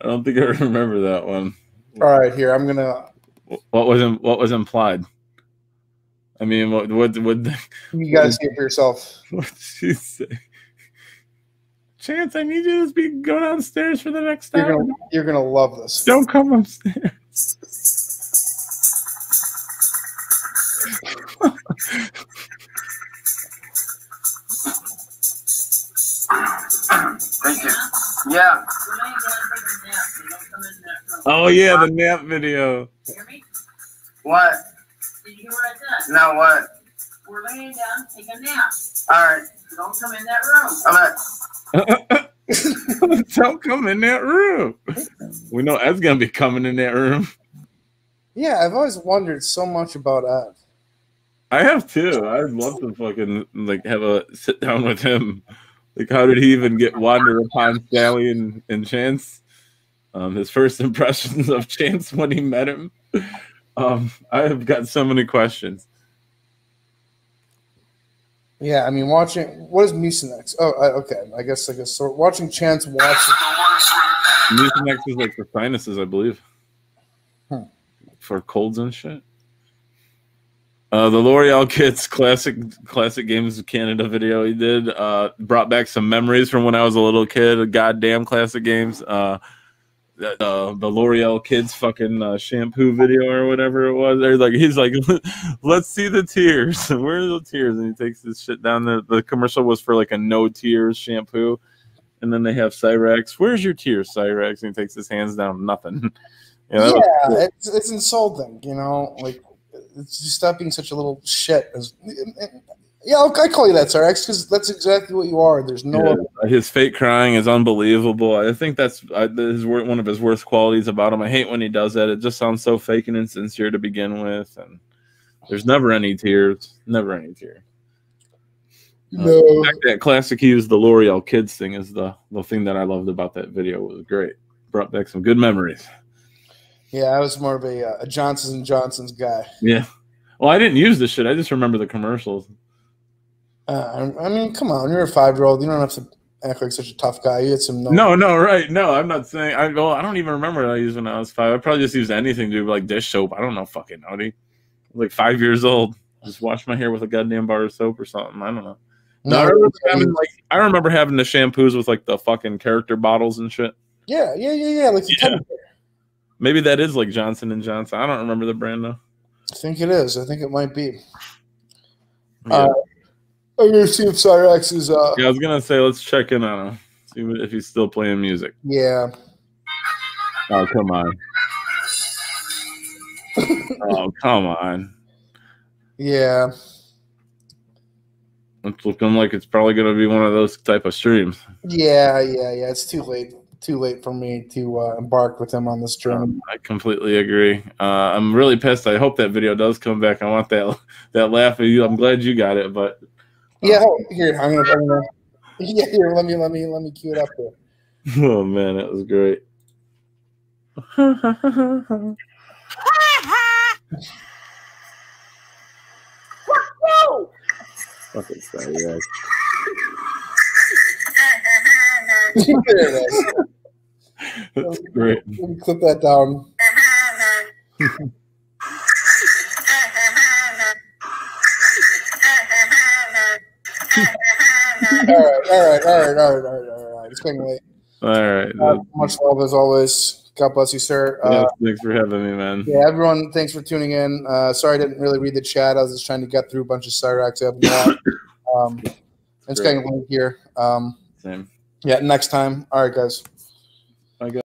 I don't think I remember that one. All right, here I'm gonna. What was what was implied? I mean, what what what You gotta see it for yourself. [LAUGHS] what did she say? Chance, I need you to be go downstairs for the next You're gonna you're gonna love this. Don't come upstairs. [LAUGHS] Thank you. Yeah. Oh yeah, the nap video. What? Did you hear what I said? Now what? We're laying down, take a nap. All right. Don't come in that room. All right. [LAUGHS] Don't come in that room. We know Ed's gonna be coming in that room. Yeah, I've always wondered so much about Ed. I have too. I'd love to fucking like have a sit down with him. Like, how did he even get wander upon Sally and, and Chance? Um, his first [LAUGHS] impressions of Chance when he met him. Um, I have got so many questions. Yeah, I mean, watching what is Mucinex? Oh, I, okay. I guess I guess so. Watching Chance watch. Mucinex is like for sinuses, I believe, Hmm. for colds and shit. Uh, the L'Oreal Kids classic classic games of Canada video he did uh, brought back some memories from when I was a little kid. Goddamn classic games. Uh, the uh, the L'Oreal Kids fucking uh, shampoo video or whatever it was. They're like he's like, [LAUGHS] let's see the tears. [LAUGHS] Where are the tears? And he takes this shit down. The the commercial was for like a no tears shampoo. And then they have Cyrax. Where's your tears, Cyrax? And he takes his hands down. Nothing. [LAUGHS] Yeah, Yeah, cool. it's, it's insulting. You know, like stop being such a little shit. As- Yeah, I'll- I call you that, Cyrax, because that's exactly what you are. There's no. Yeah, his fake crying is unbelievable. I think that's uh, his one of his worst qualities about him. I hate when he does that. It just sounds so fake and insincere to begin with, and there's never any tears. Never any tears. Uh, No. in fact, that classic he used the L'Oreal Kids thing is the the thing that I loved about that video. It was great. Brought back some good memories. Yeah, I was more of a, uh, a Johnsons and Johnsons guy. Yeah. Well, I didn't use this shit. I just remember the commercials. Uh, I mean, come on, you're a five year old. You don't have to act like such a tough guy. You had some No, no, right. No, I'm not saying. I well, I don't even remember what I used when I was five. I probably just used anything to do like dish soap. I don't know, fucking howdy. Like five years old, just wash my hair with a goddamn bar of soap or something. I don't know. No, I, remember having, like, I remember having the shampoos with like the fucking character bottles and shit. Yeah, yeah, yeah, yeah. Like the Yeah. Maybe that is like Johnson and Johnson. I don't remember the brand though. I think it is. I think it might be. Yeah. Uh, I'm gonna see if Cyrax is. Uh, yeah, I was gonna say let's check in on him, see if he's still playing music. yeah. Oh come on. oh [LAUGHS] come on. Yeah. It's looking like it's probably gonna be one of those type of streams. Yeah, yeah, yeah. It's too late. Too late for me to uh, embark with him on this journey. Um, I completely agree. Uh, I'm really pissed. I hope that video does come back. I want that [LAUGHS] that laugh of you. I'm glad you got it, but yeah, oh, here I'm gonna, I'm gonna. [LAUGHS] Yeah, here. Let me, let me, let me cue it up here. [LAUGHS] oh man, that was great. Fucking sorry, guys. There it is. That's great. Let me clip that down. All right, all right, all right, all right, all right, all right. It's getting late. All right. Uh, much love as always. God bless you, sir. Uh, thanks for having me, man. yeah, everyone, thanks for tuning in. Uh, sorry I didn't really read the chat. I was just trying to get through a bunch of Cyrax up and down. [COUGHS] Um, it's getting late here. Um, Same. Yeah, next time. All right, guys.